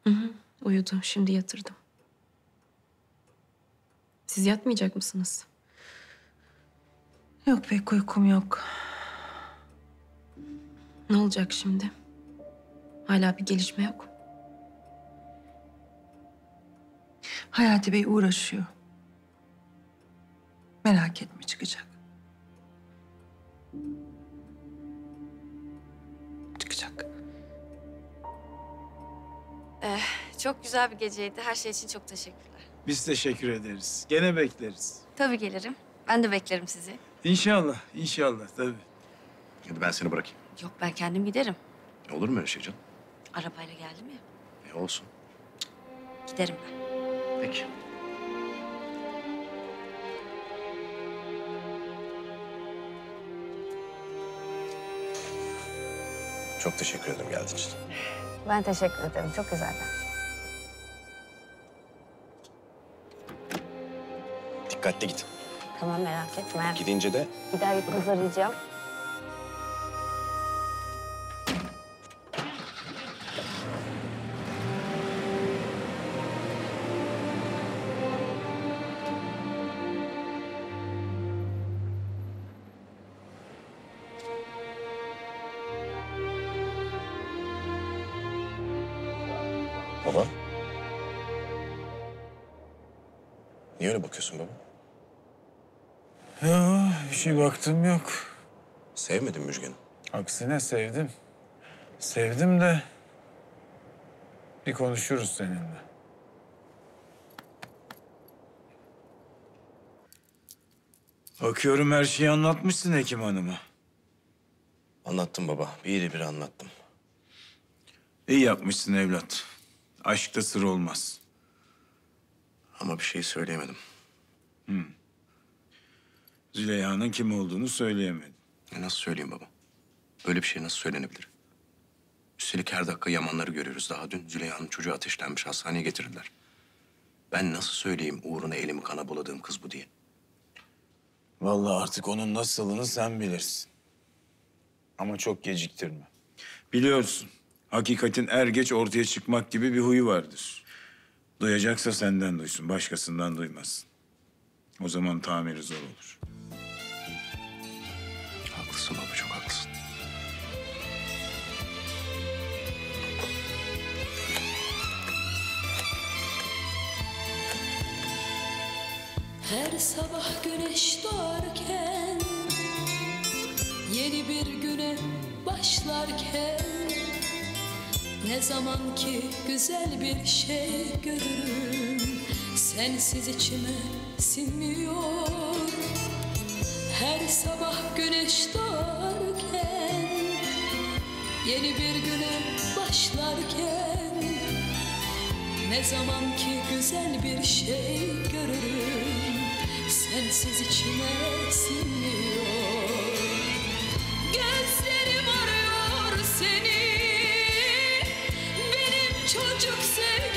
Hı hı, uyudu. Şimdi yatırdım. Siz yatmayacak mısınız? Yok pek uykum yok. Ne olacak şimdi? Hala bir gelişme yok. Hayati Bey uğraşıyor. Merak etme çıkacak. Çıkacak. Eh, çok güzel bir geceydi. Her şey için çok teşekkürler. Biz teşekkür ederiz. Gene bekleriz. Tabii gelirim. Ben de beklerim sizi. İnşallah, inşallah tabii. Hadi ben seni bırakayım. Yok ben kendim giderim. Olur mu öyle şey canım? Arabayla geldim ya. E olsun. Giderim ben. Peki. Çok teşekkür ederim geldiğin için. Ben teşekkür ederim. Çok güzeller. Dikkatli git. Tamam merak etme. Gidince de... Gider gitmez arayacağım. Baba. Niye öyle bakıyorsun baba? Ya bir şey baktım yok. Sevmedin Müjgan'ı. Aksine sevdim. Sevdim de bir konuşuruz seninle. Bakıyorum her şeyi anlatmışsın Hekim Hanım'a. Anlattım baba. Bir bir anlattım. İyi yapmışsın evlat. Aşkta sır olmaz. Ama bir şey söyleyemedim. Hı. Züleyha'nın kim olduğunu söyleyemedin. E nasıl söyleyeyim baba? Böyle bir şey nasıl söylenebilir? Üstelik her dakika Yamanları görüyoruz. Daha dün Züleyha'nın çocuğu ateşlenmiş hastaneye getirdiler. Ben nasıl söyleyeyim uğruna elimi kana buladığım kız bu diye? Vallahi artık onun nasılını sen bilirsin. Ama çok geciktirme. Biliyorsun, hakikatin er geç ortaya çıkmak gibi bir huyu vardır. Duyacaksa senden duysun, başkasından duymasın. O zaman tamiri zor olur. Haklısın baba, çok haklısın. Her sabah güneş doğarken Yeni bir güne başlarken Ne zaman ki güzel bir şey görürüm Sensiz içime sinmiyor Her sabah güneş doğarken Yeni bir güne başlarken ne zaman ki güzel bir şey görürüm Sensiz içime sinmiyor. Gözlerim arıyor seni Benim çocuk sevgilimi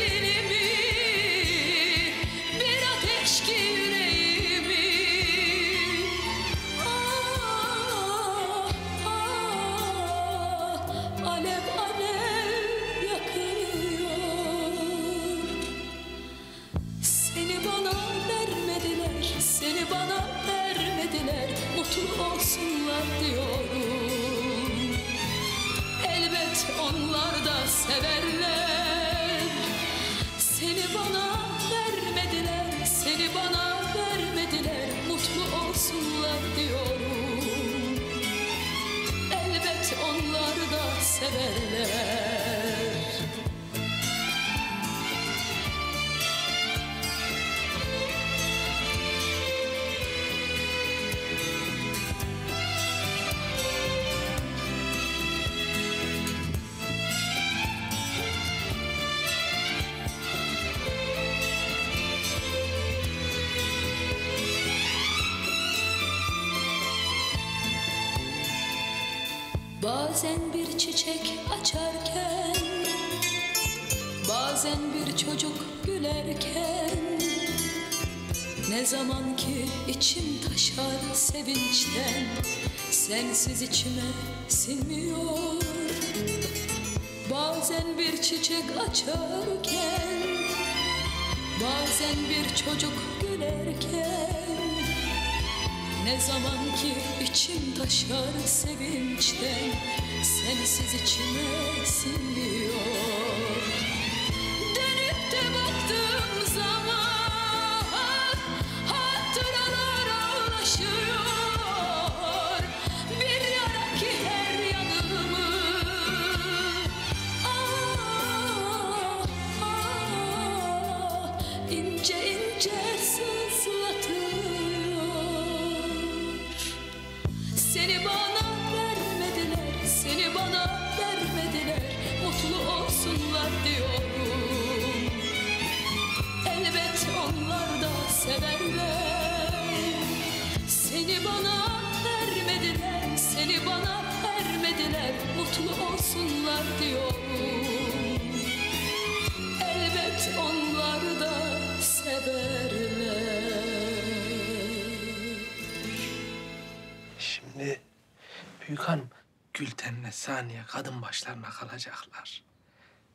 sevinçten Sensiz içime sinmiyor. Bazen bir çiçek açarken Bazen bir çocuk gülerken ne zaman ki içim taşar sevinçten Sensiz içime sinmiyor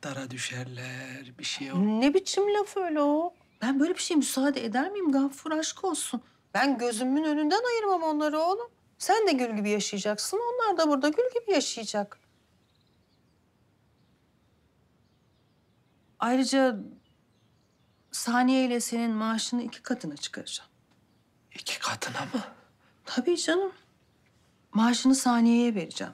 Dara düşerler, bir şey olur. Ne biçim laf öyle o? Ben böyle bir şeye müsaade eder miyim Gaffur aşk olsun? Ben gözümün önünden ayırmam onları oğlum. Sen de gül gibi yaşayacaksın, onlar da burada gül gibi yaşayacak. Ayrıca Saniye ile senin maaşını iki katına çıkaracağım. İki katına mı? Tabii canım. Maaşını saniyeye vereceğim.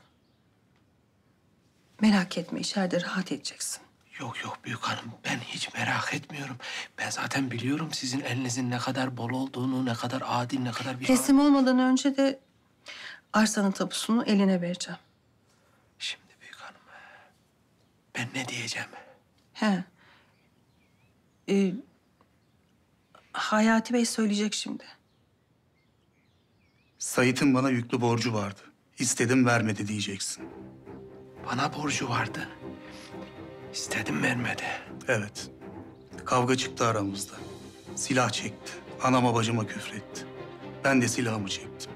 Merak etme içeride rahat edeceksin. Yok yok büyük hanım ben hiç merak etmiyorum. Ben zaten biliyorum sizin elinizin ne kadar bol olduğunu, ne kadar adil, ne kadar bir... Teslim olmadan önce de arsanın tapusunu eline vereceğim. Ben ne diyeceğim? He. Ee, Hayati Bey söyleyecek şimdi. Sait'in bana yüklü borcu vardı. İstedim vermedi diyeceksin. Bana borcu vardı. İstedim vermedi. Evet. Kavga çıktı aramızda. Silah çekti. Anama bacıma küfretti. Ben de silahımı çektim.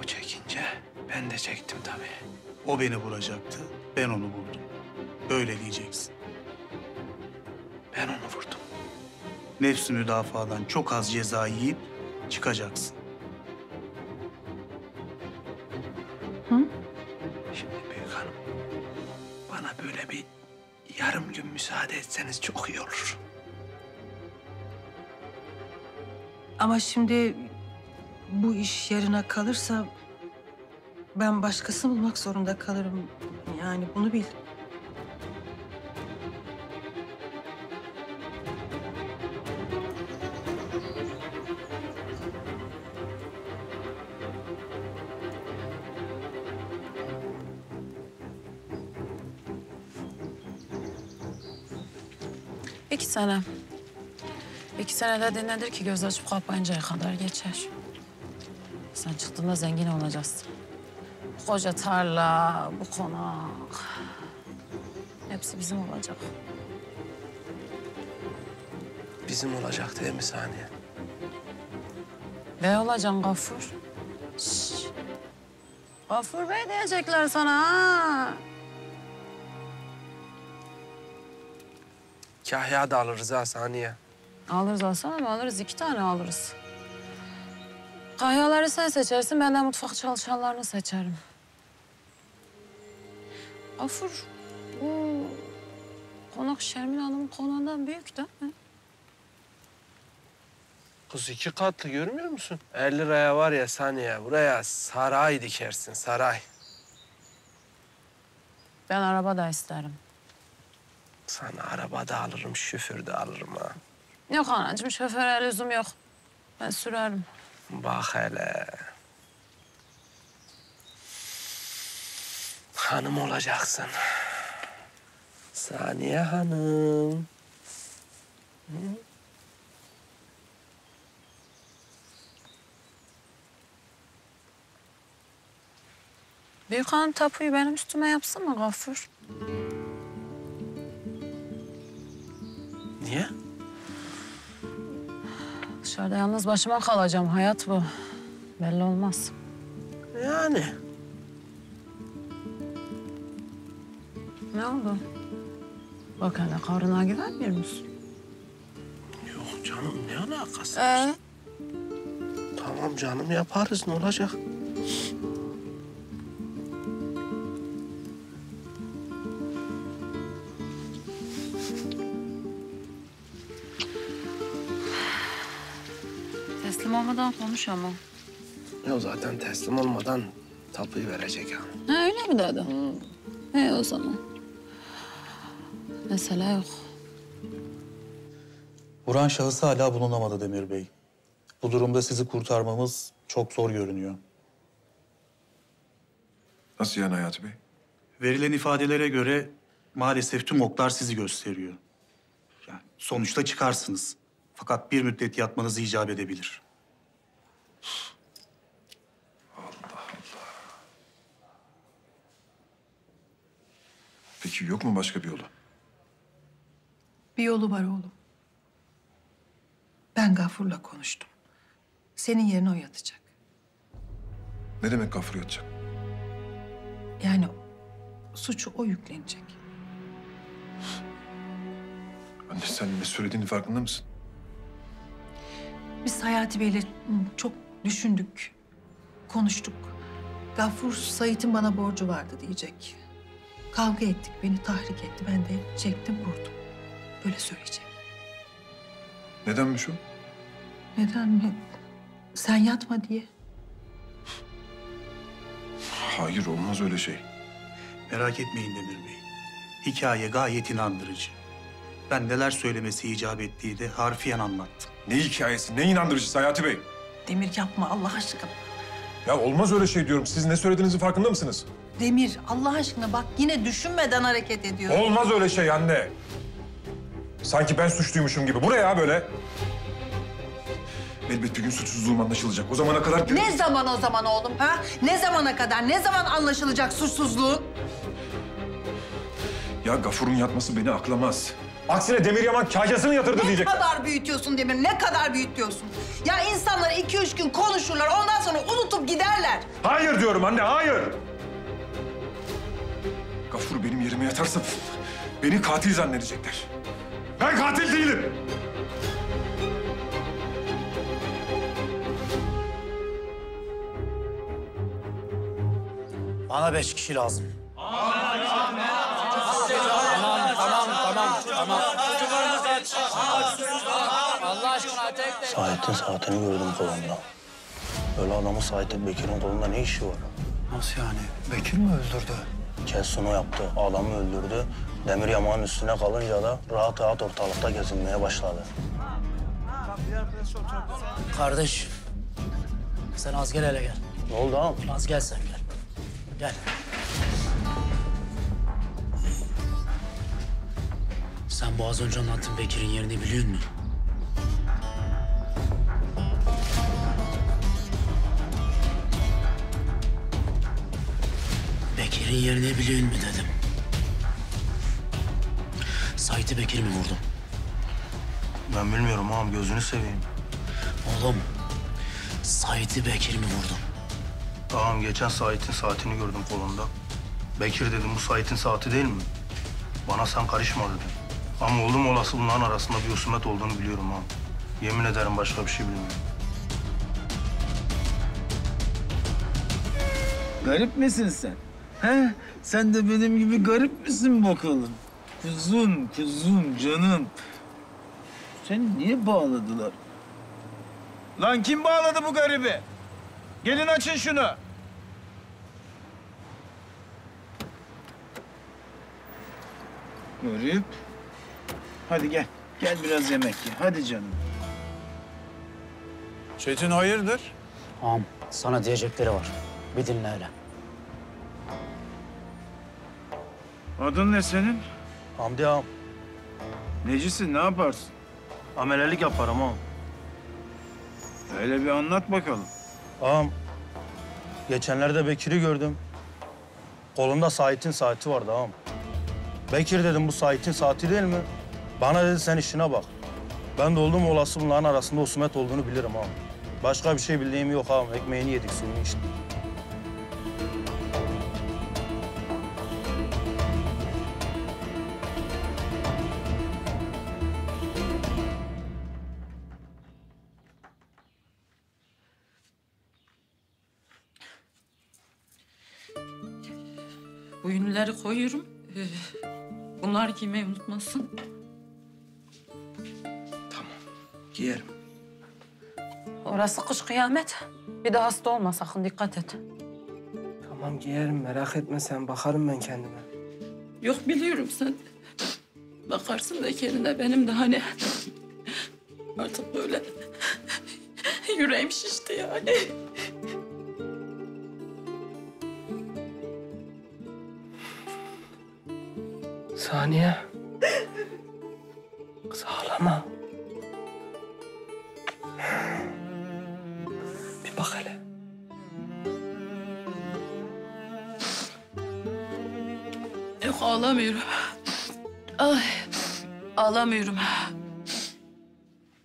O çekince ben de çektim tabii. O beni vuracaktı. Ben onu vurdum. Böyle diyeceksin. Ben onu vurdum. Nefsi müdafadan çok az ceza yiyip çıkacaksın. Şimdi böyle bir yarım gün müsaade etseniz çok iyi olur. Ama şimdi bu iş yarına kalırsa ben başkası bulmak zorunda kalırım. Yani bunu bil. Sene. İki senede dinlendir ki göz açıp kapayıncaya kadar geçer. Sen çıktığında zengin olacaksın. Koca tarla, bu konak. Hepsi bizim olacak. Bizim olacak değil mi saniye? Bey olacaksın Gafur. Şşş. Gafur Bey diyecekler sana ha. Kahya da alırız ha saniye. Alırız alsana mı alırız? iki tane alırız. Kahyaları sen seçersin, ben de mutfak çalışanlarını seçerim. Gafur, bu konak Şermin Hanım'ın konağından büyük değil mi? Kız iki katlı görmüyor musun? 50 liraya var ya saniye buraya saray dikersin saray. Ben araba da isterim. Sana araba da alırım, şoför de alırım ha. Yok anacığım, şoföre lüzum yok. Ben sürerim. Bak hele. Hanım olacaksın. Saniye hanım. Hı? Büyük hanım tapuyu benim üstüme yapsın mı Gafur? Niye? Dışarıda yalnız başıma kalacağım. Hayat bu. Belli olmaz. Yani. Ne oldu? Bak hele karına güvenmiyor musun? Yok canım ne alakası? Ee? Tamam canım yaparız ne olacak? Olmadan konuş ama. Ya zaten teslim olmadan tapuyu verecek ha. Ha öyle mi dedi? He o zaman. Mesele yok. Vuran şahıs hala bulunamadı Demir Bey. Bu durumda sizi kurtarmamız çok zor görünüyor. Nasıl yani Hayati Bey? Verilen ifadelere göre maalesef tüm oklar sizi gösteriyor. Yani sonuçta çıkarsınız. Fakat bir müddet yatmanız icap edebilir. Peki yok mu başka bir yolu? Bir yolu var oğlum. Ben Gafur'la konuştum. Senin yerine o yatacak. Ne demek gafur yatacak? Yani suçu o yüklenecek. Anne sen ne söylediğinin farkında mısın? Biz Hayati Bey'le çok düşündük, konuştuk. Gafur Sait'in bana borcu vardı diyecek. Kavga ettik, beni tahrik etti. Ben de çektim vurdum. Böyle söyleyecek. Nedenmiş o? Neden mi? Sen yatma diye. Hayır olmaz öyle şey. Merak etmeyin Demir Bey. Hikaye gayet inandırıcı. Ben neler söylemesi icap ettiği de harfiyen anlattım. Ne hikayesi, ne inandırıcısı Hayati Bey? Demir yapma Allah aşkına. Ya olmaz öyle şey diyorum. Siz ne söylediğinizin farkında mısınız? Demir Allah aşkına bak yine düşünmeden hareket ediyorsun. Olmaz öyle şey anne. Sanki ben suçluymuşum gibi. Bu ne ya böyle? Elbet bir gün suçsuzluğum anlaşılacak. O zamana kadar... Ne zaman o zaman oğlum ha? Ne zamana kadar? Ne zaman anlaşılacak suçsuzluğun? Ya Gafur'un yatması beni aklamaz. Aksine Demir Yaman kahyasını yatırdı Ne diyecek. kadar büyütüyorsun Demir, ne kadar büyütüyorsun? Ya insanlar iki üç gün konuşurlar, ondan sonra unutup giderler. Hayır diyorum anne, hayır. Gafur benim yerime yatarsa beni katil zannedecekler. Ben katil değilim. Bana beş kişi lazım. Tamam, Sait'in saatini gördüm kolunda. Öyle adamın Sait'in Bekir'in kolunda ne işi var? Nasıl yani? Bekir mi öldürdü? Kesin o yaptı. Adamı öldürdü. Demir yamağın üstüne kalınca da rahat rahat ortalıkta gezinmeye başladı. Kardeş, sen az gel hele gel. Ne oldu ağam? Az gel sen gel. Gel. Sen bu az önce anlattığın Bekir'in yerini biliyor musun? Bekir'in yerini biliyor musun dedim. Sait'i Bekir mi vurdu? Ben bilmiyorum ağam, gözünü seveyim. Oğlum, Sait'i Bekir mi vurdu? Tamam geçen Sait'in saatini gördüm kolunda. Bekir dedim bu Sait'in saati değil mi? Bana sen karışma dedim. Ama oğlum olası bunların arasında bir husumet olduğunu biliyorum ha. Yemin ederim başka bir şey bilmiyorum. Garip misin sen? He? Sen de benim gibi garip misin bakalım? Kuzum, kuzum, canım. Seni niye bağladılar? Lan kim bağladı bu garibi? Gelin açın şunu. Garip. Hadi gel. Gel biraz yemek ye. Hadi canım. Çetin hayırdır? Ağam, sana diyecekleri var. Bir dinle hele. Adın ne senin? Hamdi ağam. Necisin, ne yaparsın? Amelelik yaparım ağam. Öyle bir anlat bakalım. Ağam, geçenlerde Bekir'i gördüm. Kolunda Sait'in saati vardı ağam. Bekir dedim bu Sait'in saati değil mi? Bana dedi sen işine bak. Ben de oldum olası bunların arasında husumet olduğunu bilirim ağam. Başka bir şey bildiğim yok ağam. Ekmeğini yedik, suyunu içtik. Bu ünlüleri koyuyorum. Ee, Bunlar giymeyi unutmasın. Giyerim. Orası kış kıyamet. Bir de hasta olma sakın dikkat et. Tamam giyerim merak etme sen bakarım ben kendime. Yok biliyorum sen. Bakarsın da kendine benim de hani artık böyle yüreğim şişti yani. Saniye. Kız ağlama. Bir bak hele. Yok ağlamıyorum. Ay ağlamıyorum.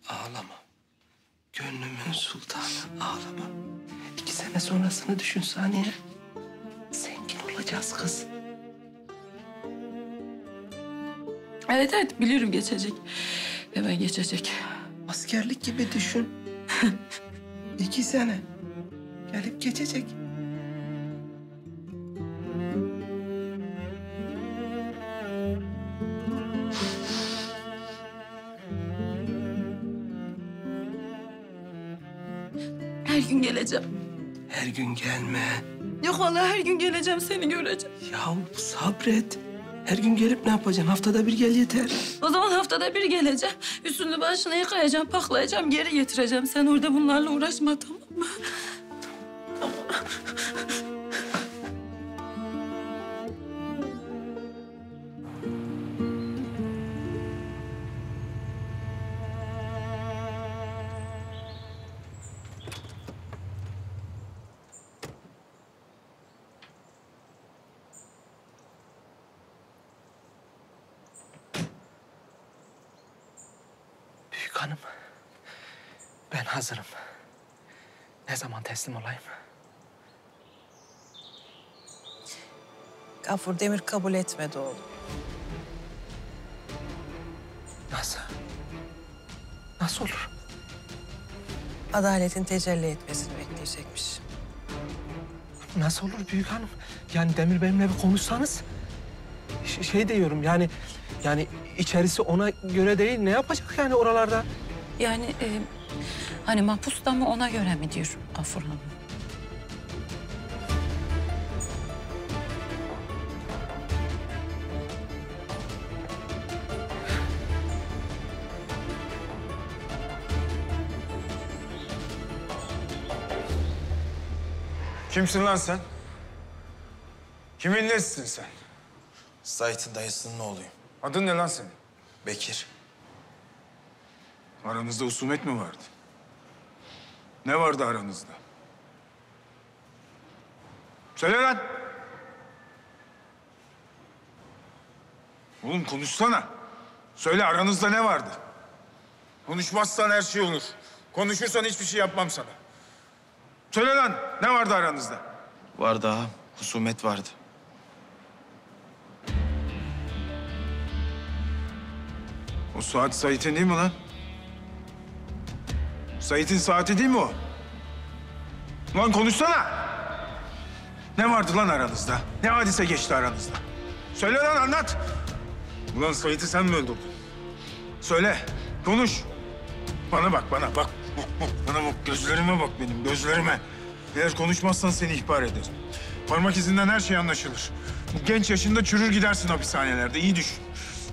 Ağlama. Gönlümün sultanı ağlama. İki sene sonrasını düşün Saniye. Zengin olacağız kız. Evet evet biliyorum geçecek. Hemen geçecek. Askerlik gibi düşün. İki sene. Gelip geçecek. Her gün geleceğim. Her gün gelme. Yok vallahi her gün geleceğim seni göreceğim. Yahu sabret. Her gün gelip ne yapacaksın? Haftada bir gel yeter. O zaman haftada bir geleceğim. Üstünü başını yıkayacağım, paklayacağım, geri getireceğim. Sen orada bunlarla uğraşma tamam mı? Gafur Demir kabul etmedi oğlum. Nasıl? Nasıl olur? Adaletin tecelli etmesini bekleyecekmiş. Nasıl olur büyük hanım? Yani Demir benimle bir konuşsanız. Ş- şey diyorum yani yani içerisi ona göre değil ne yapacak yani oralarda? Yani e, hani mahpus da mı ona göre mi diyor Gafur Hanım? Kimsin lan sen? Kimin nesisin sen? Zahit'in dayısının oğluyum. Adın ne lan senin? Bekir. Aranızda husumet mi vardı? Ne vardı aranızda? Söyle lan! Oğlum konuşsana. Söyle aranızda ne vardı? Konuşmazsan her şey olur. Konuşursan hiçbir şey yapmam sana. Söyle lan ne vardı aranızda? Vardı ağam. Husumet vardı. O saat Sait'in değil mi lan? Sait'in saati değil mi o? Lan konuşsana! Ne vardı lan aranızda? Ne hadise geçti aranızda? Söyle lan anlat! Ulan Sait'i sen mi öldürdün? Söyle, konuş. Bana bak, bana bak. Bak, bak. Bana bak, gözlerime bak benim, gözlerime. Eğer konuşmazsan seni ihbar ederim. Parmak izinden her şey anlaşılır. Bu genç yaşında çürür gidersin hapishanelerde, iyi düşün.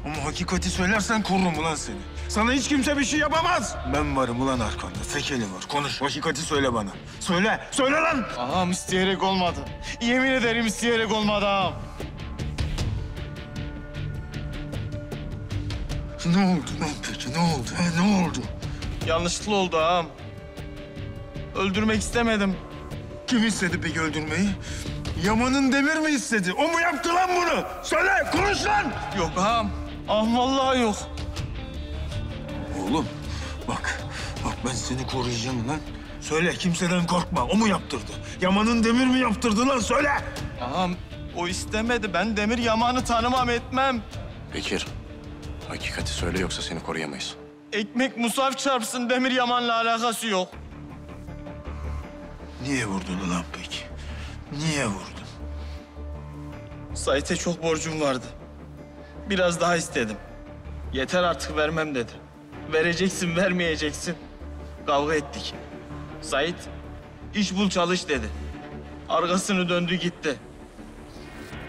Ama hakikati söylersen korurum ulan seni. Sana hiç kimse bir şey yapamaz. Ben varım ulan arkanda. Fekeli var. Konuş. Hakikati söyle bana. Söyle. Söyle lan. Ağam isteyerek olmadı. Yemin ederim isteyerek olmadı ağam. Ne oldu lan peki? Ne oldu? He, ne oldu? Yanlışlıkla oldu ağam. Öldürmek istemedim. Kim istedi peki öldürmeyi? Yaman'ın demir mi istedi? O mu yaptı lan bunu? Söyle. Konuş lan. Yok ağam. Ağam vallahi yok. Oğlum bak. Bak ben seni koruyacağım lan. Söyle kimseden korkma. O mu yaptırdı? Yaman'ın demir mi yaptırdı lan? Söyle. Ağam o istemedi. Ben Demir Yaman'ı tanımam etmem. Bekir, hakikati söyle yoksa seni koruyamayız. Ekmek musaf çarpsın Demir Yaman'la alakası yok. Niye vurdun lan peki? Niye vurdun? Sait'e çok borcum vardı. Biraz daha istedim. Yeter artık vermem dedi. Vereceksin, vermeyeceksin. Kavga ettik. Sait, iş bul çalış dedi. Arkasını döndü gitti.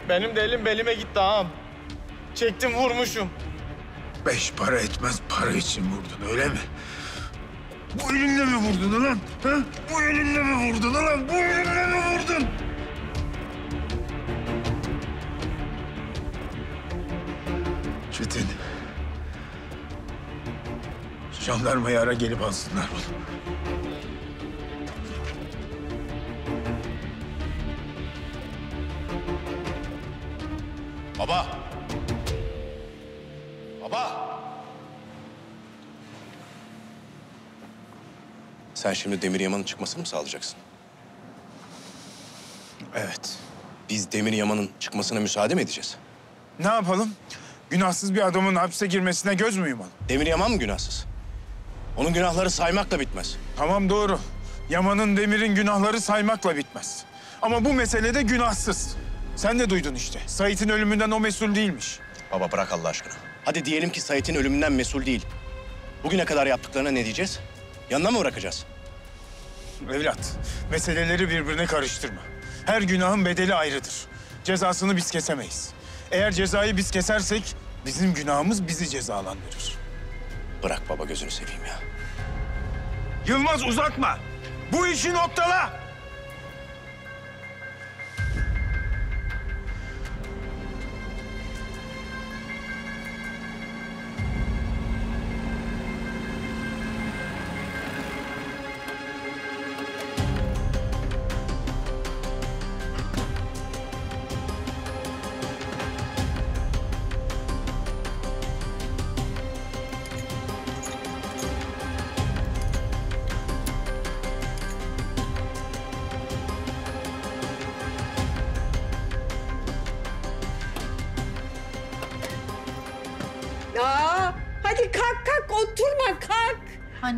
Benim de elim belime gitti ağam. Çektim vurmuşum. Beş para etmez para için vurdun öyle mi? Bu elinle mi vurdun lan? Ha? Bu elinle mi vurdun lan? Bu elinle mi vurdun? Çetin. Jandarmayı ara gelip alsınlar bunu. Baba! Baba! Sen şimdi Demir Yaman'ın çıkmasını mı sağlayacaksın? Evet. Biz Demir Yaman'ın çıkmasına müsaade mi edeceğiz? Ne yapalım? Günahsız bir adamın hapse girmesine göz mü yumalım? Demir Yaman mı günahsız? Onun günahları saymakla bitmez. Tamam doğru. Yaman'ın Demir'in günahları saymakla bitmez. Ama bu meselede günahsız. Sen de duydun işte. Sait'in ölümünden o mesul değilmiş. Baba bırak Allah aşkına. Hadi diyelim ki Sait'in ölümünden mesul değil. Bugüne kadar yaptıklarına ne diyeceğiz? Yanına mı bırakacağız? Evlat, meseleleri birbirine karıştırma. Her günahın bedeli ayrıdır. Cezasını biz kesemeyiz. Eğer cezayı biz kesersek bizim günahımız bizi cezalandırır. Bırak baba gözünü seveyim ya. Yılmaz uzatma. Bu işi noktala.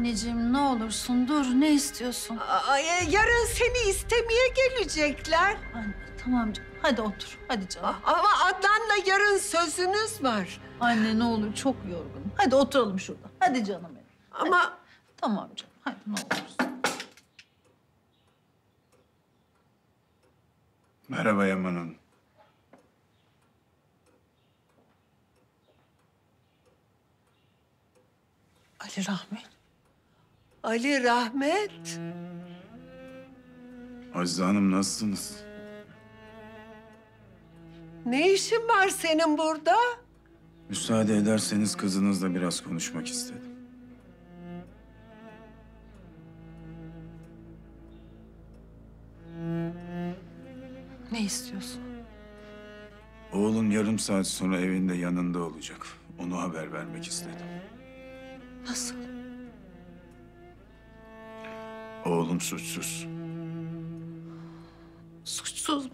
Anneciğim ne olursun dur. Ne istiyorsun? Aa, e, yarın seni istemeye gelecekler. Anne tamam canım. Hadi otur. Hadi canım. Ama Adnan'la yarın sözünüz var. Anne ne olur çok yorgunum. Hadi oturalım şurada. Hadi canım benim. Ama Tamam canım. Hadi ne olursun. Merhaba Yaman Hanım. Ali Rahmet. Ali Rahmet. Azize Hanım nasılsınız? Ne işin var senin burada? Müsaade ederseniz kızınızla biraz konuşmak istedim. Ne istiyorsun? Oğlun yarım saat sonra evinde yanında olacak. Onu haber vermek istedim. Nasıl? Oğlum suçsuz. Suçsuz mu?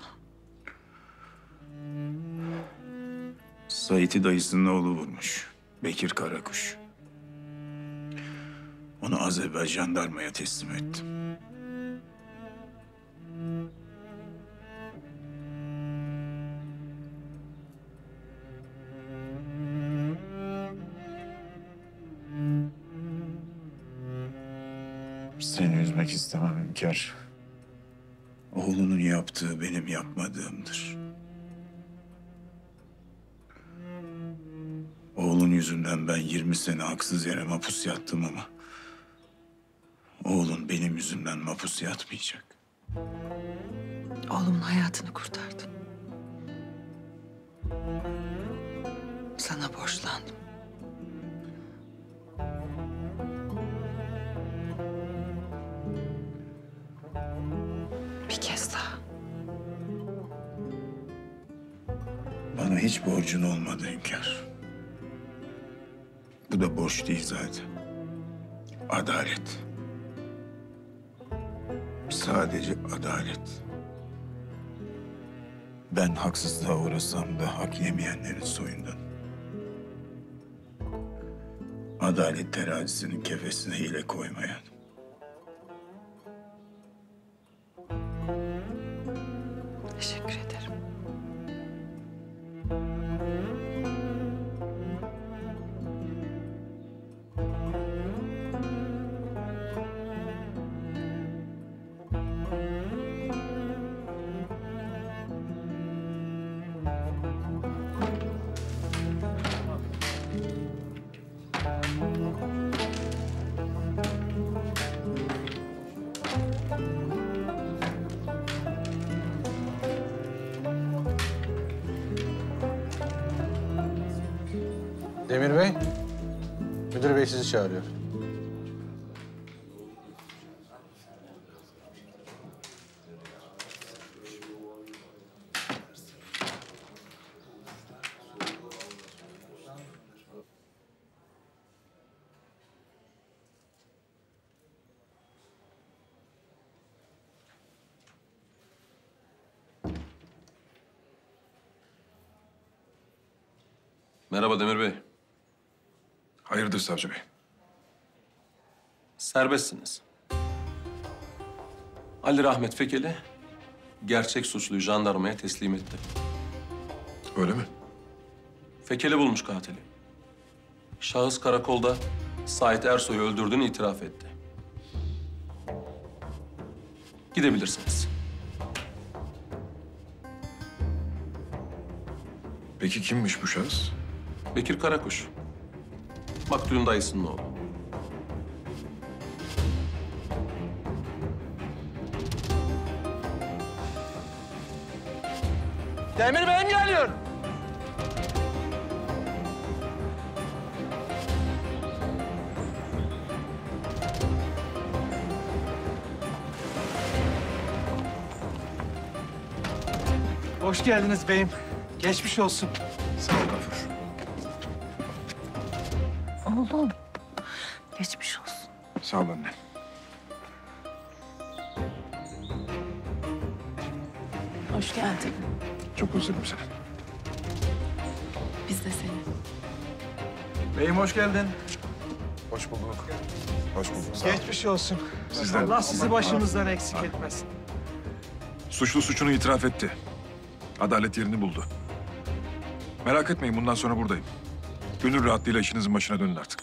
Sait'i dayısının oğlu vurmuş. Bekir Karakuş. Onu az evvel jandarmaya teslim ettim. Üzmek istemem hünkâr. Oğlunun yaptığı benim yapmadığımdır. Oğlun yüzünden ben 20 sene haksız yere mapus yattım ama... ...oğlun benim yüzümden mapus yatmayacak. Oğlumun hayatını kurtardın. Sana borçlandım. Hiç borcun olmadı hünkâr. Bu da borç değil zaten. Adalet. Sadece adalet. Ben haksızlığa uğrasam da hak yemeyenlerin soyundan. Adalet terazisinin kefesine hile koymayan. Merhaba Demir Bey. Hayırdır savcı bey? Serbestsiniz. Ali Rahmet Fekeli gerçek suçluyu jandarmaya teslim etti. Öyle mi? Fekeli bulmuş katili. Şahıs karakolda Sait Ersoy'u öldürdüğünü itiraf etti. Gidebilirsiniz. Peki kimmiş bu şahıs? Bekir Karakuş. Maktulün dayısının oğlu. Demir Bey'im geliyor. Hoş geldiniz beyim. Geçmiş olsun. Sağ ol anne. Hoş geldin. Çok özledim seni. Biz de seni. Beyim hoş geldin. Hoş bulduk. Hoş bulduk. Sağ ol. Geçmiş olsun. Sizden. Allah sizi başımızdan eksik etmesin. Suçlu suçunu itiraf etti. Adalet yerini buldu. Merak etmeyin bundan sonra buradayım. Gönül rahatlığıyla işinizin başına dönün artık.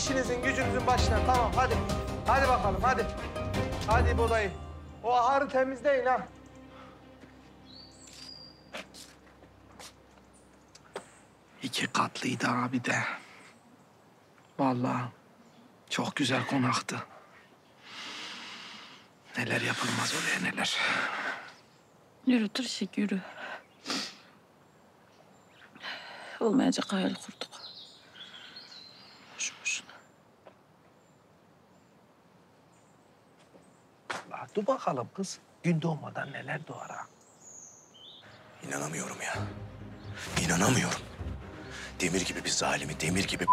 İşinizin gücünüzün başına tamam hadi. Hadi bakalım hadi. Hadi bodayı. O aharı temizleyin ha. İki katlıydı abi de. Vallahi çok güzel konaktı. Neler yapılmaz oraya neler. Yürü Tırşık yürü. Olmayacak hayal kurduk. Boş boşuna. La, dur bakalım kız. Gün doğmadan neler doğar ha. İnanamıyorum ya. İnanamıyorum. Demir gibi bir zalimi, demir gibi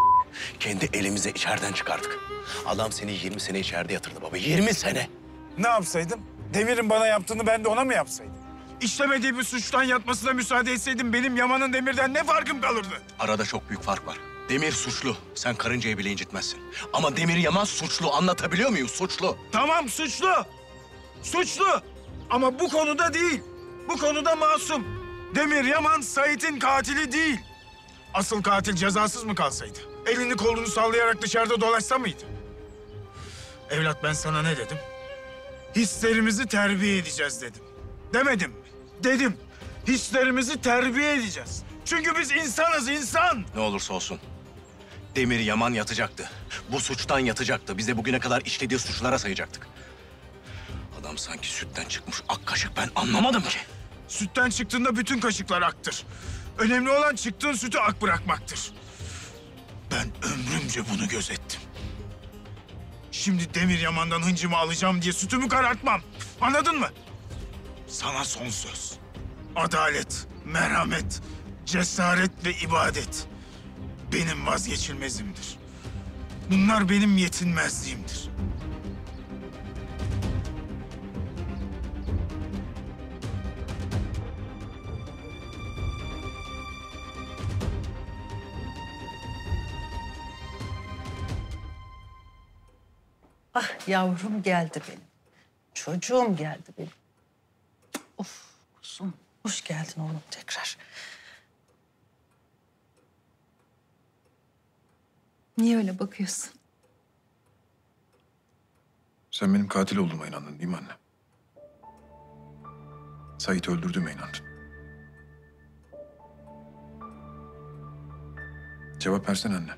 kendi elimize içeriden çıkardık. Adam seni 20 sene içeride yatırdı baba. 20 sene. Ne yapsaydım? Demir'in bana yaptığını ben de ona mı yapsaydım? İşlemediği bir suçtan yatmasına müsaade etseydim benim Yaman'ın Demir'den ne farkım kalırdı? Arada çok büyük fark var. Demir suçlu. Sen karıncayı bile incitmezsin. Ama Demir Yaman suçlu. Anlatabiliyor muyum? Suçlu. Tamam suçlu. Suçlu. Ama bu konuda değil. Bu konuda masum. Demir Yaman Sait'in katili değil. Asıl katil cezasız mı kalsaydı? Elini kolunu sallayarak dışarıda dolaşsa mıydı? Evlat ben sana ne dedim? Hislerimizi terbiye edeceğiz dedim. Demedim mi? Dedim. Hislerimizi terbiye edeceğiz. Çünkü biz insanız insan. Ne olursa olsun. Demir Yaman yatacaktı. Bu suçtan yatacaktı. Biz de bugüne kadar işlediği suçlara sayacaktık. Adam sanki sütten çıkmış ak kaşık ben anlamadım ki. Sütten çıktığında bütün kaşıklar aktır. Önemli olan çıktığın sütü ak bırakmaktır. Ben ömrümce bunu gözettim. Şimdi Demir Yaman'dan hıncımı alacağım diye sütümü karartmam. Anladın mı? Sana son söz. Adalet, merhamet, cesaret ve ibadet benim vazgeçilmezimdir. Bunlar benim yetinmezliğimdir. Ah yavrum geldi benim. Çocuğum geldi benim. Of kuzum. Hoş geldin oğlum tekrar. Niye öyle bakıyorsun? Sen benim katil olduğuma inandın değil mi anne? Sait öldürdüğüme inandın. Cevap versene anne.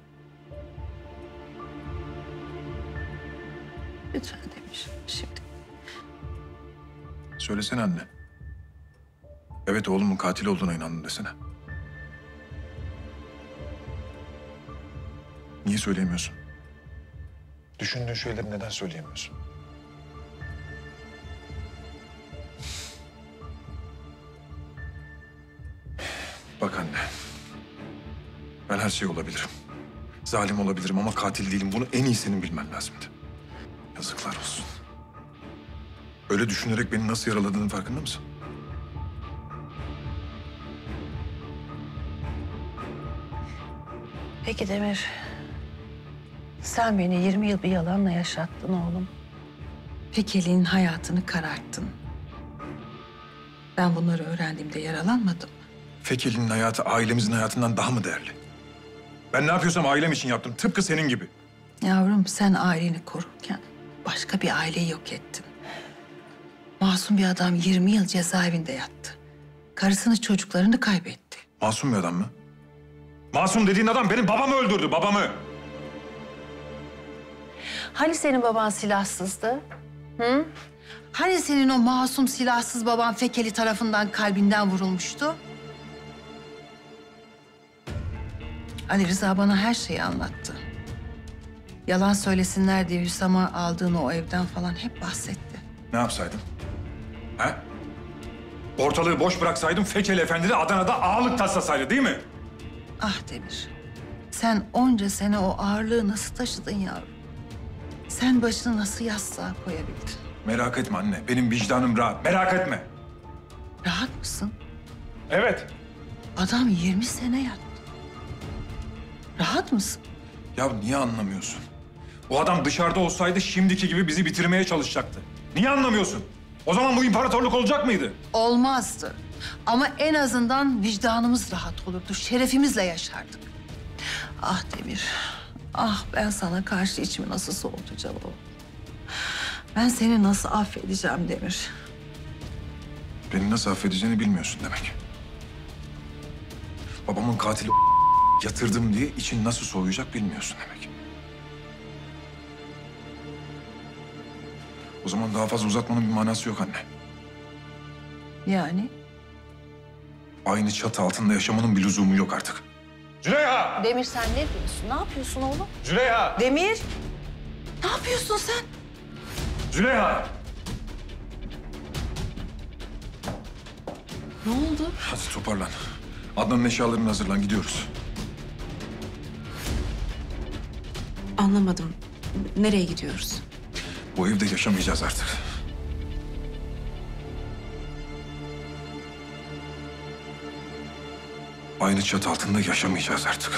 Lütfen Demir. Şimdi Söylesene anne. Evet oğlumun katil olduğuna inandın desene. Niye söyleyemiyorsun? Düşündüğün şeyleri neden söyleyemiyorsun? Bak anne. Ben her şey olabilirim. Zalim olabilirim ama katil değilim. Bunu en iyi senin bilmen lazımdı. Yazıklar olsun. Öyle düşünerek beni nasıl yaraladığının farkında mısın? Peki Demir. Sen beni 20 yıl bir yalanla yaşattın oğlum. Fekeli'nin hayatını kararttın. Ben bunları öğrendiğimde yaralanmadım. Fekeli'nin hayatı ailemizin hayatından daha mı değerli? Ben ne yapıyorsam ailem için yaptım. Tıpkı senin gibi. Yavrum sen aileni korurken başka bir aileyi yok ettin. Masum bir adam 20 yıl cezaevinde yattı. Karısını çocuklarını kaybetti. Masum bir adam mı? Masum dediğin adam benim babamı öldürdü, babamı. Hani senin baban silahsızdı? Hı? Hani senin o masum silahsız baban Fekeli tarafından kalbinden vurulmuştu? Ali Rıza bana her şeyi anlattı. Yalan söylesinler diye Hüsam'a aldığını o evden falan hep bahsetti. Ne yapsaydım? He? Ortalığı boş bıraksaydım Fekeli Efendi de Adana'da ağalık taslasaydı değil mi? Ah Demir, sen onca sene o ağırlığı nasıl taşıdın yavrum? Sen başını nasıl yastığa koyabildin? Merak etme anne. Benim vicdanım rahat. Merak etme. Rahat mısın? Evet. Adam 20 sene yattı. Rahat mısın? Ya niye anlamıyorsun? O adam dışarıda olsaydı şimdiki gibi bizi bitirmeye çalışacaktı. Niye anlamıyorsun? O zaman bu imparatorluk olacak mıydı? Olmazdı. Ama en azından vicdanımız rahat olurdu. Şerefimizle yaşardık. Ah Demir, ah ben sana karşı içimi nasıl soğutacağım o. Ben seni nasıl affedeceğim Demir? Beni nasıl affedeceğini bilmiyorsun demek. Babamın katili yatırdım diye için nasıl soğuyacak bilmiyorsun demek. O zaman daha fazla uzatmanın bir manası yok anne. Yani? Aynı çatı altında yaşamanın bir lüzumu yok artık. Züleyha! Demir sen ne diyorsun? Ne yapıyorsun oğlum? Züleyha! Demir! Ne yapıyorsun sen? Züleyha! Ne oldu? Hadi toparlan. Adnan'ın eşyalarını hazırlan gidiyoruz. Anlamadım. Nereye gidiyoruz? Bu evde yaşamayacağız artık. Aynı çatı altında yaşamayacağız artık.